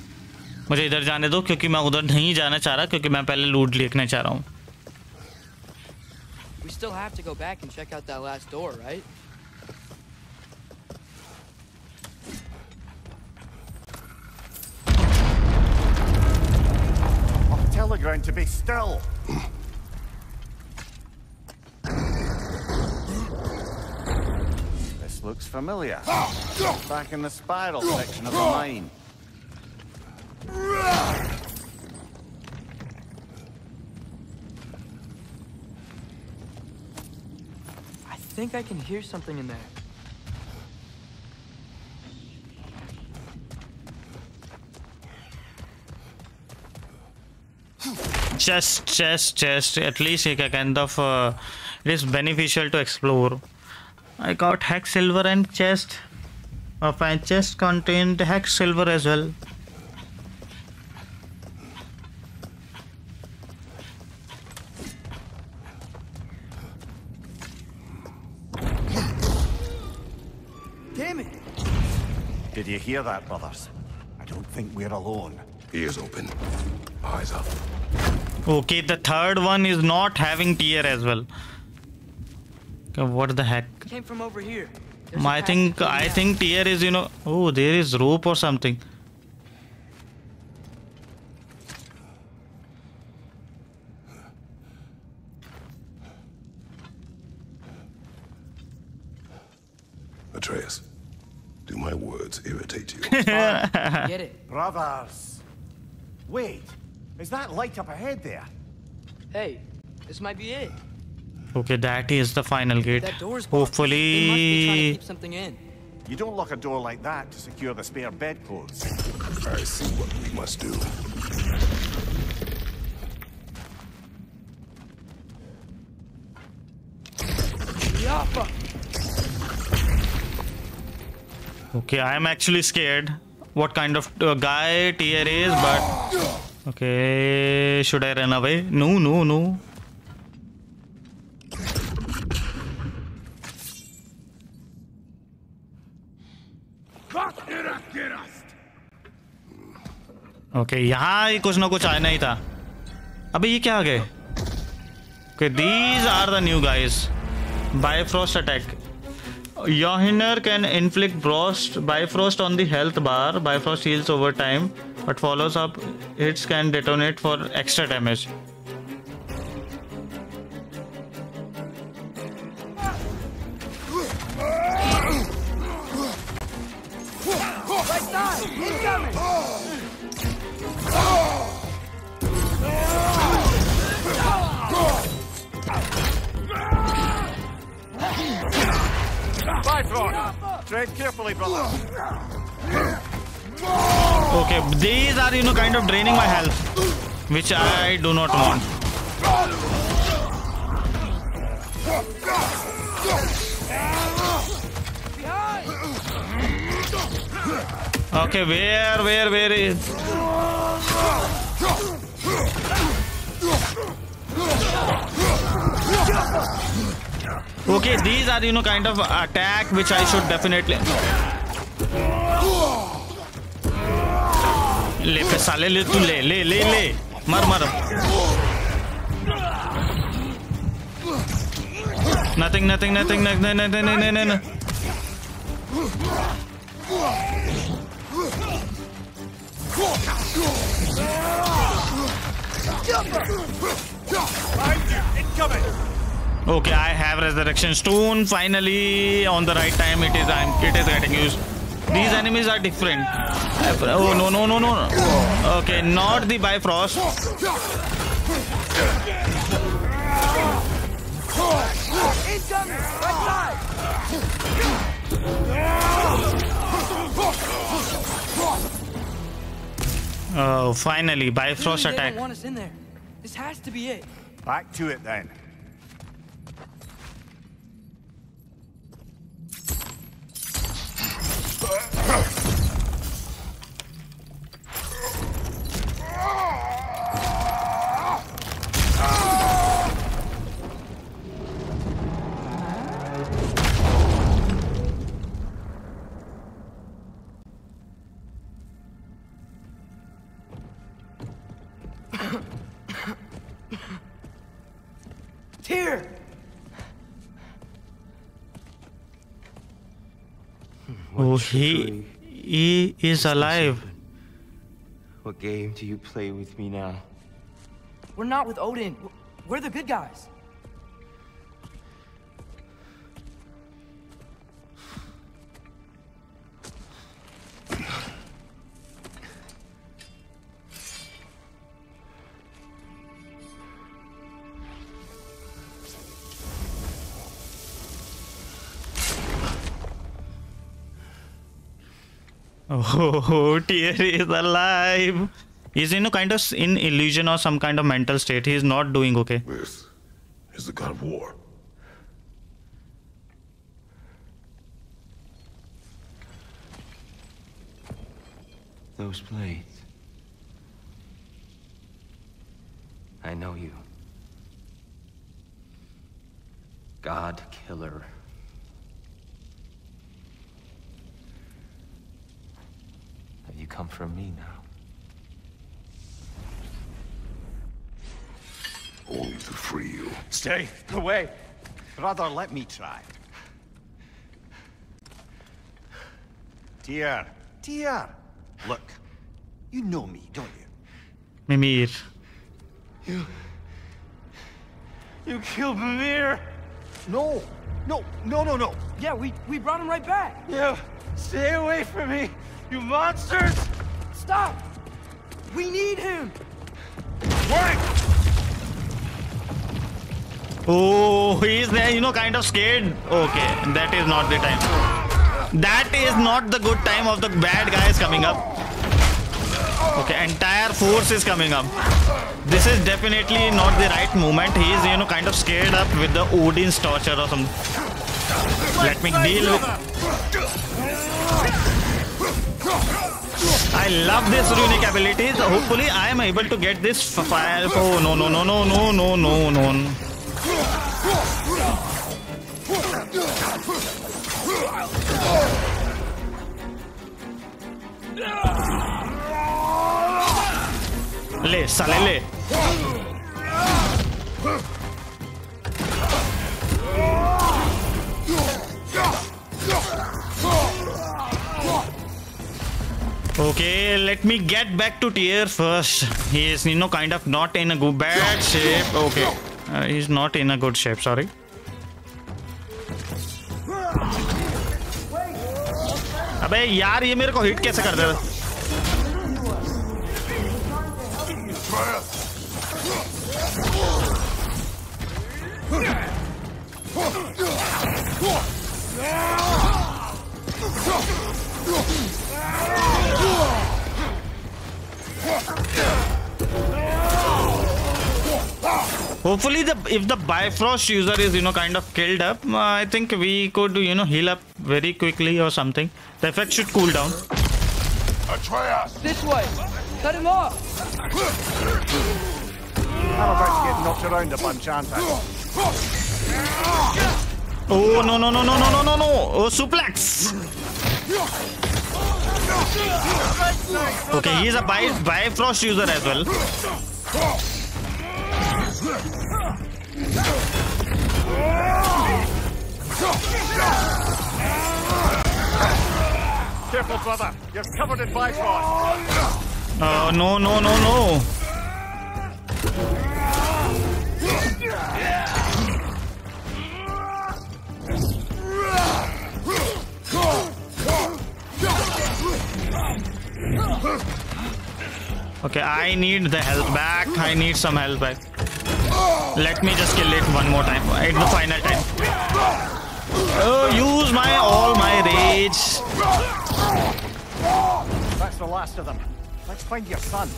Speaker 1: मुझे इधर जाने दो क्योंकि मैं उधर नहीं जाना चाह रहा क्योंकि मैं पहले लूट देखना चाह रहा हूँ
Speaker 2: We still have to go back and check out that last door, right?
Speaker 3: Be still. this looks familiar. Back in the spiral section of the mine.
Speaker 2: I think I can hear something in there.
Speaker 1: Chest chest chest at least a kind of uh, it is beneficial to explore i got hacksilver and chest of my chest contained hacksilver as well
Speaker 2: Damn it!
Speaker 3: Did you hear that, brothers? I don't think we're alone.
Speaker 4: Ears open, eyes up.
Speaker 1: Okay the third one is not having Tyr as well Okay, what the heck
Speaker 2: came from over here. There's a
Speaker 1: i think i
Speaker 2: down.
Speaker 1: think Tyr is you know oh there is rope or something
Speaker 4: Atreus, do my words irritate you? <laughs> <laughs>
Speaker 2: Get it?
Speaker 3: Brothers! Wait, is that light up ahead there?
Speaker 2: Hey, this might be it.
Speaker 1: okay that is the final gate
Speaker 2: That door's blocked. They must be trying to
Speaker 1: hopefully
Speaker 2: keep something in.
Speaker 3: You don't lock a door like that to secure the spare bedclothes.
Speaker 4: I see what we must do.
Speaker 2: Yappa!
Speaker 1: Okay, I am actually scared what kind of uh, guy Tyr is, but Okay, should I run away? No, no, no. Okay okay, यहाँ कुछ ना कुछ आना ही था। अबे ये क्या आ गए? These are the new guys Bifrost attack योहिनर can inflict frost Bifrost on the health bar Bifrost heals over time but follows up hits can detonate for extra damage.
Speaker 3: Bifrost! Tread carefully, brother!
Speaker 1: Okay, these are, you know, kind of draining my health, which I do not want. Okay, where, where, where is? Okay, these are, you know, kind of attack which I should definitely. ले पे साले ले तू ले ले ले ले मर मर nothing nothing nothing nothing nothing nothing nothing Okay, I have resurrection stone finally on the right time. It is I'm it is getting used these enemies are different oh no no no no no. okay not the bifrost
Speaker 2: Incoming!
Speaker 1: Oh finally bifrost
Speaker 2: Clearly
Speaker 1: attack
Speaker 2: want us in there. This has to be it.
Speaker 3: Back to it then.
Speaker 2: Uh,
Speaker 1: oh he he is alive
Speaker 6: What game do you play with me now?
Speaker 2: We're not with Odin. We're the good guys.
Speaker 1: Oh, <laughs> Tyr is alive. He's in a kind of in illusion or some kind of mental state. He's not doing okay.
Speaker 4: This is the god of war.
Speaker 6: Those blades. I know you. God killer. You come for me now?
Speaker 4: Only to free you.
Speaker 3: Stay away. Brother, let me try. Dear, dear. Look, you know me, don't you?
Speaker 1: Mimir.
Speaker 6: You You killed Mimir!
Speaker 3: No, no, no, no, no.
Speaker 2: Yeah, we, we brought him right back.
Speaker 6: Yeah, stay away from me, you monsters!
Speaker 2: Stop! We need him!
Speaker 3: Warwick!
Speaker 1: Oh, he's there, you know, kind of scared. Okay, that is not the time. That is not the good time of the bad guys coming up. Okay, entire force is coming up. This is definitely not the right moment. He is, you know, kind of scared up with the Odin's torture or something. Let me deal with. I love this runic abilities. Hopefully, I am able to get this f- fire. Oh no no no no no no no no. ले साले ले Okay, let me get back to Tyr first. He is, you know, kind of not in a good bad shape. Okay, uh, he's not in a good shape. Sorry. अबे यार ये मेरे को hit कैसे कर Oh! Hopefully, the if the Bifrost user is you know kind of killed up, uh, I think we could you know heal up very quickly or something. The effect should cool down.
Speaker 4: Atreus!
Speaker 2: This way! Cut him off!
Speaker 3: I'm about to get knocked around a bunch, aren't I?
Speaker 1: Oh no no no no no no no no! Oh suplex! Okay, he's a Bi Bifrost user as well.
Speaker 3: Careful, brother. You're covered in Bifrost.
Speaker 1: Oh no no no no! Okay, I need the health back. I need some health back. Let me just kill it one more time. It's the final time. Oh, use my all my rage.
Speaker 3: That's the last of them. Let's find your son.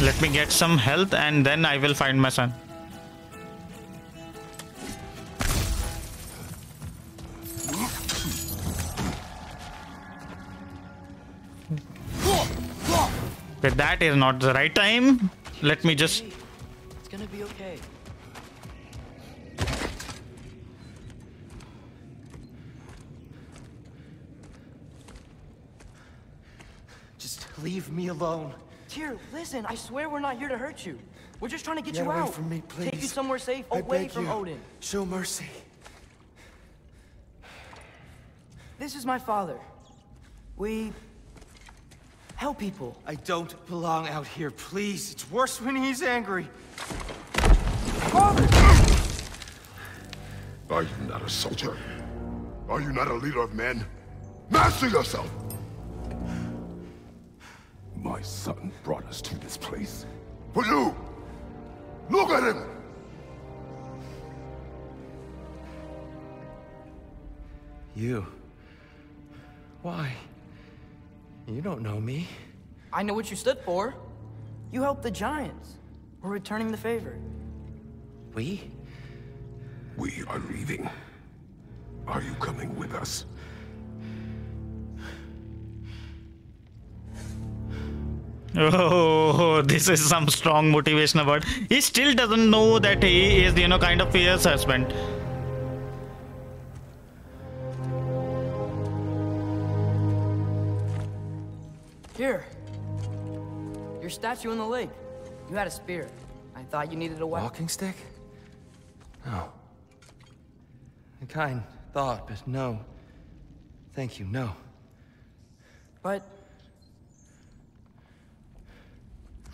Speaker 1: Let me get some health and then I will find my son. Okay, that is not the right time. Let me just.
Speaker 2: It's gonna be okay.
Speaker 6: Just leave me alone.
Speaker 2: Tyr, listen, I swear we're not here to hurt you. We're just trying to get
Speaker 6: Get
Speaker 2: you
Speaker 6: away
Speaker 2: out.
Speaker 6: from me, please.
Speaker 2: Take you
Speaker 6: please.
Speaker 2: somewhere safe,
Speaker 6: I
Speaker 2: away
Speaker 6: beg
Speaker 2: from
Speaker 6: you.
Speaker 2: Odin.
Speaker 6: Show mercy.
Speaker 2: This is my father. We help people.
Speaker 6: I don't belong out here, please. It's worse when he's angry.
Speaker 2: Father!
Speaker 4: Are you not a soldier? Are you not a leader of men? Master yourself! My son brought us to this place. For you! Look at him!
Speaker 6: You. Why? You don't know me.
Speaker 2: I know what you stood for. You helped the Giants. We're returning the favor.
Speaker 6: We?
Speaker 4: We are leaving. Are you coming with us?
Speaker 1: Oh, this is some strong motivational word. He still doesn't know that he is, you know, kind of Faye's husband.
Speaker 2: Statue in the lake. You had a spear. I thought you needed a weapon.
Speaker 6: Walking stick? No. A kind thought, but no. Thank you, no.
Speaker 2: But...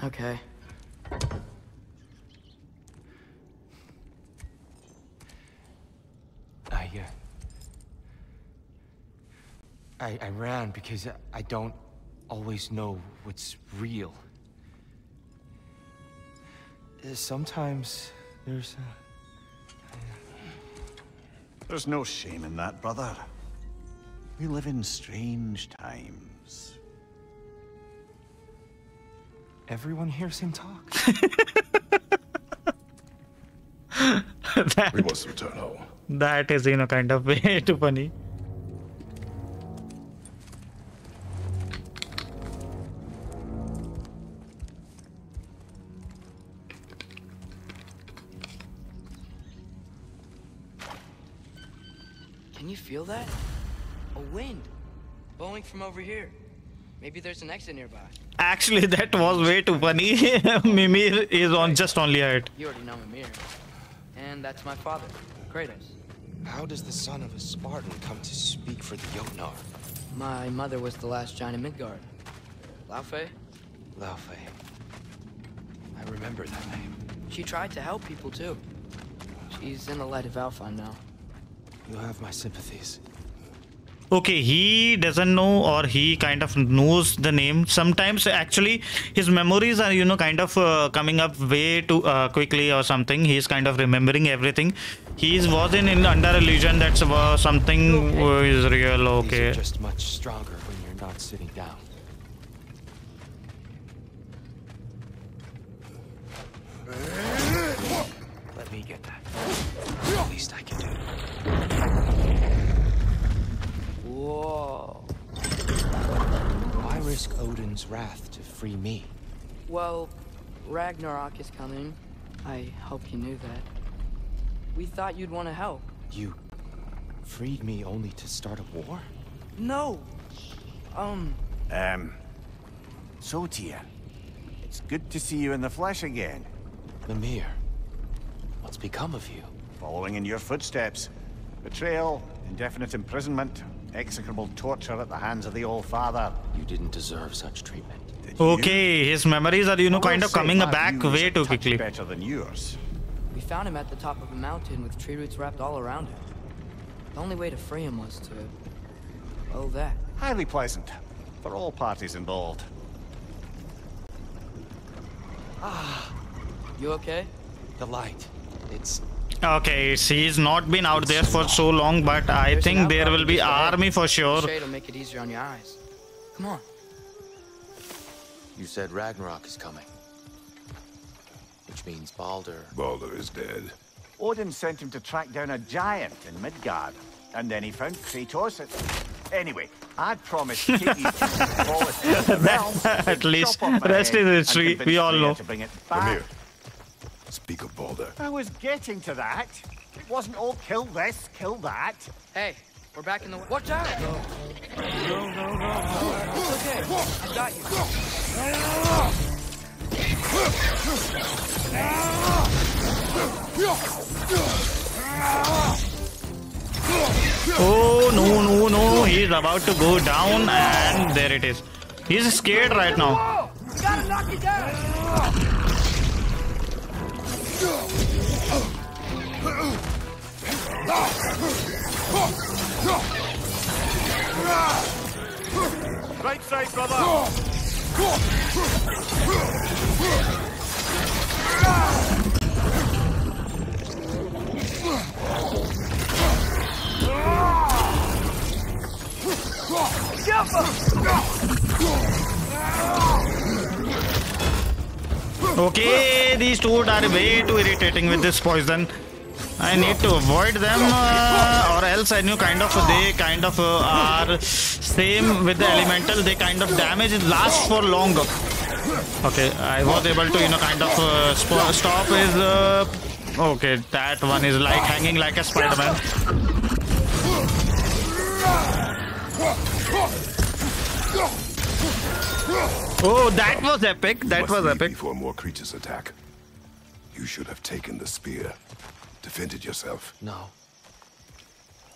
Speaker 2: Okay.
Speaker 6: I, uh... I, I ran because I, I don't always know what's real. Sometimes there's uh,
Speaker 3: There's no shame in that, brother. We live in strange times.
Speaker 6: everyone hears him talk. <laughs>
Speaker 1: that,
Speaker 4: We must return home.
Speaker 1: that is, you know, kind of way too funny.
Speaker 2: From over here. Maybe there's an exit nearby.
Speaker 1: Actually, <laughs> that was way too funny. <laughs> Mimir is on just only hurt.
Speaker 2: You already know Mimir. And that's my father, Kratos.
Speaker 7: How does the son of a Spartan come to speak for the Jotnar?
Speaker 2: My mother was the last giant in Midgard. Laufey?
Speaker 7: Laufey. I remember that name.
Speaker 2: She tried to help people too. She's in the light of Alphon now.
Speaker 6: You have my sympathies.
Speaker 1: Okay he doesn't know or he kind of knows the name. Sometimes actually his memories are you know kind of uh, coming up way too uh, quickly or something. He's kind of remembering everything. He was in, in under illusion that's uh, something uh, is real okay.
Speaker 7: just much stronger when you're not sitting down. Let me get that. The least I can do.
Speaker 2: Whoa.
Speaker 7: Why risk Odin's wrath to free me?
Speaker 2: Well, Ragnarok is coming. I hope you knew that. We thought you'd want to help.
Speaker 7: You freed me only to start a war?
Speaker 2: No. Um,
Speaker 3: Um, so Tyr, it's good to see you in the flesh again.
Speaker 7: Mimir, what's become of you?
Speaker 3: Following in your footsteps. Betrayal, indefinite imprisonment, execrable torture at the hands of the Allfather.
Speaker 7: You didn't deserve such treatment.
Speaker 3: Did you?
Speaker 1: okay his memories are you know kind of coming back
Speaker 3: view is
Speaker 1: way
Speaker 3: a
Speaker 1: too
Speaker 3: touch
Speaker 1: quickly
Speaker 3: better than yours.
Speaker 2: we found him at the top of a mountain with tree roots wrapped all around him. The only way to free him was to... Oh, that.
Speaker 3: Highly pleasant for all parties involved. Ah.
Speaker 2: You okay?
Speaker 7: The light. It's
Speaker 1: okay she's not been out there for so long but i
Speaker 2: There's
Speaker 1: think there will be
Speaker 2: just
Speaker 1: army for sure
Speaker 2: Shade will make it easier on your eyes. Come on.
Speaker 7: You said Ragnarok is coming. Which means Baldur.
Speaker 4: Baldur is dead.
Speaker 3: Odin sent him to track down a giant in Midgard, and then he found Kratos at... Anyway, I'd promised <laughs> to take these two the realm,
Speaker 1: At least
Speaker 3: chop off my
Speaker 1: rest
Speaker 3: head,
Speaker 1: is
Speaker 3: and
Speaker 1: history, we all know.
Speaker 3: To bring it back.
Speaker 4: Mimir, speak of Baldur.
Speaker 3: I was getting to that. It wasn't all kill this, kill that.
Speaker 2: Hey, we're back in the... Watch out! No. No, no, no, It's okay. I got you.
Speaker 1: Oh no no no! He's about to go down, and there it is. He's scared right now.
Speaker 3: Right side, brother.
Speaker 1: Okay, these two are way too irritating with this poison. I need to avoid them, uh, or else I knew kind of they kind of uh, are same with the elemental. They kind of damage lasts for longer. Okay, I was able to you know kind of uh, stop his. Uh, okay, that one is like hanging like a Spider-Man. Oh, that was epic. That was epic.
Speaker 4: Before more creatures attack. You should have taken the spear. Defended yourself.
Speaker 7: No.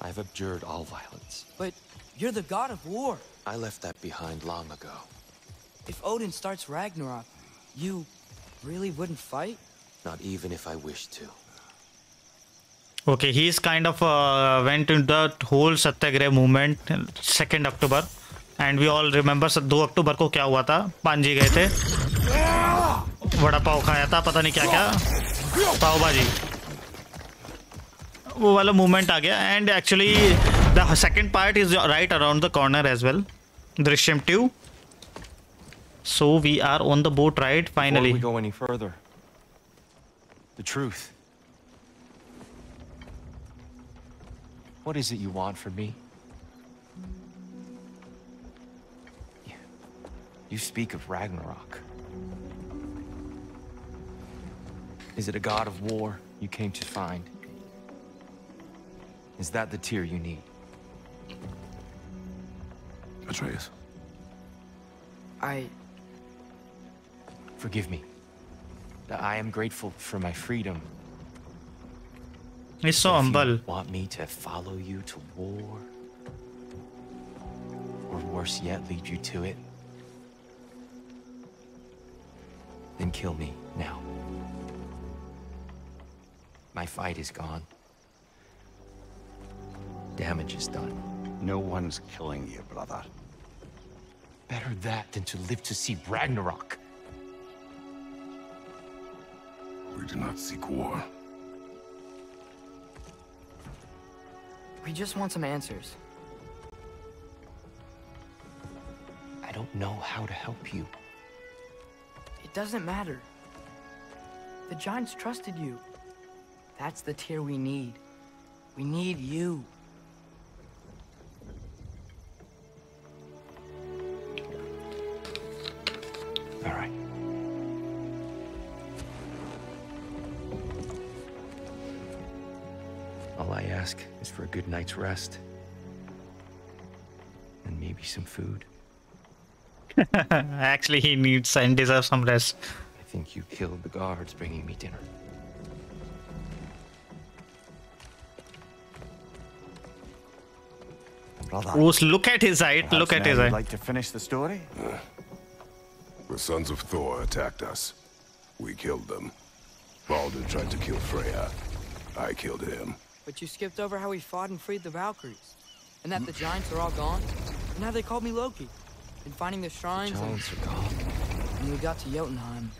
Speaker 7: I've abjured all violence.
Speaker 2: But you're the god of war.
Speaker 7: I left that behind long ago.
Speaker 2: If Odin starts Ragnarok, you really wouldn't fight?
Speaker 7: Not even if I wished to.
Speaker 1: Okay, he's kind of uh, went into the whole Satyagraha movement 2nd October. And we all remember दो अक्टूबर को क्या हुआ था? पान जी गए थे। वड़ा पाव खाया था, पता नहीं क्या क्या पाव भाजी। वो वाला मूवमेंट आ गया। And actually the second part is right around the corner as well Drishyam two so we are on the boat right finally
Speaker 7: What is it you want from me? You speak of Ragnarok. Is it a god of war you came to find? Is that the Tyr you need?
Speaker 4: Atreus.
Speaker 2: I...
Speaker 7: Forgive me. I am grateful for my freedom.
Speaker 1: he's so
Speaker 7: If
Speaker 1: humble
Speaker 7: You want me to follow you to war? Or worse yet, lead you to it? Then kill me now. My fight is gone. Damage is done.
Speaker 3: No one's killing you, brother.
Speaker 7: Better that than to live to see Ragnarok.
Speaker 4: We do not seek war.
Speaker 2: We just want some answers.
Speaker 7: I don't know how to help you.
Speaker 2: It doesn't matter. The Giants trusted you. That's the Tyr we need. We need you.
Speaker 7: All right. All I ask is for a good night's rest. And maybe some food.
Speaker 1: Actually, he needs and deserves some rest.
Speaker 7: I think you killed the guards bringing me dinner.
Speaker 3: Brother.
Speaker 1: Oh, look at his height. Look at his
Speaker 3: now you'd
Speaker 1: height.
Speaker 3: like to finish the story?
Speaker 4: The sons of Thor attacked us. We killed them. Baldur tried to kill Freya. I killed him.
Speaker 2: But you skipped over how we fought and freed the Valkyries. And that the Giants are all gone. And how they called me Loki. And finding the shrines and
Speaker 7: Giants are gone.
Speaker 2: when we got to Jotunheim.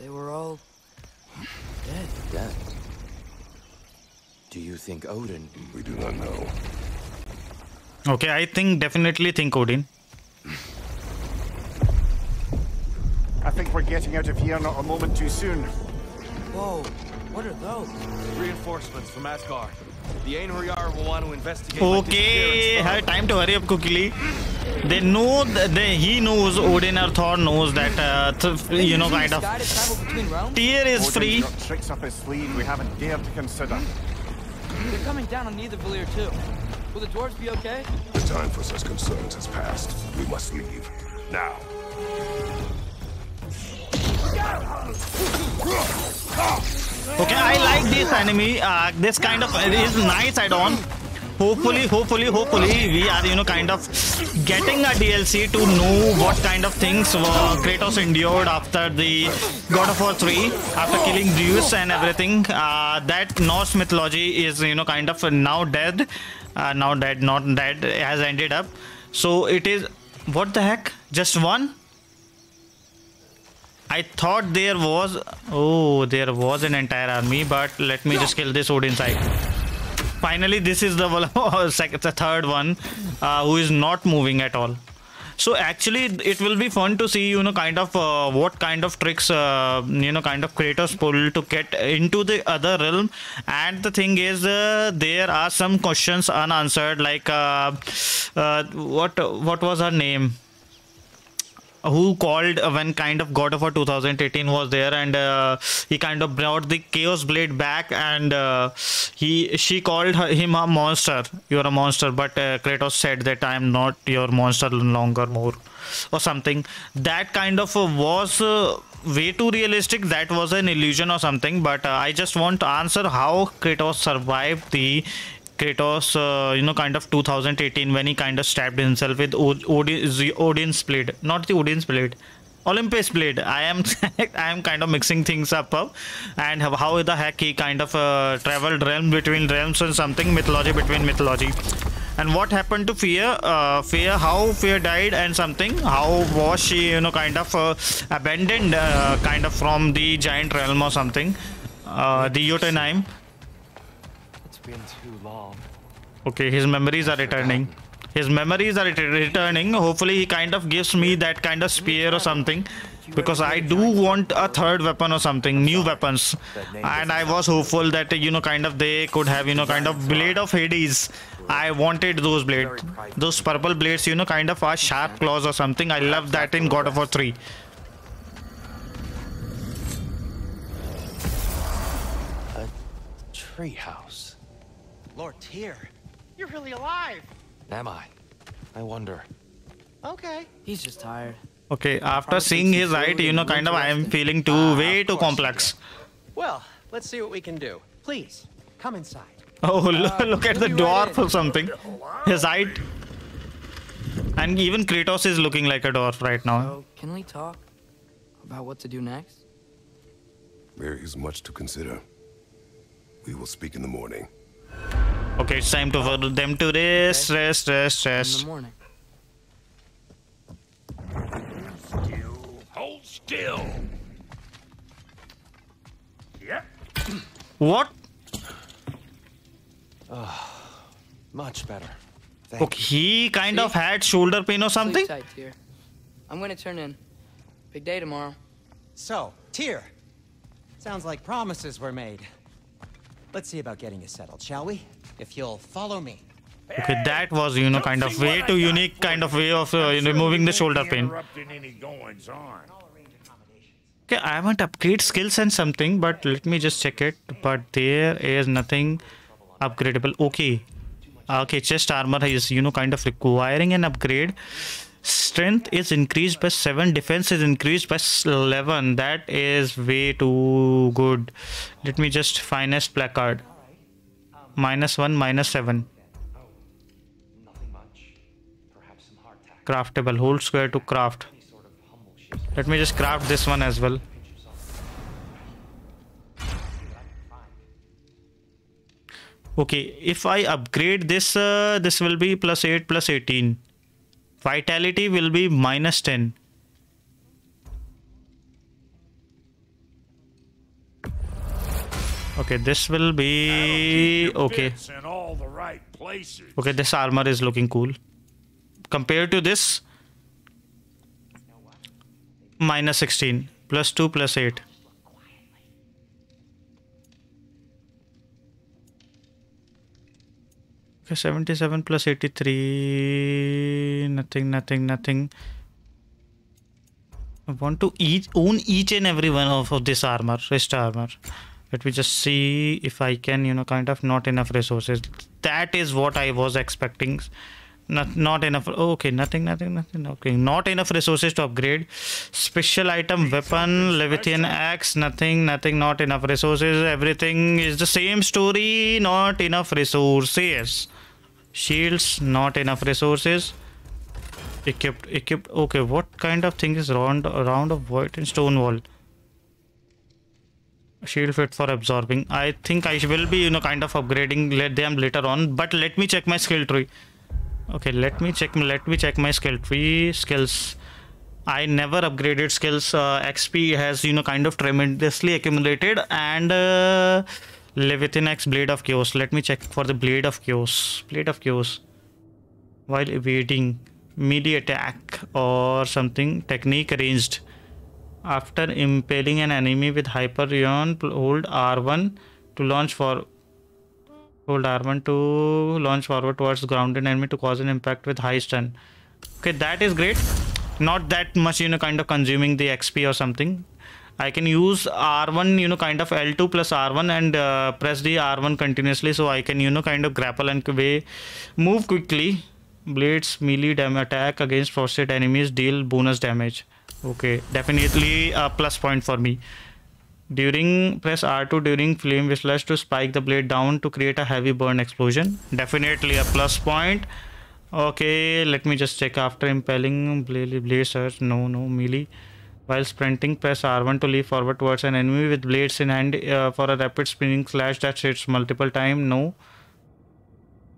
Speaker 2: They were all... dead.
Speaker 7: Dead. Do you think Odin?
Speaker 4: We do not know.
Speaker 1: Okay, I think definitely think Odin.
Speaker 3: I think we're getting out of here not a moment too soon.
Speaker 2: Whoa, what are those?
Speaker 6: Reinforcements from Asgard. The Einherjar will want to investigate
Speaker 1: Okay, have time to hurry up quickly. They know that they, he knows Odin or Thor knows that uh, th- you know kind of
Speaker 2: sky to travel between realms?
Speaker 1: Tyr is free.
Speaker 3: tricks up his sleeve we haven't dared to consider.
Speaker 2: They're coming down on either Valir too. Will the dwarves be okay?
Speaker 4: The time for such concerns has passed. We must leave. Now.
Speaker 1: Okay, I like this enemy. Uh, this kind of is nice add-on. Hopefully, hopefully, hopefully, we are you know kind of getting a DLC to know what kind of things were Kratos endured after the God of War 3, after killing Zeus and everything. Uh, that Norse mythology is you know kind of now dead, uh, now dead, not dead, has ended up. So it is what the heck? Just one? I thought there was oh there was an entire army, but let me just kill this Odin side. Finally, this is the <laughs> second, the third one uh, who is not moving at all. So actually, it will be fun to see you know kind of uh, what kind of tricks uh, you know kind of creators pull to get into the other realm. And the thing is, uh, there are some questions unanswered, like uh, uh, what what was her name? Who called when kind of God of War 2018 was there and uh, he kind of brought the Chaos Blade back and uh, he she called her, him a monster. You're a monster, but uh, Kratos said that I am not your monster longer more or something. That kind of was. Uh, way too realistic that was an illusion or something but uh, i just want to answer how kratos survived the Kratos, uh, you know, kind of 2018 when he kind of stabbed himself with Od- Odin's blade, not the Odin's blade, Olympus blade. I am, <laughs> I am kind of mixing things up, up, and how- the heck he kind of uh, traveled realm between realms and something mythology between mythology. And what happened to Faye? Uh, Faye, how Faye died and something. How was she, you know, kind of uh, abandoned, uh, kind of from the giant realm or something, uh, the Jotunheim. Okay, his memories are returning. His memories are returning. Hopefully, he kind of gives me that kind of spear or something. Because I do want a third weapon or something, new weapons. And I was hopeful that, you know, kind of they could have, you know, kind of Blade of Hades. I wanted those blades. Those purple blades, you know, kind of are sharp claws or something. I love that in God of War 3.
Speaker 7: A Treehouse.
Speaker 5: Lord Tyr, you're really alive.
Speaker 7: Am I? I wonder.
Speaker 5: Okay.
Speaker 2: He's just tired.
Speaker 1: Okay, after seeing his height, you know, kind of I am feeling too,
Speaker 5: Ah,
Speaker 1: way too complex.
Speaker 5: Well, let's see what we can do. Please, come inside.
Speaker 1: Oh, <laughs> look,
Speaker 2: Uh,
Speaker 1: look at the
Speaker 2: we'll right
Speaker 1: dwarf
Speaker 2: in.
Speaker 1: or something. His height. And even Kratos is looking like a dwarf right now.
Speaker 2: So, can we talk about what to do next?
Speaker 4: There is much to consider. We will speak in the morning.
Speaker 1: Okay, it's time to for them to rest,
Speaker 2: Okay.
Speaker 1: rest, rest,
Speaker 2: In the
Speaker 1: rest.
Speaker 2: morning.
Speaker 8: Still. Hold still. Yep.
Speaker 1: What?
Speaker 7: Ah, much better. Thank
Speaker 1: Okay, he kind
Speaker 2: See?
Speaker 1: of had shoulder pain or something.
Speaker 2: Sleep tight, dear. I'm gonna turn in. Big day tomorrow.
Speaker 5: So, Tyr. Sounds like promises were made. Let's see about getting you settled, shall we? If you'll follow me.
Speaker 1: Okay, that was you know
Speaker 8: Don't
Speaker 1: kind of way too unique kind of way of uh,
Speaker 8: I'm
Speaker 1: removing the shoulder pain.
Speaker 8: Interrupting any goings on.
Speaker 1: Okay, I want to upgrade skills and something, but let me just check it. But there is nothing upgradable. Okay. Okay, chest armor is, you know, kind of requiring an upgrade. Strength is increased by 7, defense is increased by s- 11. That is way too good. Let me just finest placard. Minus 1, minus 7.
Speaker 6: Nothing much. Perhaps some hardtack.
Speaker 1: Craftable. Hold square to craft. Let me just craft this one as well. Okay, if I upgrade this, uh, this will be plus 8 plus 18. Vitality will be minus 10. Okay, this will be okay.
Speaker 8: right.
Speaker 1: Okay, this armor is looking cool. Compared to this, minus 16 plus 2 plus 8. Okay, 77 plus 83. Nothing, nothing, nothing. I want to each own each and every one of, of this armor, wrist armor. Let me just see if I can, you know, kind of not enough resources. That is what I was expecting. Not not enough. Okay, nothing, nothing, nothing. Okay, not enough resources to upgrade. Special item, weapon, Leviathan axe. Nothing, nothing. Not enough resources. Everything is the same story. Not enough resources. Shields, not enough resources. Equipped equipped okay what kind of thing is round around of void and stone wall? Shield fit for absorbing. I think i will be you know kind of upgrading let them later on but let me check my skill tree. Okay let me check let me check my skill tree skills. I never upgraded skills. Uh, xp has you know kind of tremendously accumulated and uh, Leviathan Axe Blade of Chaos. Let me check for the Blade of Chaos. Blade of Chaos. While evading melee attack or something technique ranged after impaling an enemy with hyperion hold r1 to launch for hold r1 to launch forward towards grounded enemy to cause an impact with high stun okay that is great not that much you know kind of consuming the xp or something i can use r1 you know kind of l2 plus r1 and uh, press the r1 continuously so i can you know kind of grapple and way move quickly. Blades melee dam attack against frosted enemies deal bonus damage. Okay definitely a plus point for me. During press r2 during flame whiplash to spike the blade down to create a heavy burn explosion. Definitely a plus point. Okay let me just check after impaling blade, blade surge no no melee while sprinting press r1 to leap forward towards an enemy with blades in hand uh, for a rapid spinning slash that hits multiple times. no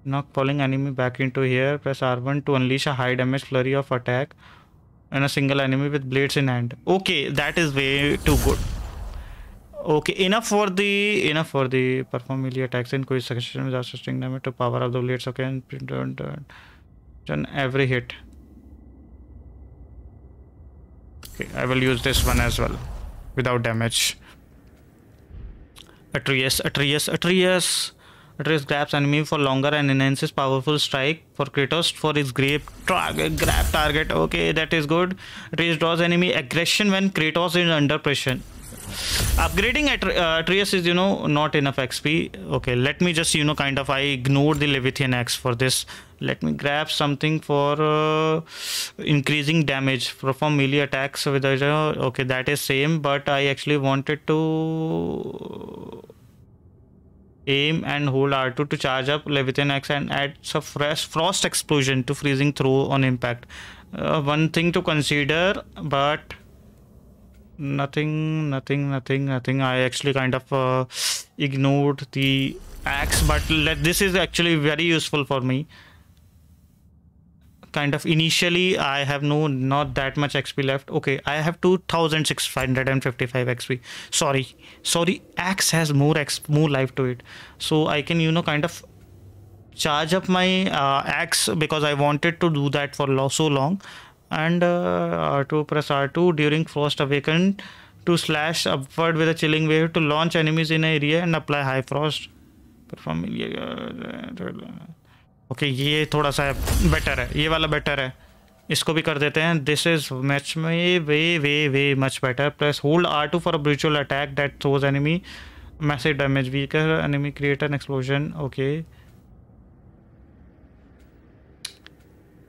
Speaker 1: knock falling enemy back into here. Press r1 to unleash a high damage flurry of attack and a single enemy with blades in hand. Okay that is way too good. Okay enough for the enough for the perform melee attacks in quick succession without sustaining damage to power of the blades. Okay and turn every hit okay i will use this one as well without damage atreus atreus atreus Atreus grabs enemy for longer and enhances powerful strike for Kratos for his grab. Grab target. Okay, that is good. Atreus draws enemy aggression when Kratos is under pressure. Upgrading at uh, Atreus is you know not enough XP. Okay, let me just you know kind of I ignored the Leviathan axe for this. Let me grab something for uh, increasing damage perform melee attacks with uh, okay that is same but I actually wanted to aim and hold R2 to charge up Leviathan Axe and add some fresh frost explosion to freezing throw on impact. Uh, one thing to consider, but nothing, nothing, nothing, nothing. I actually kind of uh, ignored the axe but let, this is actually very useful for me. Kind of initially i have no not that much xp left. Okay i have 2655 xp sorry sorry axe has more x more life to it. So i can you know kind of charge up my uh, axe because i wanted to do that for so long and uh, r2 press r2 during frost awaken to slash upward with a chilling wave to launch enemies in an area and apply high frost perform okay ये थोड़ा सा better है ये वाला better है इसको भी कर देते हैं दिस इज़ मैच में way way way much better plus hold R two for ritual attack that throws enemy massive damage weaker enemy create an explosion okay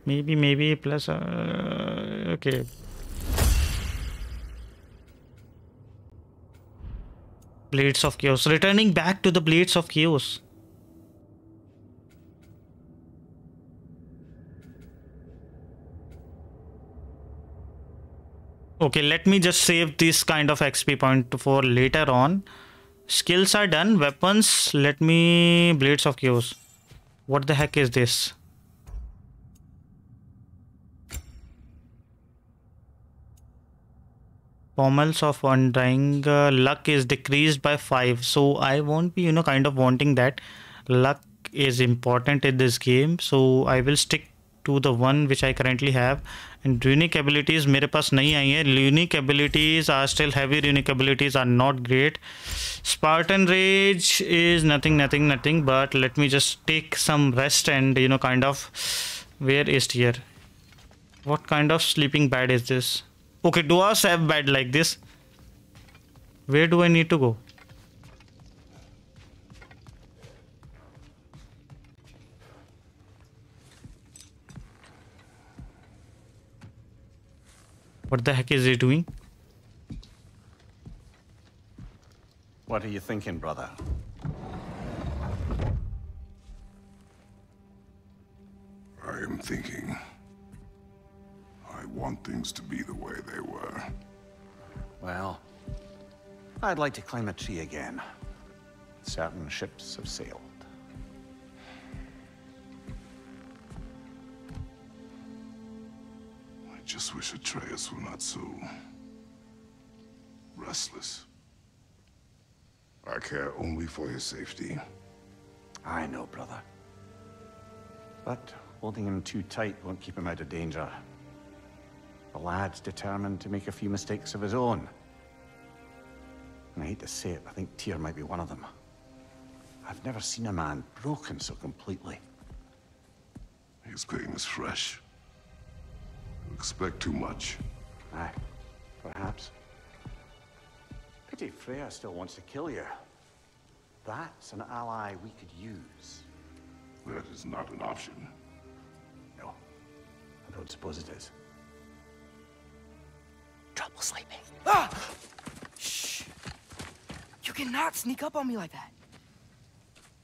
Speaker 1: maybe maybe plus uh, okay. Blades of chaos. Returning back to the blades of chaos. Okay let me just save this kind of xp point for later on. Skills are done. Weapons let me blades of chaos. What the heck is this Pommels of one uh, luck is decreased by 5 so i won't be you know kind of wanting that. Luck is important in this game. So i will stick to the one which i currently have. And unique abilities mere pas nahi aayi unique abilities are still heavy. Unique abilities are not great. Spartan rage is nothing nothing nothing. But let me just take some rest and you know kind of where is here? What kind of sleeping bag is this? Okay, do I have bed like this? Where do I need to go? What the heck is he doing?
Speaker 3: What are you thinking, brother?
Speaker 4: I am thinking want things to be the way they were.
Speaker 3: Well, I'd like to climb a tree again. Certain ships have sailed.
Speaker 4: I just wish Atreus were not so... restless. I care only for his safety.
Speaker 3: I know, brother. But holding him too tight won't keep him out of danger. The lad's determined to make a few mistakes of his own. And I hate to say it, I think Tyr might be one of them. I've never seen a man broken so completely.
Speaker 4: His pain is fresh. You expect too much.
Speaker 3: Aye, perhaps. Pity Freya still wants to kill you. That's an ally we could use.
Speaker 4: That is not an option.
Speaker 3: No, I don't suppose it is
Speaker 2: trouble sleeping. Ah! Shh! You cannot sneak up on me like that.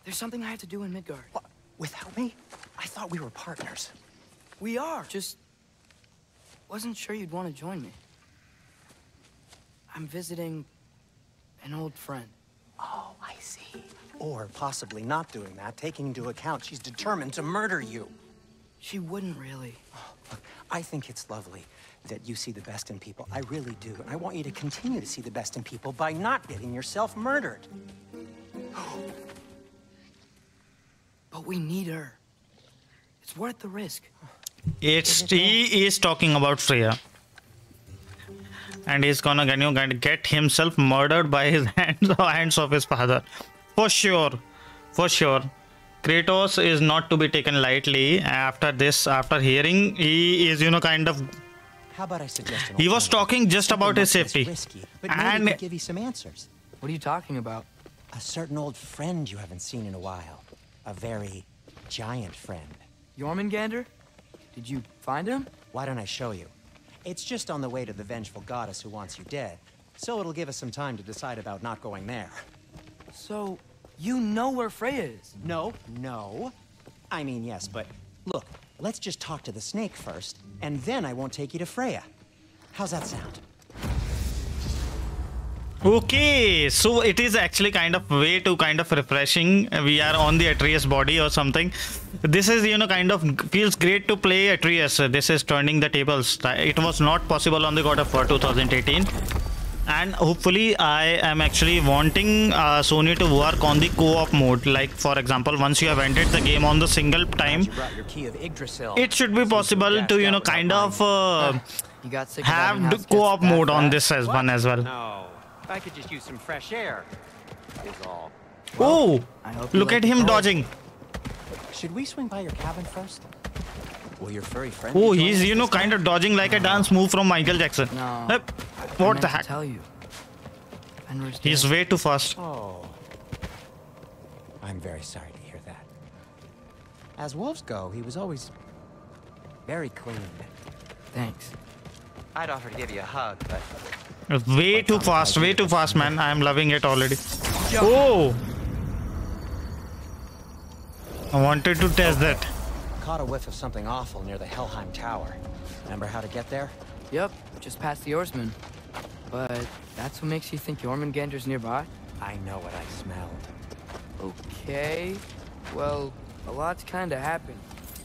Speaker 2: There's something I have to do in Midgard.
Speaker 5: What? Without me? I thought we were partners.
Speaker 2: We are. Just wasn't sure you'd want to join me. I'm visiting an old friend.
Speaker 5: Oh, I see. Or possibly not doing that, taking into account she's determined to murder you.
Speaker 2: She wouldn't really.
Speaker 5: Oh, look, I think it's lovely that you see the best in people. I really do. And I want you to continue to see the best in people by not getting yourself murdered. <gasps>
Speaker 2: but we need her. It's worth the risk.
Speaker 1: It's he is talking about Freya. And he's gonna you know, get himself murdered by his <laughs> hands hands of his father. For sure. For sure. Kratos is not to be taken lightly after this after hearing he is you know kind of He was talking just about his safety.
Speaker 5: Risky, but and maybe give you some answers.
Speaker 2: What are you talking about?
Speaker 5: A certain old friend you haven't seen in a while. A very giant friend.
Speaker 2: Jormungandr? Did you find him?
Speaker 5: Why don't I show you? It's just on the way to the vengeful goddess who wants you dead. So it'll give us some time to decide about not going there.
Speaker 2: So, you know where Freya is?
Speaker 5: No, no. I mean, yes, but look, Let's just talk to the snake first, and then I won't take you to Freya. How's that sound?
Speaker 1: Okay, so it is actually kind of way to kind of refreshing. We are on the Atreus body or something. This is, you know, kind of feels great to play Atreus. This is turning the tables. It was not possible on the God of War 2018. And hopefully, I am actually wanting uh, Sony to work on the co-op mode. Like, for example, once you have ended the game on the single time,
Speaker 5: You brought your key of Yggdrasil.
Speaker 1: it should be possible to, you know, kind of uh,
Speaker 2: You got sick of having
Speaker 1: have the co-op mode on this as one as well.
Speaker 5: No. I could just use some fresh air, is all.
Speaker 1: Oh,
Speaker 2: I hope you
Speaker 1: look at him dodging.
Speaker 5: Should we swing by your cabin first? Will your furry friend?
Speaker 1: Oh, he's you know kind of dodging like a dance move from Michael Jackson.
Speaker 2: No.
Speaker 1: Yep. What the heck?
Speaker 2: tell you.
Speaker 1: He's way too fast.
Speaker 5: Oh. I'm very sorry to hear that. As wolves go, he was always very clean.
Speaker 2: Thanks.
Speaker 5: I'd offer to give you a hug, but
Speaker 1: Way too fast, way too fast, man. I am loving it already. Oh! I wanted to test that.
Speaker 5: Caught a whiff of something awful near the Helheim Tower. Remember how to get there?
Speaker 2: Yep, just past the oarsman. But that's what makes you think Jormungandr's nearby?
Speaker 5: I know what I smelled.
Speaker 2: Okay. Well, a lot's kinda happened,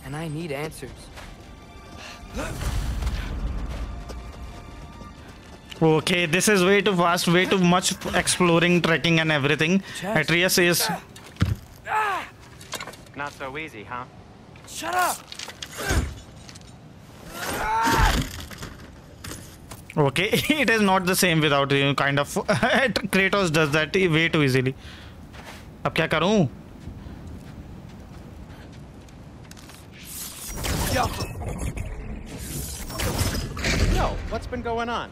Speaker 2: and I need answers.
Speaker 1: Okay, this is way too fast, way too much exploring, trekking, and everything.
Speaker 2: Chest.
Speaker 1: Atreus is. Ah! Ah!
Speaker 5: Not so easy, huh?
Speaker 2: Shut up!
Speaker 1: Okay, <laughs> it is not the same without you. Kind of. <laughs> Kratos does that way too easily. अब क्या करूं?
Speaker 5: Yo, what's been going on?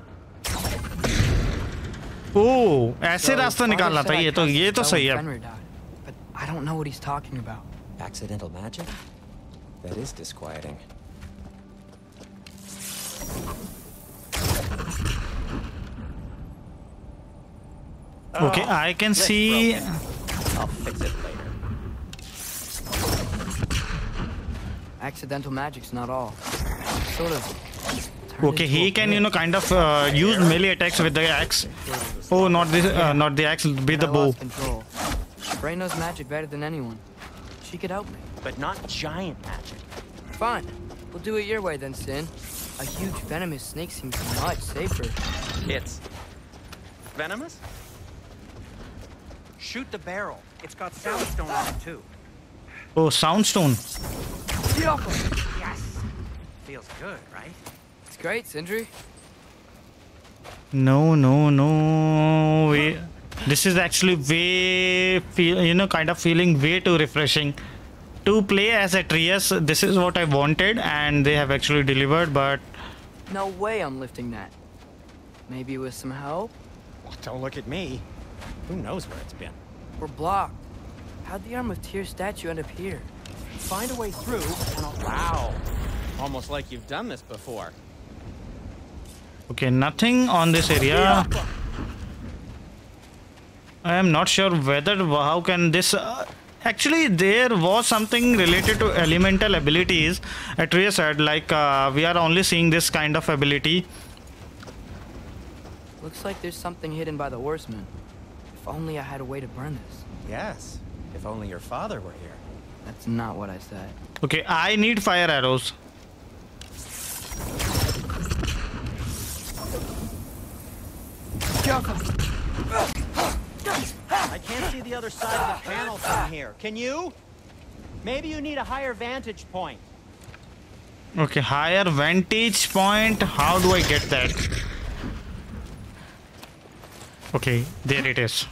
Speaker 1: ओह ऐसे
Speaker 2: So,
Speaker 1: रास्ता
Speaker 2: father
Speaker 1: निकालना
Speaker 2: said
Speaker 1: था
Speaker 2: I
Speaker 1: ये तो
Speaker 2: cussed
Speaker 1: ये तो
Speaker 2: Bell
Speaker 1: सही
Speaker 2: when
Speaker 1: है
Speaker 2: Fenrir died, but I don't know what he's talking about.
Speaker 5: Accidental magic? That is disquieting.
Speaker 1: Okay, I can
Speaker 5: It's
Speaker 1: see.
Speaker 5: broken. I'll fix it later.
Speaker 2: Accidental magic's not all. Sort of.
Speaker 1: Okay, he can you know kind of uh, use melee attacks with the axe. Oh, not the uh, not the axe, with the
Speaker 2: I
Speaker 1: bow.
Speaker 2: lost control. Frey knows magic better than anyone. She could help me.
Speaker 5: But not giant magic.
Speaker 2: Fine. We'll do it your way then, Sin. A huge venomous snake seems much safer.
Speaker 5: It's venomous? Shoot the barrel. It's got soundstone on it too.
Speaker 1: Oh, soundstone.
Speaker 5: Yes. Feels good, right?
Speaker 2: It's great, Sindri.
Speaker 1: No, no, no. Way. This is actually way, feel, you know, kind of feeling way too refreshing. To play as Atreus, this is what I wanted, and they have actually delivered. But
Speaker 2: No way I'm lifting that. Maybe with some help?
Speaker 5: Well, don't look at me. Who knows where it's been?
Speaker 2: We're blocked. How'd the Arm of Tyr statue end up here?
Speaker 5: Find a way through, and I'll. Wow. Almost like you've done this before.
Speaker 1: okay, nothing on this area. I am not sure whether how can this. Uh, actually, there was something related to elemental abilities. Atreus said, like uh, we are only seeing this kind of ability.
Speaker 2: Looks like there's something hidden by the horseman. If only I had a way to burn this.
Speaker 5: Yes. If only your father were here.
Speaker 2: That's not what I said.
Speaker 1: Okay, I need fire arrows.
Speaker 5: I can't see the other side of the panel from here. Can you? Maybe you need a higher vantage point.
Speaker 1: Okay, higher vantage point. How do I get that? Okay, there it is.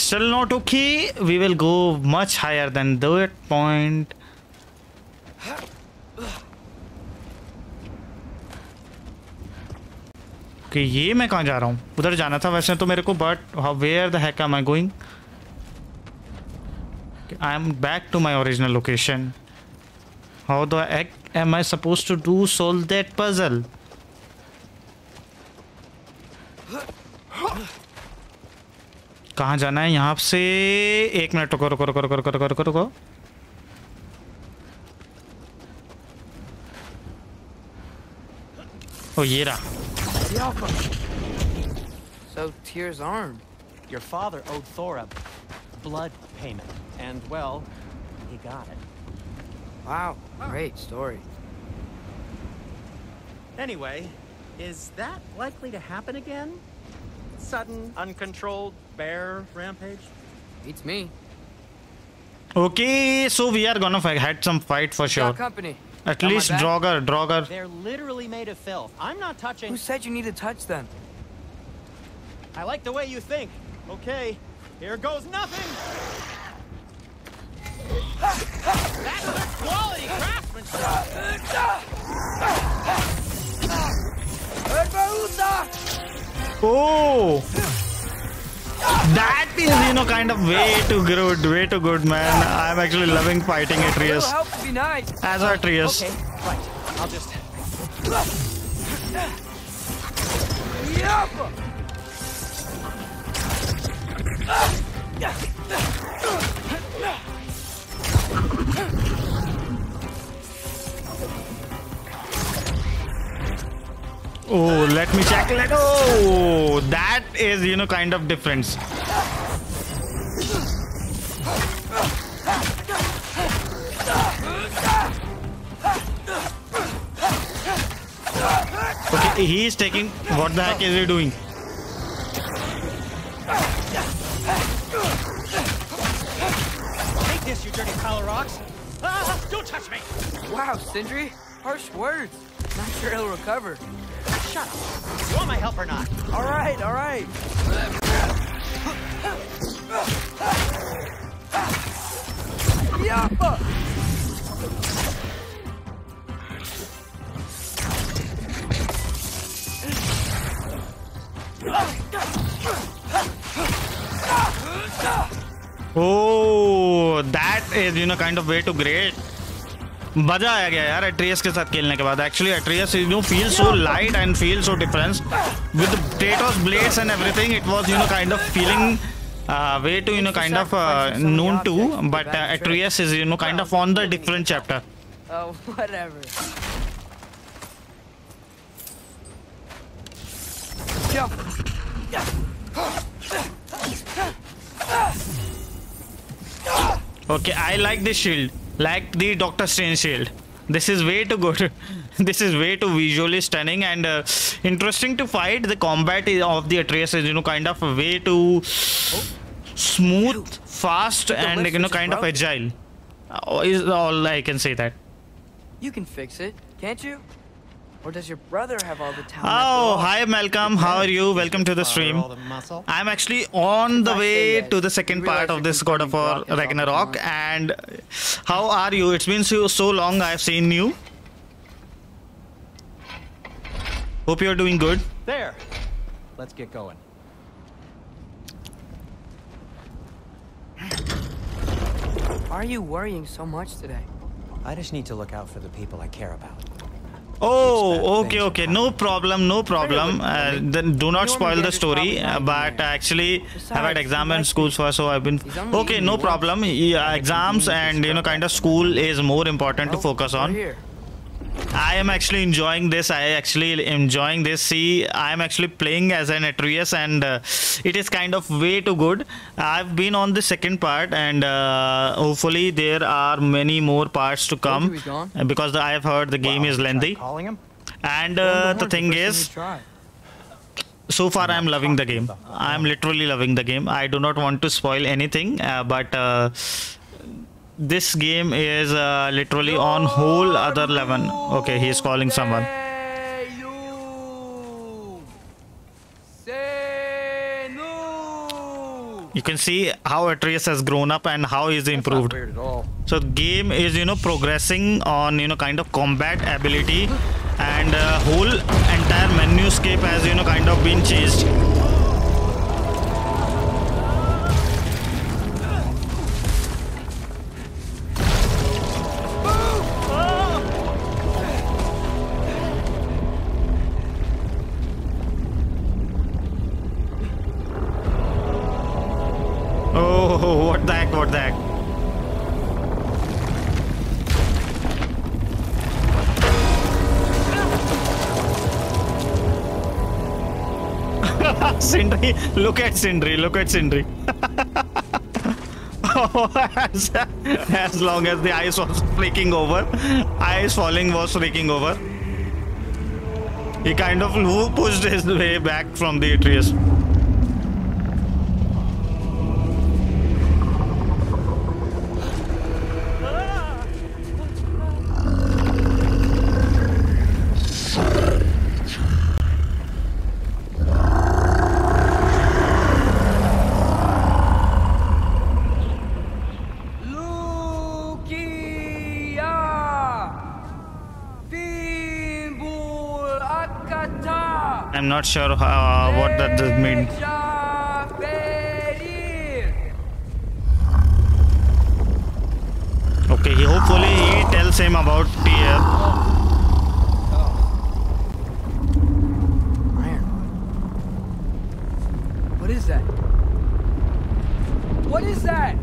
Speaker 1: Still not okay. We will go much higher than that point. कि ये मैं कहाँ जा रहा हूँ उधर जाना था वैसे तो मेरे को but where the heck am I going I am back to my original location how the heck am I supposed to do solve that puzzle? कहाँ जाना है यहाँ से एक मिनट रुको रुको रुको रुको रुको रुको रुको रुको ओ ये रहा
Speaker 2: So Tyr's armed.
Speaker 5: Your father owed Thor a blood payment, and well, he got it.
Speaker 2: Wow, great story.
Speaker 5: Anyway, is that likely to happen again? Sudden, uncontrolled bear rampage?
Speaker 2: Beats me.
Speaker 1: Okay, so we are gonna fi- had some fight for sure.
Speaker 2: Company.
Speaker 1: At
Speaker 2: Got
Speaker 1: least
Speaker 2: back?
Speaker 1: Draugr, Draugr.
Speaker 5: They're literally made of filth. I'm not touching.
Speaker 2: Who said you need to touch them?
Speaker 5: I like the way you think. Okay, here goes nothing. That's the quality craftsmanship.
Speaker 1: Oh! That is, you know, kind of way too good, way too good, man. I'm actually loving fighting
Speaker 2: A little
Speaker 1: Atreus.
Speaker 2: help would nice.
Speaker 1: As Atreus.
Speaker 5: Okay, right. I'll just.
Speaker 1: Oh, let me check. Let oh, that is, you know, kind of difference. Okay, he is taking. What the heck is he doing?
Speaker 5: Take this, you dirty pile of rocks. Ah, don't touch me.
Speaker 2: Wow, Sindri, harsh words. Not sure he'll recover.
Speaker 5: Shut up. You want my help or not?
Speaker 2: All right, all right. yeah.
Speaker 1: Oh, that is, you know, kind of way too great. मज़ा आया गया यार Atreus के साथ खेलने के बाद। Actually Atreus you know feel so light and feel so difference with of blades and everything it was you know kind of feeling way too you know kind of noon too but Atreus is you know kind of on the different chapter okay I like this shield Like the Doctor Strange shield. This is way too good. <laughs> this is way too visually stunning and uh, interesting to fight. The combat of the Atreus is, you know, kind of way too smooth, fast, and, you know, kind of agile. Uh, is all I can say that.
Speaker 2: You can fix it, can't you? Or does your brother have all the talent?
Speaker 1: Oh, hi Malcolm. How are you? Welcome to the stream.
Speaker 5: all the muscle.
Speaker 1: I'm actually on the
Speaker 2: If I say
Speaker 1: way to the second part of this God of War
Speaker 2: confirming Brock is
Speaker 1: Ragnarok. And how are you? It's been so, so long I've seen you. Hope you're doing good.
Speaker 5: There. Let's get going.
Speaker 2: Why are you worrying so much today?
Speaker 5: I just need to look out for the people I care about.
Speaker 1: Oh, okay, okay. No problem, no problem. Uh, then do not spoil the story. Uh, but actually, I've had exam and schools first, so I've been okay. No problem. Yeah, exams and you know, kind of school is more important to focus on.
Speaker 2: Here.
Speaker 1: I am actually enjoying this. I actually enjoying this. See, I am actually playing as an Atreus, and uh, it is kind of way too good. I've been on the second part, and uh, hopefully there are many more parts to come
Speaker 2: he's
Speaker 1: because I have heard the game
Speaker 5: Well,
Speaker 1: is lengthy.
Speaker 5: Calling him?
Speaker 1: And uh, the thing is, so far I'm loving the game. I'm literally loving the game. I do not want to spoil anything, uh, but uh, this game is uh, literally on whole other level. Okay, he is calling someone.
Speaker 2: You.
Speaker 1: Can see how Atreus has grown up and how he's improved. So game is you know progressing on you know kind of combat ability and uh, whole entire menu scape has you know kind of been changed. At Sindri, look at Sindri. as, <laughs> as long as the ice was freaking over, ice falling was freaking over. He kind of pushed his way back from the Atreus. Not sure how, what that does mean. Okay, he hopefully he tells him about Tyr.
Speaker 2: What is that? What is that?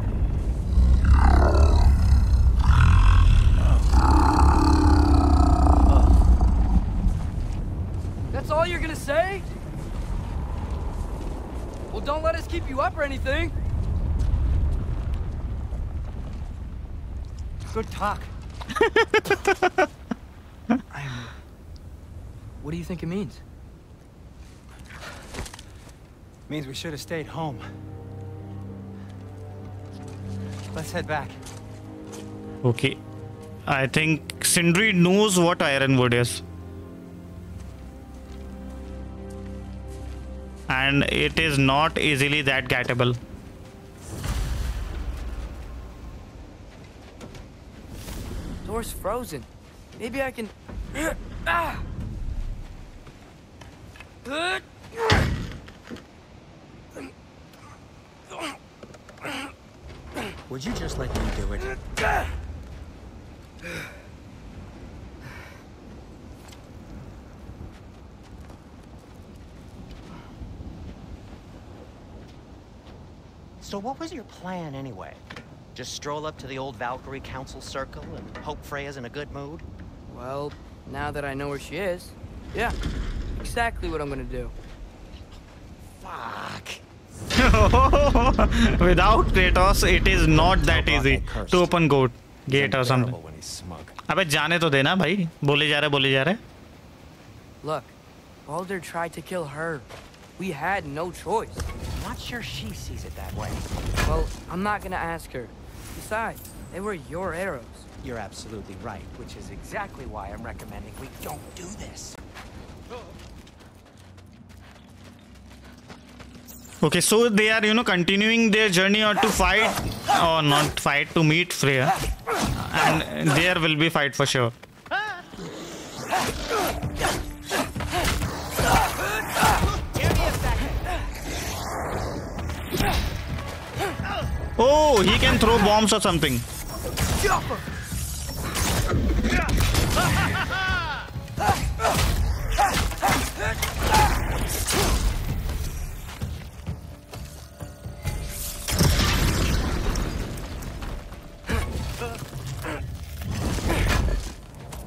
Speaker 2: That's all you're gonna say? Well, don't let us keep you up or anything.
Speaker 6: Good talk.
Speaker 2: What do you think it means?
Speaker 6: Means we should have stayed home. Let's head back.
Speaker 1: Okay. I think Sindri knows what Ironwood is. And it is not easily that gettable.
Speaker 2: Door's frozen. Maybe I can. <clears throat> Ah!
Speaker 5: Would you just let me do it? So what was your plan anyway? Just stroll up to the old Valkyrie Council Circle and hope Freya's in a good mood?
Speaker 2: Well, now that I know where she is, yeah, exactly what I'm gonna do.
Speaker 5: Fuck. <laughs>
Speaker 1: Without Kratos, it is not that easy to open goat gate or something. अबे जाने तो देना भाई बोले जा रहे बोले जा रहे
Speaker 2: Look, Baldur tried to kill her. We had no choice.
Speaker 5: I'm not sure she sees it that way.
Speaker 2: Well, I'm not gonna ask her. Besides, they were your arrows.
Speaker 5: You're absolutely right, which is exactly why I'm recommending we don't do this.
Speaker 1: Okay, so they are, you know, continuing their journey or to fight or not fight to meet Freya, and there will be fight for sure. Oh, he can throw bombs or something.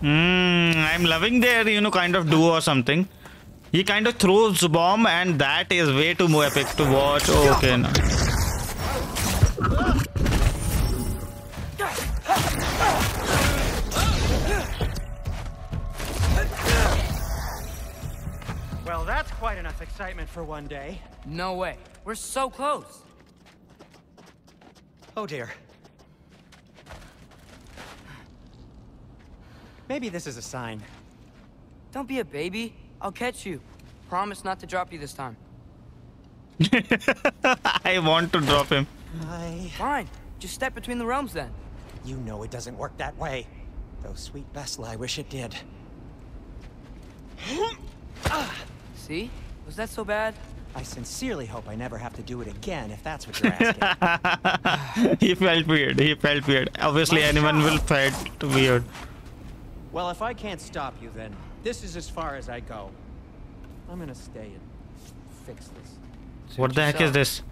Speaker 1: Hmm, I'm loving their, you know, kind of duo or something. He kind of throws bomb and that is way too more epic to watch. Oh, okay, no.
Speaker 5: Well, that's quite enough excitement for one day.
Speaker 2: No way. We're so close.
Speaker 5: Oh dear. Maybe this is a sign.
Speaker 2: Don't be a baby. I'll catch you. Promise not to drop you this time. <laughs>
Speaker 1: I want to drop him.
Speaker 5: I...
Speaker 2: Fine. Just step between the realms then.
Speaker 5: You know it doesn't work that way. Though sweet Bessel, I wish it did. <gasps>
Speaker 2: See? Was that so bad?
Speaker 5: I sincerely hope I never have to do it again, if that's what you're asking. <laughs>
Speaker 1: he felt weird. He felt weird. Obviously, anyone will felt weird.
Speaker 5: Well, if I can't stop you, then this is as far as I go. I'm gonna stay and fix this.
Speaker 1: What the heck is this?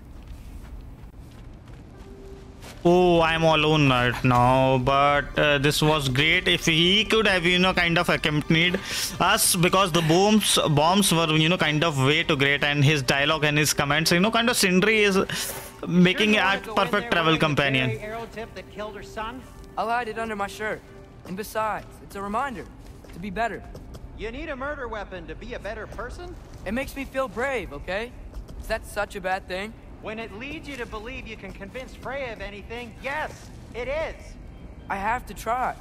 Speaker 1: Oh, I'm alone right now, but uh, this was great. If he could have, you know, kind of accompanied us because the bombs, bombs were, you know, kind of way too great, and his dialogue and his comments, you know, kind of Sindri is making
Speaker 5: Sure
Speaker 1: a
Speaker 5: wanna go in
Speaker 1: perfect travel companion.
Speaker 5: Arrow tip that killed her son?
Speaker 2: I'll hide it under my shirt. And besides, it's a reminder to be better.
Speaker 5: You need a murder weapon to be a better person?
Speaker 2: It makes me feel brave, okay? Is that such a bad thing?
Speaker 5: When it leads you to believe you can convince Freya of anything, yes, it is.
Speaker 2: I have to try.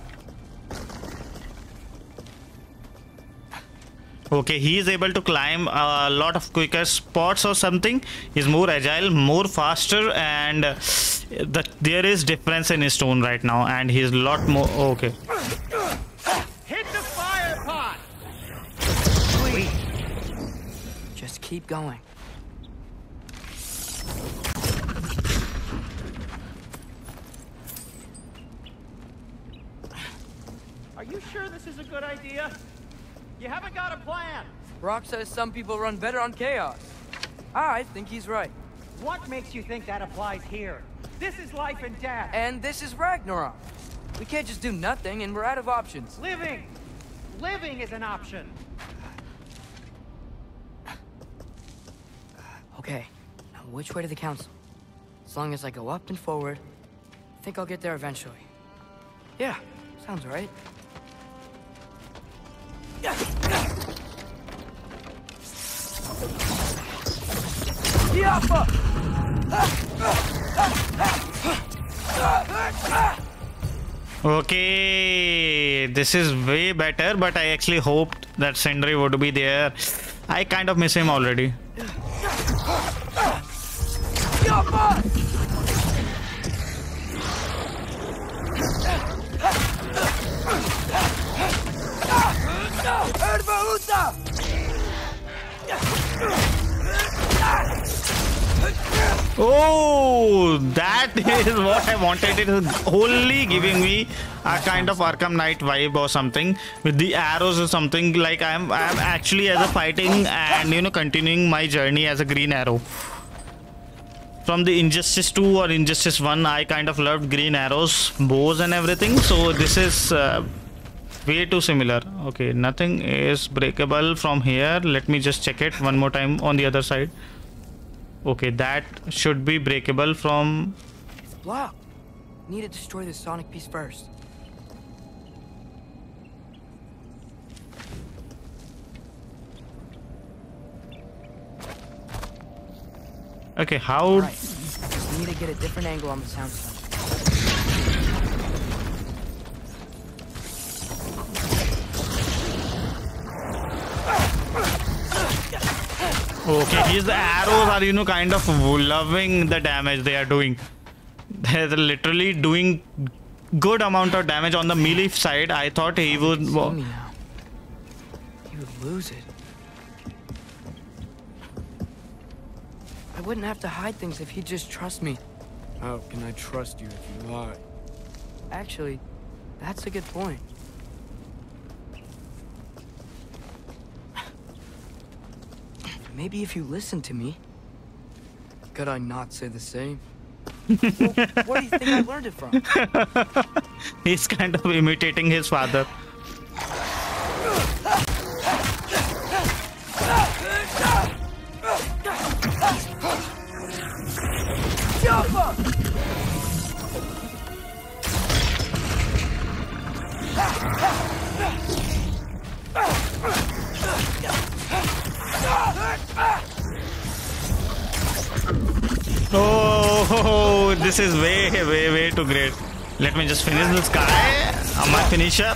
Speaker 1: Okay, he is able to climb a lot of quicker spots or something. He's more agile, more faster, and uh, the, there is difference in his tone right now, and he's a lot more. Okay.
Speaker 5: Hit the fire pot!
Speaker 2: Just keep going.
Speaker 5: Are you sure this is a good idea? You haven't got a plan.
Speaker 2: Brok says some people run better on chaos. I think he's right.
Speaker 5: What makes you think that applies here? This is life and death.
Speaker 2: And this is Ragnarok. We can't just do nothing, and we're out of options.
Speaker 5: Living! Living is an option.
Speaker 2: Okay, now which way to the council? As long as I go up and forward, I think I'll get there eventually. Yeah, sounds right.
Speaker 1: Okay, this is way better, but I actually hoped that Sindri would be there. I kind of miss him already. Oh, that <laughs> is what I wanted. It is only giving me a kind of Arkham Knight vibe or something with the arrows or something. Like I'm, I'm actually as a fighting and you know continuing my journey as a Green Arrow. From the Injustice 2 or Injustice 1, I kind of loved green arrows, bows, and everything. So this is uh, way too similar. Okay, nothing is breakable from here. Let me just check it one more time on the other side. Okay, that should be breakable from.
Speaker 2: It's blocked. Need to destroy the sonic piece first.
Speaker 1: Okay, how?
Speaker 2: Just need to get a different angle on the sound
Speaker 1: Okay, his arrows are, you know, kind of loving the damage they are doing. They're literally doing good amount of damage on the melee side. I thought he would.
Speaker 2: See me now. He would lose it. I wouldn't have to hide things if he'd just trust me.
Speaker 9: How can I trust you if you lie?
Speaker 2: Actually, that's a good point. Maybe if you listen to me.
Speaker 9: Could I not say the same? <laughs>
Speaker 2: Well, where do you think I learned it from? <laughs>
Speaker 1: He's kind of imitating his father. Oh, <laughs> this is way, way, way too great. Let me just finish this guy. Uh, my finisher.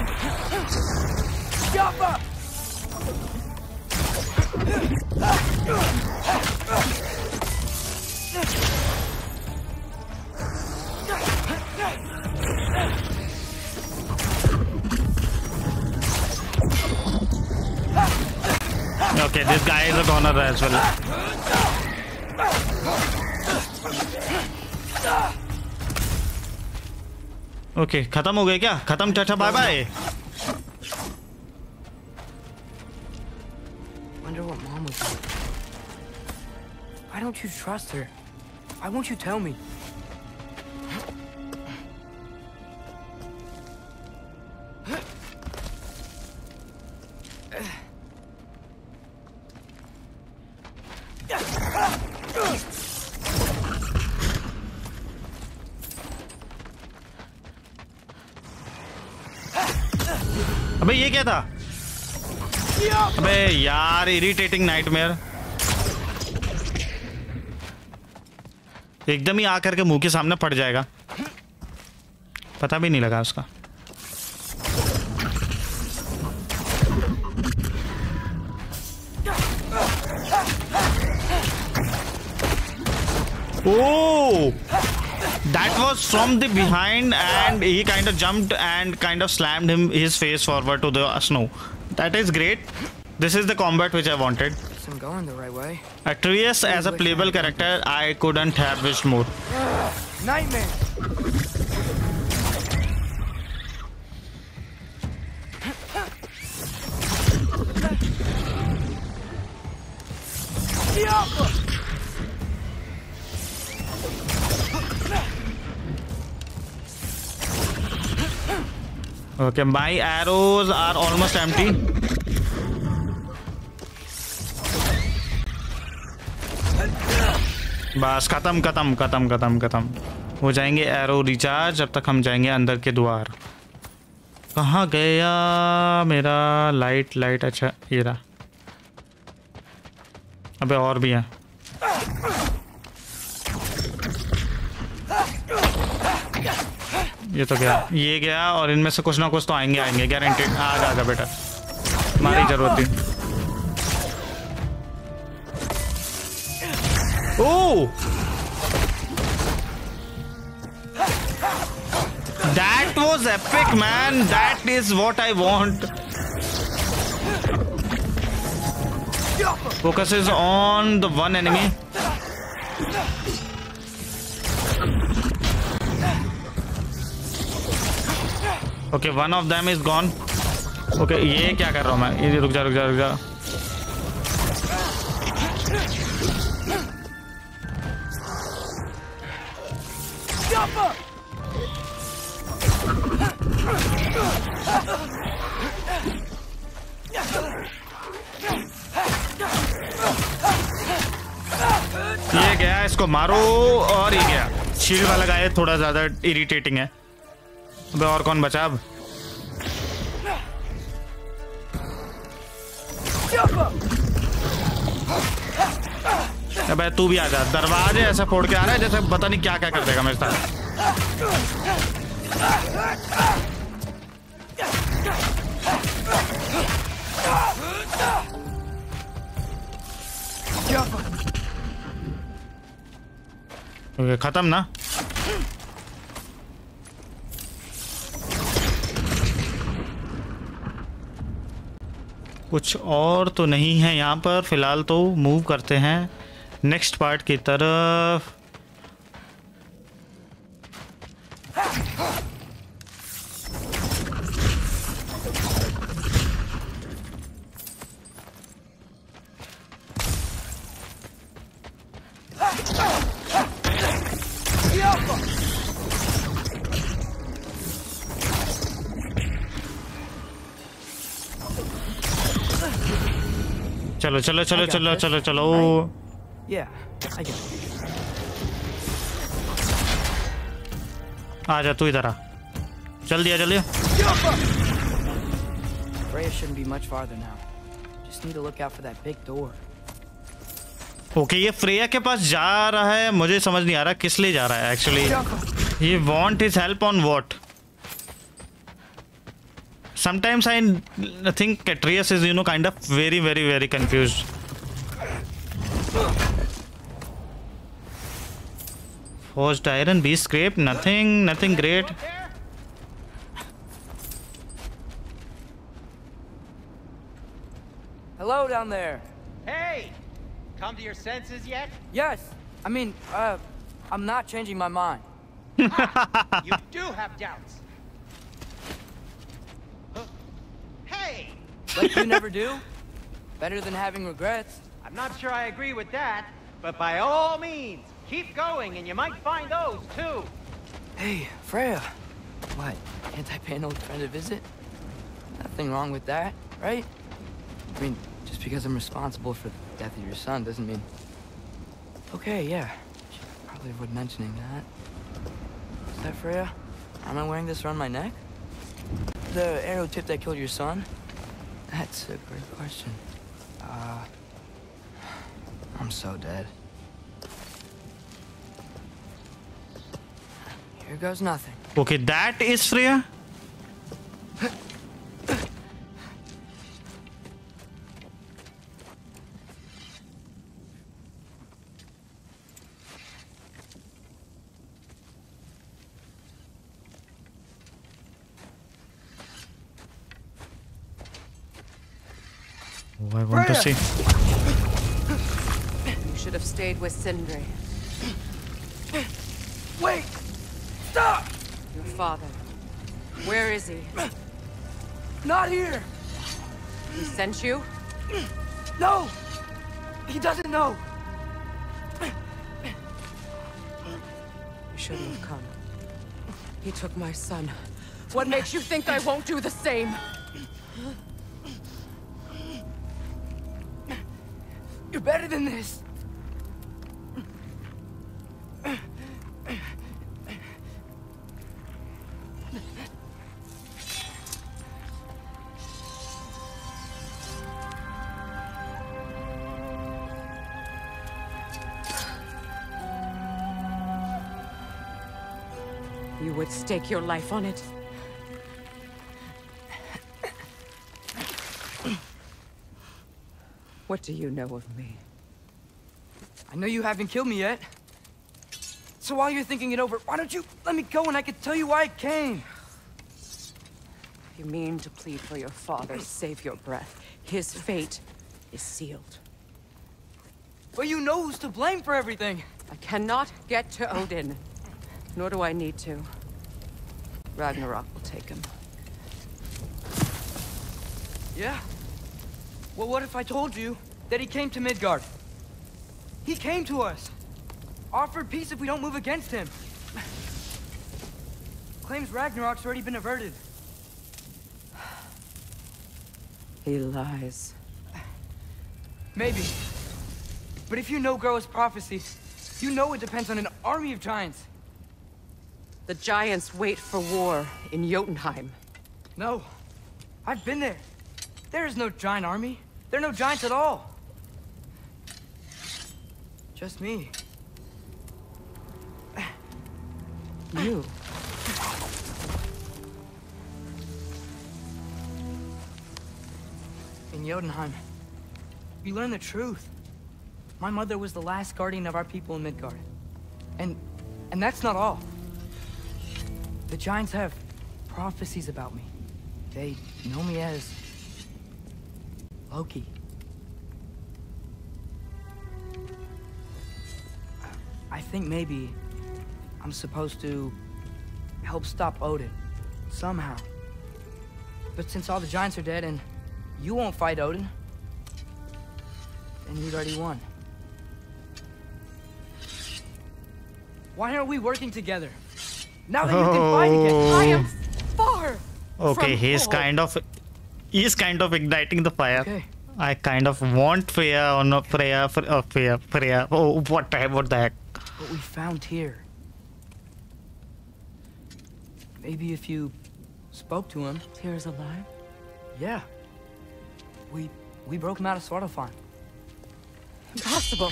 Speaker 1: Okay, this guy is a goner as well. Okay okay, खत्म हो गए क्या खत्म Tata bye bye
Speaker 2: Wonder what mom was like. Why don't you trust her? Why won't you tell me?
Speaker 1: अबे, ये क्या था? अबे, यार इरिटेटिंग नाइटमेयर एकदम ही आकर के मुँह के सामने पड़ जाएगा। पता भी नहीं लगा उसका। Oh! That was from the behind, and he kind of jumped and kind of slammed him his face forward to the snow. That is great. This is the combat which I wanted.
Speaker 2: I'm going the right way.
Speaker 1: Atreus as a playable character, I couldn't have wished more.
Speaker 2: Nightmare! <laughs>
Speaker 1: Okay, my arrows are almost empty. बस खत्म खत्म खत्म खत्म खत्म। हो जाएँगे arrow recharge जब तक हम जाएँगे अंदर के द्वार। कहाँ गया मेरा लाइट लाइट अच्छा ये रहा। अबे और भी है। ये तो गया। ये गया और इनमें से कुछ ना कुछ तो आएँगे आएँगे गारंटेड आ जा जा बेटा। तुम्हारी ज़रूरत थी। ओ that was epic man that is what I want focus is on the one enemy Okay, one of them is gone okay ये क्या कर रहा हूँ मैं? ये रुक जा रुक जा रुक जा। ये गया इसको मारो और ये गया। शील्ड वाला गाय थोड़ा ज़्यादा इरिटेटिंग है। अबे और कौन बचा अब? अबे तू भी आ जा। दरवाजे ऐसे फोड़ के आ रहा है जैसे पता नहीं क्या क्या कर देगा मेरे साथ। खत्म ना? कुछ और तो नहीं है यहाँ पर फ़िलहाल तो मूव करते हैं नेक्स्ट पार्ट की तरफ़ चलो चलो चलो चलो चलो चलो. आ जा तू इधर आ। चल दिया जल्दी।
Speaker 2: Freya shouldn't be much farther now. Just need to look out for that big door.
Speaker 1: Okay ये फ्रेया के पास जा रहा है। मुझे समझ नहीं आ रहा किस लिए जा रहा है एक्चुअली ये want is help on what sometimes i think Atreus is you know kind of very very very confused forged iron be scraped nothing nothing great
Speaker 2: Hello down there.
Speaker 5: Hey! Come to your senses yet?
Speaker 2: Yes, I mean, uh, I'm not changing my mind. <laughs>
Speaker 5: You do have doubts. Huh? Hey!
Speaker 2: Like you never do? Better than having regrets.
Speaker 5: I'm not sure I agree with that, but by all means, keep going and you might find those too.
Speaker 2: Hey, Freya. What? Can't I pay an old friend a visit? Nothing wrong with that, right? I mean, just because I'm responsible for the death of your son doesn't mean Okay, yeah. Should probably avoid mentioning that. Is that Freya? Am I wearing this around my neck? The arrow tip that killed your son? That's a great question. Uh... I'm so dead. Here goes nothing.
Speaker 1: Okay, that is Freya. <laughs> Oh, I want to see.
Speaker 10: You should have stayed with Sindri.
Speaker 2: Wait! Stop!
Speaker 10: Your father. Where is he?
Speaker 2: Not here!
Speaker 10: He sent you?
Speaker 2: No! He doesn't know!
Speaker 10: You shouldn't have come. He took my son. What makes you think I won't do the same?
Speaker 2: You're better than this!
Speaker 10: You would stake your life on it? What do you know of me?
Speaker 2: I know you haven't killed me yet. So while you're thinking it over, why don't you let me go and I can tell you why I came?
Speaker 10: You mean to plead for your father, save your breath. His fate is sealed.
Speaker 2: But you know who's to blame for everything.
Speaker 10: I cannot get to Odin. Nor do I need to. Ragnarok will take him.
Speaker 2: Yeah? Well, what if I told you that he came to Midgard? He came to us. Offered peace if we don't move against him. Claims Ragnarok's already been averted.
Speaker 10: He lies.
Speaker 2: Maybe. But if you know Groa's prophecy, you know it depends on an army of giants.
Speaker 10: The giants wait for war in Jotunheim.
Speaker 2: No. I've been there. There is no giant army. There are no giants at all. Just me.
Speaker 10: You.
Speaker 2: In Jotunheim, we learn the truth. My mother was the last guardian of our people in Midgard. And... and that's not all. The Giants have prophecies about me. They know me as... Loki. I think maybe I'm supposed to help stop Odin. Somehow. But since all the Giants are dead and you won't fight Odin, then he's already won. Why aren't we working together? Now that you can fight again,
Speaker 10: I am oh. far
Speaker 1: Okay, he's
Speaker 10: home.
Speaker 1: kind of he's kind of igniting the fire.
Speaker 2: Okay.
Speaker 1: I kind of want Freya or not Freya, Fre- uh, Freya, Freya. Oh, what the what the heck?
Speaker 2: what we found here. Maybe if you spoke to him.
Speaker 10: Tyr's alive?
Speaker 2: Yeah. We we broke him out of Svartalfheim.
Speaker 10: Impossible.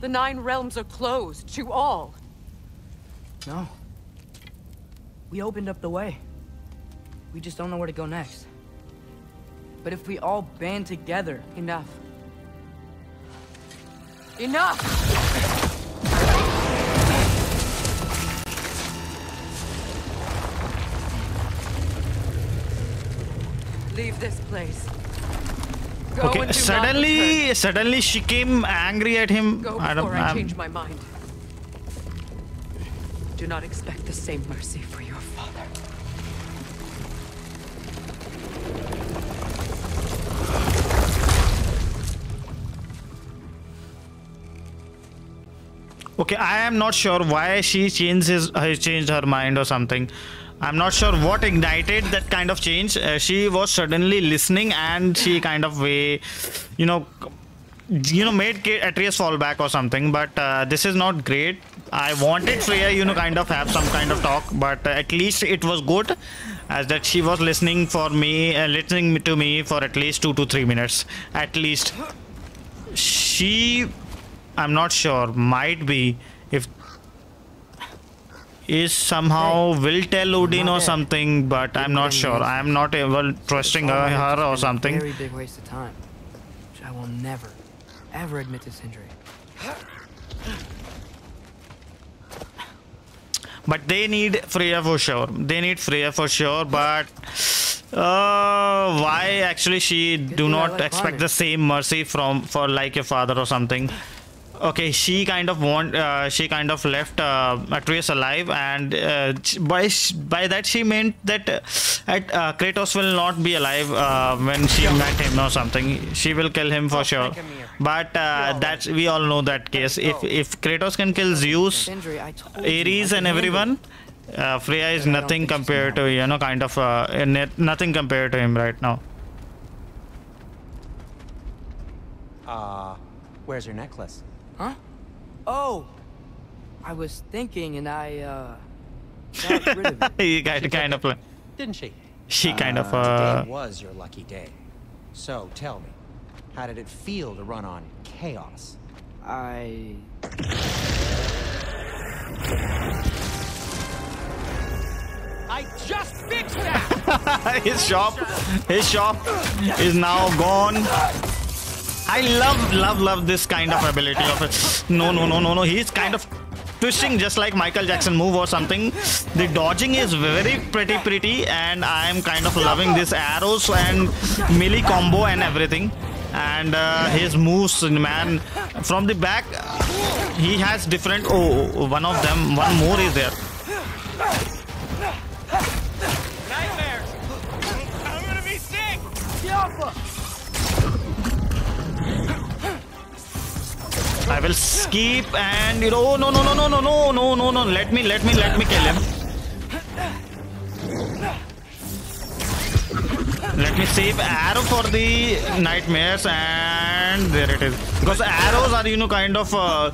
Speaker 10: The Nine Realms are closed to all.
Speaker 2: No. We opened up the way. We just don't know where to go next. But if we all band together,
Speaker 10: Enough. Enough! Leave this place. Go
Speaker 1: Okay,
Speaker 10: and do not
Speaker 1: suddenly, suddenly she came angry at him.
Speaker 10: Go
Speaker 1: I don't.
Speaker 10: before I change my mind. Do not expect the same mercy for your
Speaker 1: Okay, I am not sure why she changed his, uh, changed her mind or something. I'm not sure what ignited that kind of change. Uh, she was suddenly listening and she kind of way, you know, you know made Atreus fall back or something. But uh, this is not great. I wanted Freya, you know, kind of have some kind of talk, but uh, at least it was good, as that she was listening for me, uh, listening to me for at least two to three minutes, at least. She, I'm not sure, might be if is somehow will tell Odin or something, but I'm not sure. I'm not able trusting her, her or
Speaker 2: a
Speaker 1: something.
Speaker 2: Very big waste of time, which I will never, ever admit to Sindri.
Speaker 1: But they need Freya for sure. They need Freya for sure. But uh, why actually she do not expect the same mercy from for like your father or something? Okay, she kind of want. Uh, she kind of left uh, Atreus alive, and uh, by by that she meant that uh, at, uh, Kratos will not be alive uh, when she met him or something. She will kill him for sure. But uh, that's we all know that case. If if Kratos can kill Zeus,
Speaker 2: Sindri, I told you
Speaker 1: Ares and everyone. Uh, Freya is
Speaker 2: But I don't
Speaker 1: nothing compared
Speaker 2: gonna
Speaker 1: you know kind of uh, nothing compared to him right now.
Speaker 5: Uh, where's your necklace?
Speaker 2: Huh? Oh, I was thinking, and I uh, got rid of it. <laughs>
Speaker 1: he kind kind of like-
Speaker 5: Didn't she?
Speaker 1: she kind of uh,
Speaker 5: Today was your lucky day. So tell me, how did it feel to run on chaos?
Speaker 2: I
Speaker 5: I just fixed that! <laughs>
Speaker 1: his shop his shop is now gone. I love love love this kind of ability of it. No no no no no he's kind of twisting just like Michael Jackson move or something. The dodging is very pretty pretty and I am kind of loving this arrows and melee combo and everything. And uh, his moves, man, from the back, he has different. Oh, oh, one of them, one more is there.
Speaker 5: Nightmares! I'm gonna be sick!
Speaker 1: I will skip and you know, oh, no, no, no, no, no, no, no, no, no. Let me, let me, let me kill him. Let me save arrow for the nightmares and there it is. Because arrows are you know kind of uh,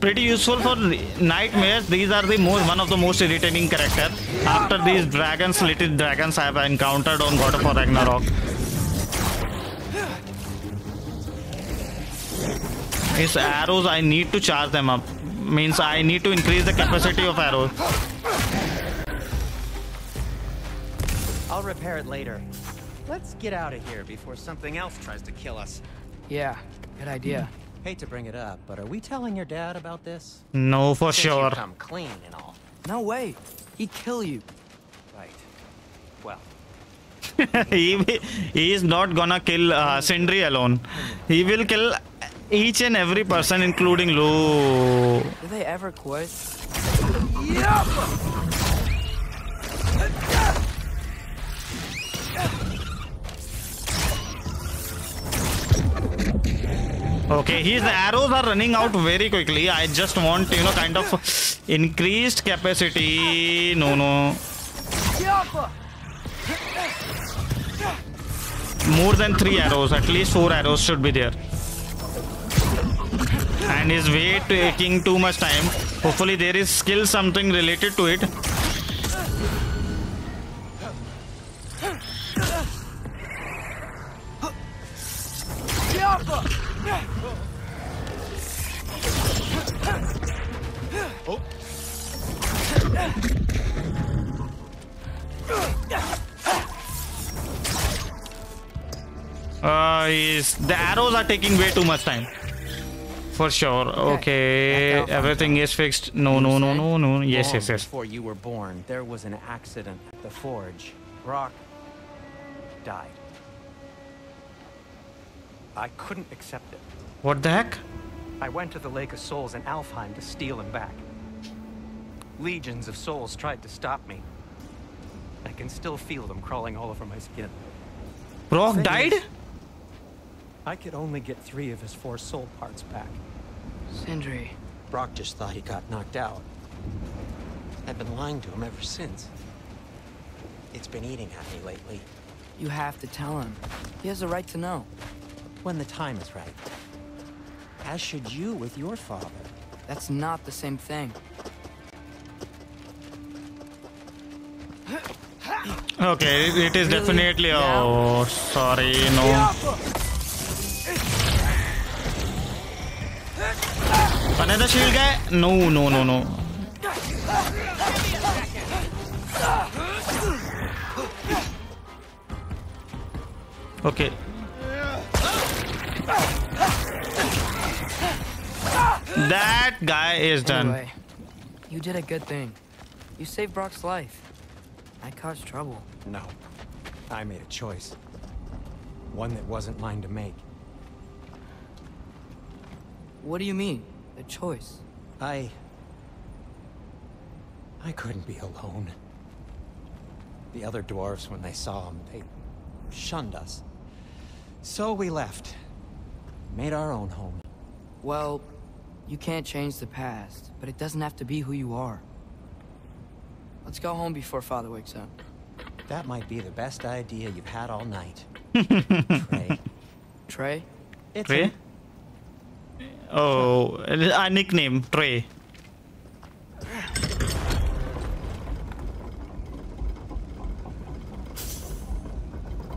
Speaker 1: pretty useful for nightmares. These are the most one of the most irritating character. After these dragons, little dragons I have encountered on God of War Ragnarok. His arrows, I need to charge them up. Means I need to increase the capacity of arrows.
Speaker 5: I'll repair it later. Let's get out of here before something else tries to kill us.
Speaker 2: yeah, good idea.
Speaker 5: Hate to bring it up, but are we telling your dad about this?
Speaker 1: No, for
Speaker 5: Since
Speaker 1: sure.
Speaker 5: come clean and all.
Speaker 2: No way, he'd kill you.
Speaker 5: Right. Well, <laughs>
Speaker 1: he, he is not gonna kill uh, Sindri alone. He will kill each and every person, including Lu.
Speaker 2: Do they ever quit?
Speaker 1: Okay, his arrows are running out very quickly. I just want, you know, kind of increased capacity. No, no. More than three arrows, at least four arrows should be there. And his way taking too much time. Hopefully, there is skill something related to it. Uh, is the arrows are taking way too much time. For sure. Okay, everything is fixed. No, no, no, no, no. Yes, yes, yes.
Speaker 5: Before you were born, there was an accident at the forge. Brok died. I couldn't accept it.
Speaker 1: What the heck?
Speaker 5: I went to the Lake of Souls in Alfheim to steal him back. Legions of souls tried to stop me. I can still feel them crawling all over my skin. Brok
Speaker 1: died?
Speaker 5: is, I could only get three of his four soul parts back.
Speaker 2: Sindri.
Speaker 5: Brok just thought he got knocked out. I've been lying to him ever since. It's been eating at me lately.
Speaker 2: You have to tell him. He has a right to know.
Speaker 5: When the time is right. As should you with your father.
Speaker 2: That's not the same thing.
Speaker 1: Okay, it is definitely. Oh, sorry, no. Another shield guy? No, no, no, no. Okay. That guy is done.
Speaker 2: Anyway, you did a good thing. You saved Brok's life. I caused trouble.
Speaker 5: No. I made a choice. One that wasn't mine to make.
Speaker 2: What do you mean? A choice?
Speaker 5: I... I couldn't be alone. The other dwarves, when they saw him, they shunned us. So we left. Made our own home.
Speaker 2: Well, you can't change the past, but it doesn't have to be who you are. Let's go home before Father wakes up.
Speaker 5: That might be the best idea you've had all night. <laughs>
Speaker 2: Trey. Trey?
Speaker 5: It's
Speaker 1: Trey?
Speaker 5: A-
Speaker 1: Oh, a ah, nickname, Trey.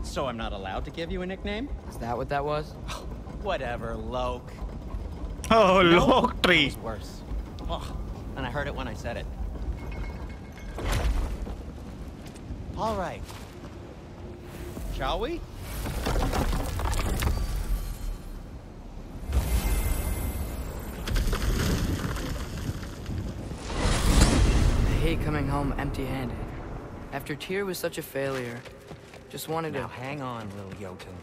Speaker 5: So I'm not allowed to give you a nickname?
Speaker 2: Is that what that was? <sighs>
Speaker 5: Whatever, Loke.
Speaker 1: Oh,
Speaker 5: No.
Speaker 1: Loke Tree.
Speaker 5: It was worse. Oh, and I heard it when I said it. All right. Shall we?
Speaker 2: Coming home empty-handed. After Tyr was such a failure, just wanted
Speaker 5: Now
Speaker 2: to...
Speaker 5: hang on, little Jotun.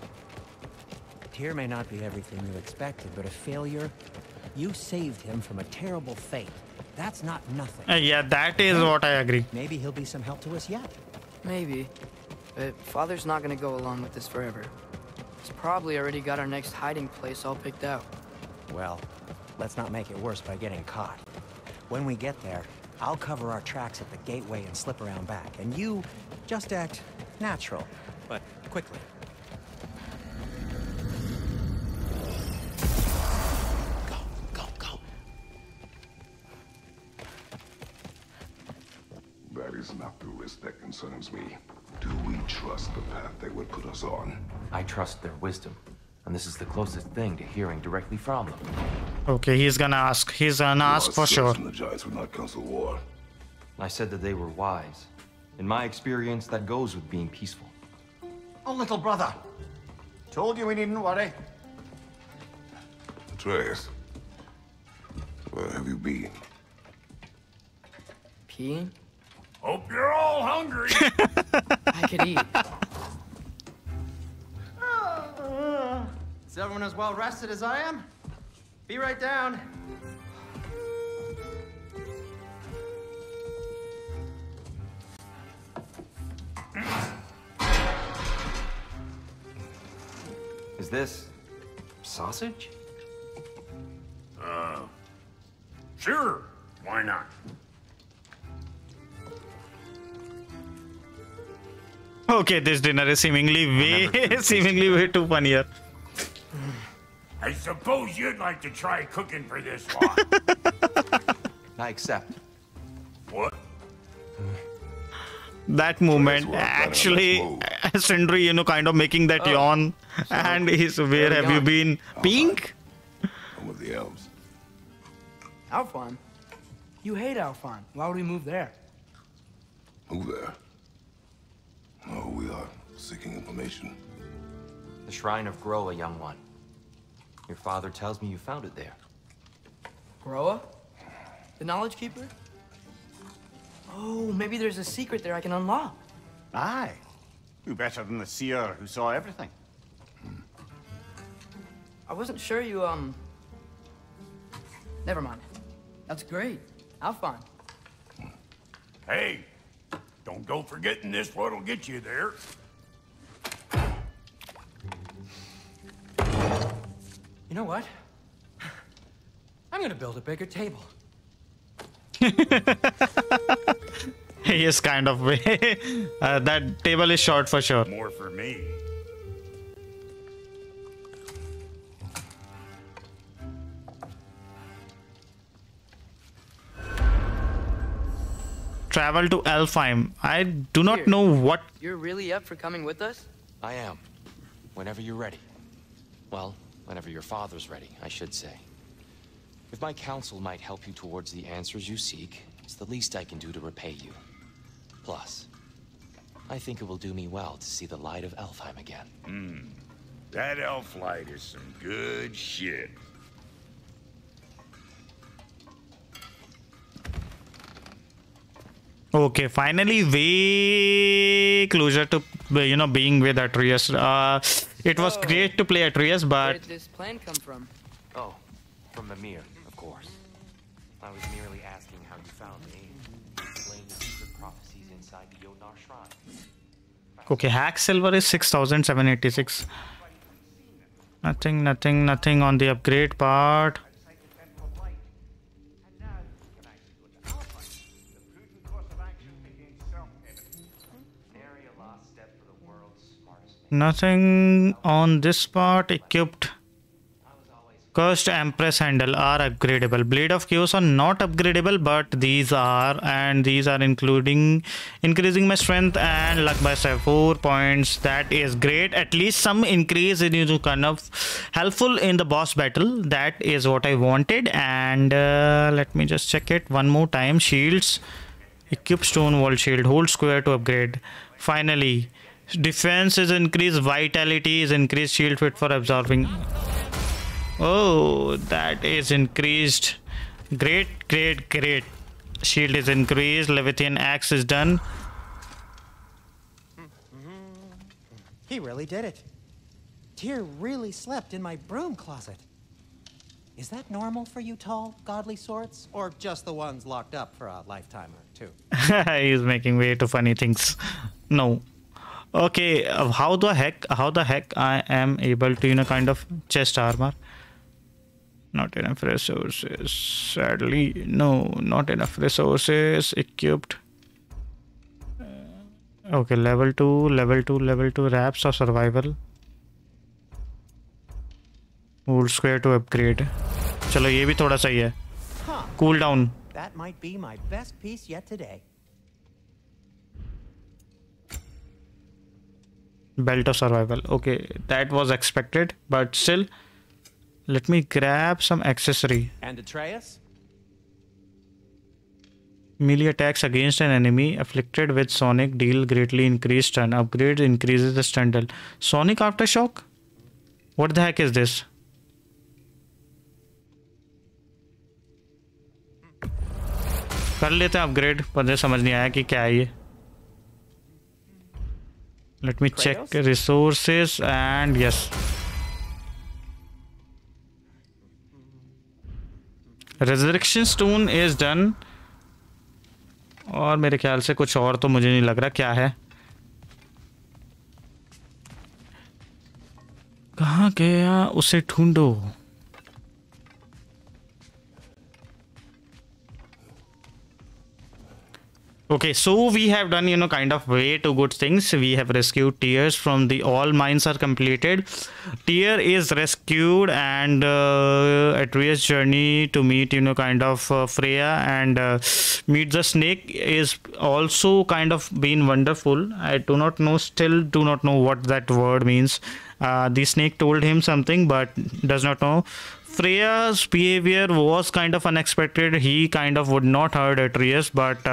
Speaker 5: Tyr may not be everything you expected, but a failure? You saved him from a terrible fate. That's not nothing.
Speaker 1: Uh, yeah, that is what I agree.
Speaker 5: Maybe he'll be some help to us yet.
Speaker 2: Maybe. But Father's not gonna go along with this forever. He's probably already got our next hiding place all picked out.
Speaker 5: Well, let's not make it worse by getting caught. When we get there, I'll cover our tracks at the gateway and slip around back, and you just act natural, but quickly.
Speaker 11: Thing to hearing directly from them.
Speaker 1: Okay, he's gonna ask. He's gonna
Speaker 4: You
Speaker 1: ask for sure.
Speaker 4: The Giants would not counsel war.
Speaker 11: I said that they were wise. In my experience, that goes with being peaceful.
Speaker 3: Oh, little brother. Told you we needn't worry.
Speaker 4: Atreus, where have you been?
Speaker 2: Peeing?
Speaker 8: Hope you're all hungry. <laughs>
Speaker 2: I could eat. <laughs>
Speaker 6: Is everyone as well rested as I am? Be right down.
Speaker 11: Is this sausage?
Speaker 8: Uh, sure. Why not?
Speaker 1: Okay, this dinner is seemingly way, <laughs> seemingly way too fun here.
Speaker 8: I suppose you'd like to try cooking for this one. <laughs>
Speaker 11: I accept.
Speaker 8: what?
Speaker 1: That moment,
Speaker 4: what I'm planning on
Speaker 1: actually, <laughs> Sindri, you know, kind of making that oh. yawn. and he's, where have you been? Pink?
Speaker 4: Home of the elves.
Speaker 2: Alfheim? You hate Alfheim. Why would we move there?
Speaker 4: Who there? Oh, we are seeking information.
Speaker 11: The Shrine of Groa, young one. Your father tells me you found it there.
Speaker 2: Groa? The Knowledge Keeper? Oh, maybe there's a secret there I can unlock.
Speaker 3: Aye. Who better than the seer who saw everything?
Speaker 2: I wasn't sure you, um... Never mind. That's great. Alfheim.
Speaker 8: Hey, don't go forgetting this what'll get you there.
Speaker 6: You know what? I'm gonna build a bigger table. <laughs>
Speaker 1: yes, kind of way. <laughs> Uh, that table is short for sure.
Speaker 8: More for me.
Speaker 1: Travel to Elfheim. I do not
Speaker 2: Here,
Speaker 1: know what.
Speaker 2: You're really up for coming with us?
Speaker 11: I am. Whenever you're ready. Well, whenever your father's ready, I should say. If my counsel might help you towards the answers you seek, it's the least I can do to repay you. Plus, I think it will do me well to see the light of Elfheim again.
Speaker 8: Hmm. That elf light is some good shit.
Speaker 1: Okay, finally, way closer to you know being with Atreus. Uh, it was
Speaker 2: Oh.
Speaker 1: great to play Atreus,
Speaker 2: Where
Speaker 1: but
Speaker 2: did this plan come from?
Speaker 11: Oh, from Mimir, of course. I was merely asking how you found me. Explain the secret prophecies inside the Jotnar shrine.
Speaker 1: okay, hacksilver is six thousand seven eighty six. Nothing, nothing, nothing on the upgrade part. Nothing on this part equipped. Cursed Empress handle are upgradable. Blade of Chaos are not upgradable, but these are, and these are including increasing my strength and luck by say four points. That is great. At least some increase in you kind of helpful in the boss battle. That is what I wanted. And uh, let me just check it one more time. Shields, equip stone wall shield, hold square to upgrade. Finally, defense is increased, vitality is increased, shield fit for absorbing. Oh, that is increased. Great, great, great. Shield is increased. Leviathan axe is done.
Speaker 5: He really did it. Tyr really slept in my broom closet. Is that normal for you tall, godly sorts? Or just the ones locked up for a lifetime or two? <laughs>
Speaker 1: He's making way too funny things. No Okay, uh, how the heck, how the heck I am able to, you know, kind of chest armor? Not enough resources. Sadly, no, not enough resources. Equipped. Uh, Okay, level 2, level 2, level 2 wraps of survival. Hold square to upgrade. चलो ये भी थोड़ा सही है
Speaker 5: Huh.
Speaker 1: Cool down
Speaker 5: That might be my best piece yet today.
Speaker 1: Belt of survival okay that was expected but still let me grab some accessory
Speaker 5: And Atreus?
Speaker 1: melee attacks against an enemy afflicted with sonic deal greatly increased stun upgrade increases the stun deal sonic aftershock what the heck is this कर लेते हैं upgrade पर मुझे समझ नहीं आया कि क्या है ये let me
Speaker 5: Kratos?
Speaker 1: check resources and yes resurrection stone is done और मेरे ख्याल से कुछ और तो मुझे नहीं लग रहा क्या है कहाँ गया उसे ढूंढो Okay, so we have done, you know, kind of way too good things. We have rescued Tears from the all mines are completed. Tyr is rescued, and uh, Atreus' journey to meet, you know, kind of uh, Freya and uh, meet the snake is also kind of been wonderful. I do not know, still do not know what that word means. Uh, the snake told him something, but does not know. Freya's behavior was kind of unexpected. He kind of would not hurt Atreus, but.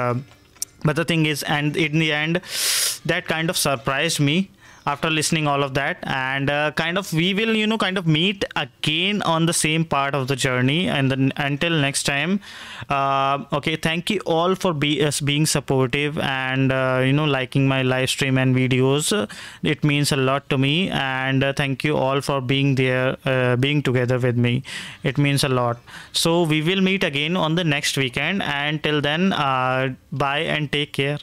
Speaker 1: But the thing is and in the end that kind of surprised me after listening all of that. And uh, kind of we will you know kind of meet again on the same part of the journey. And then until next time uh, okay thank you all for be, us being supportive and uh, you know liking my live stream and videos. It means a lot to me. And uh, thank you all for being there uh, being together with me. It means a lot. So we will meet again on the next weekend. And till then uh, bye and take care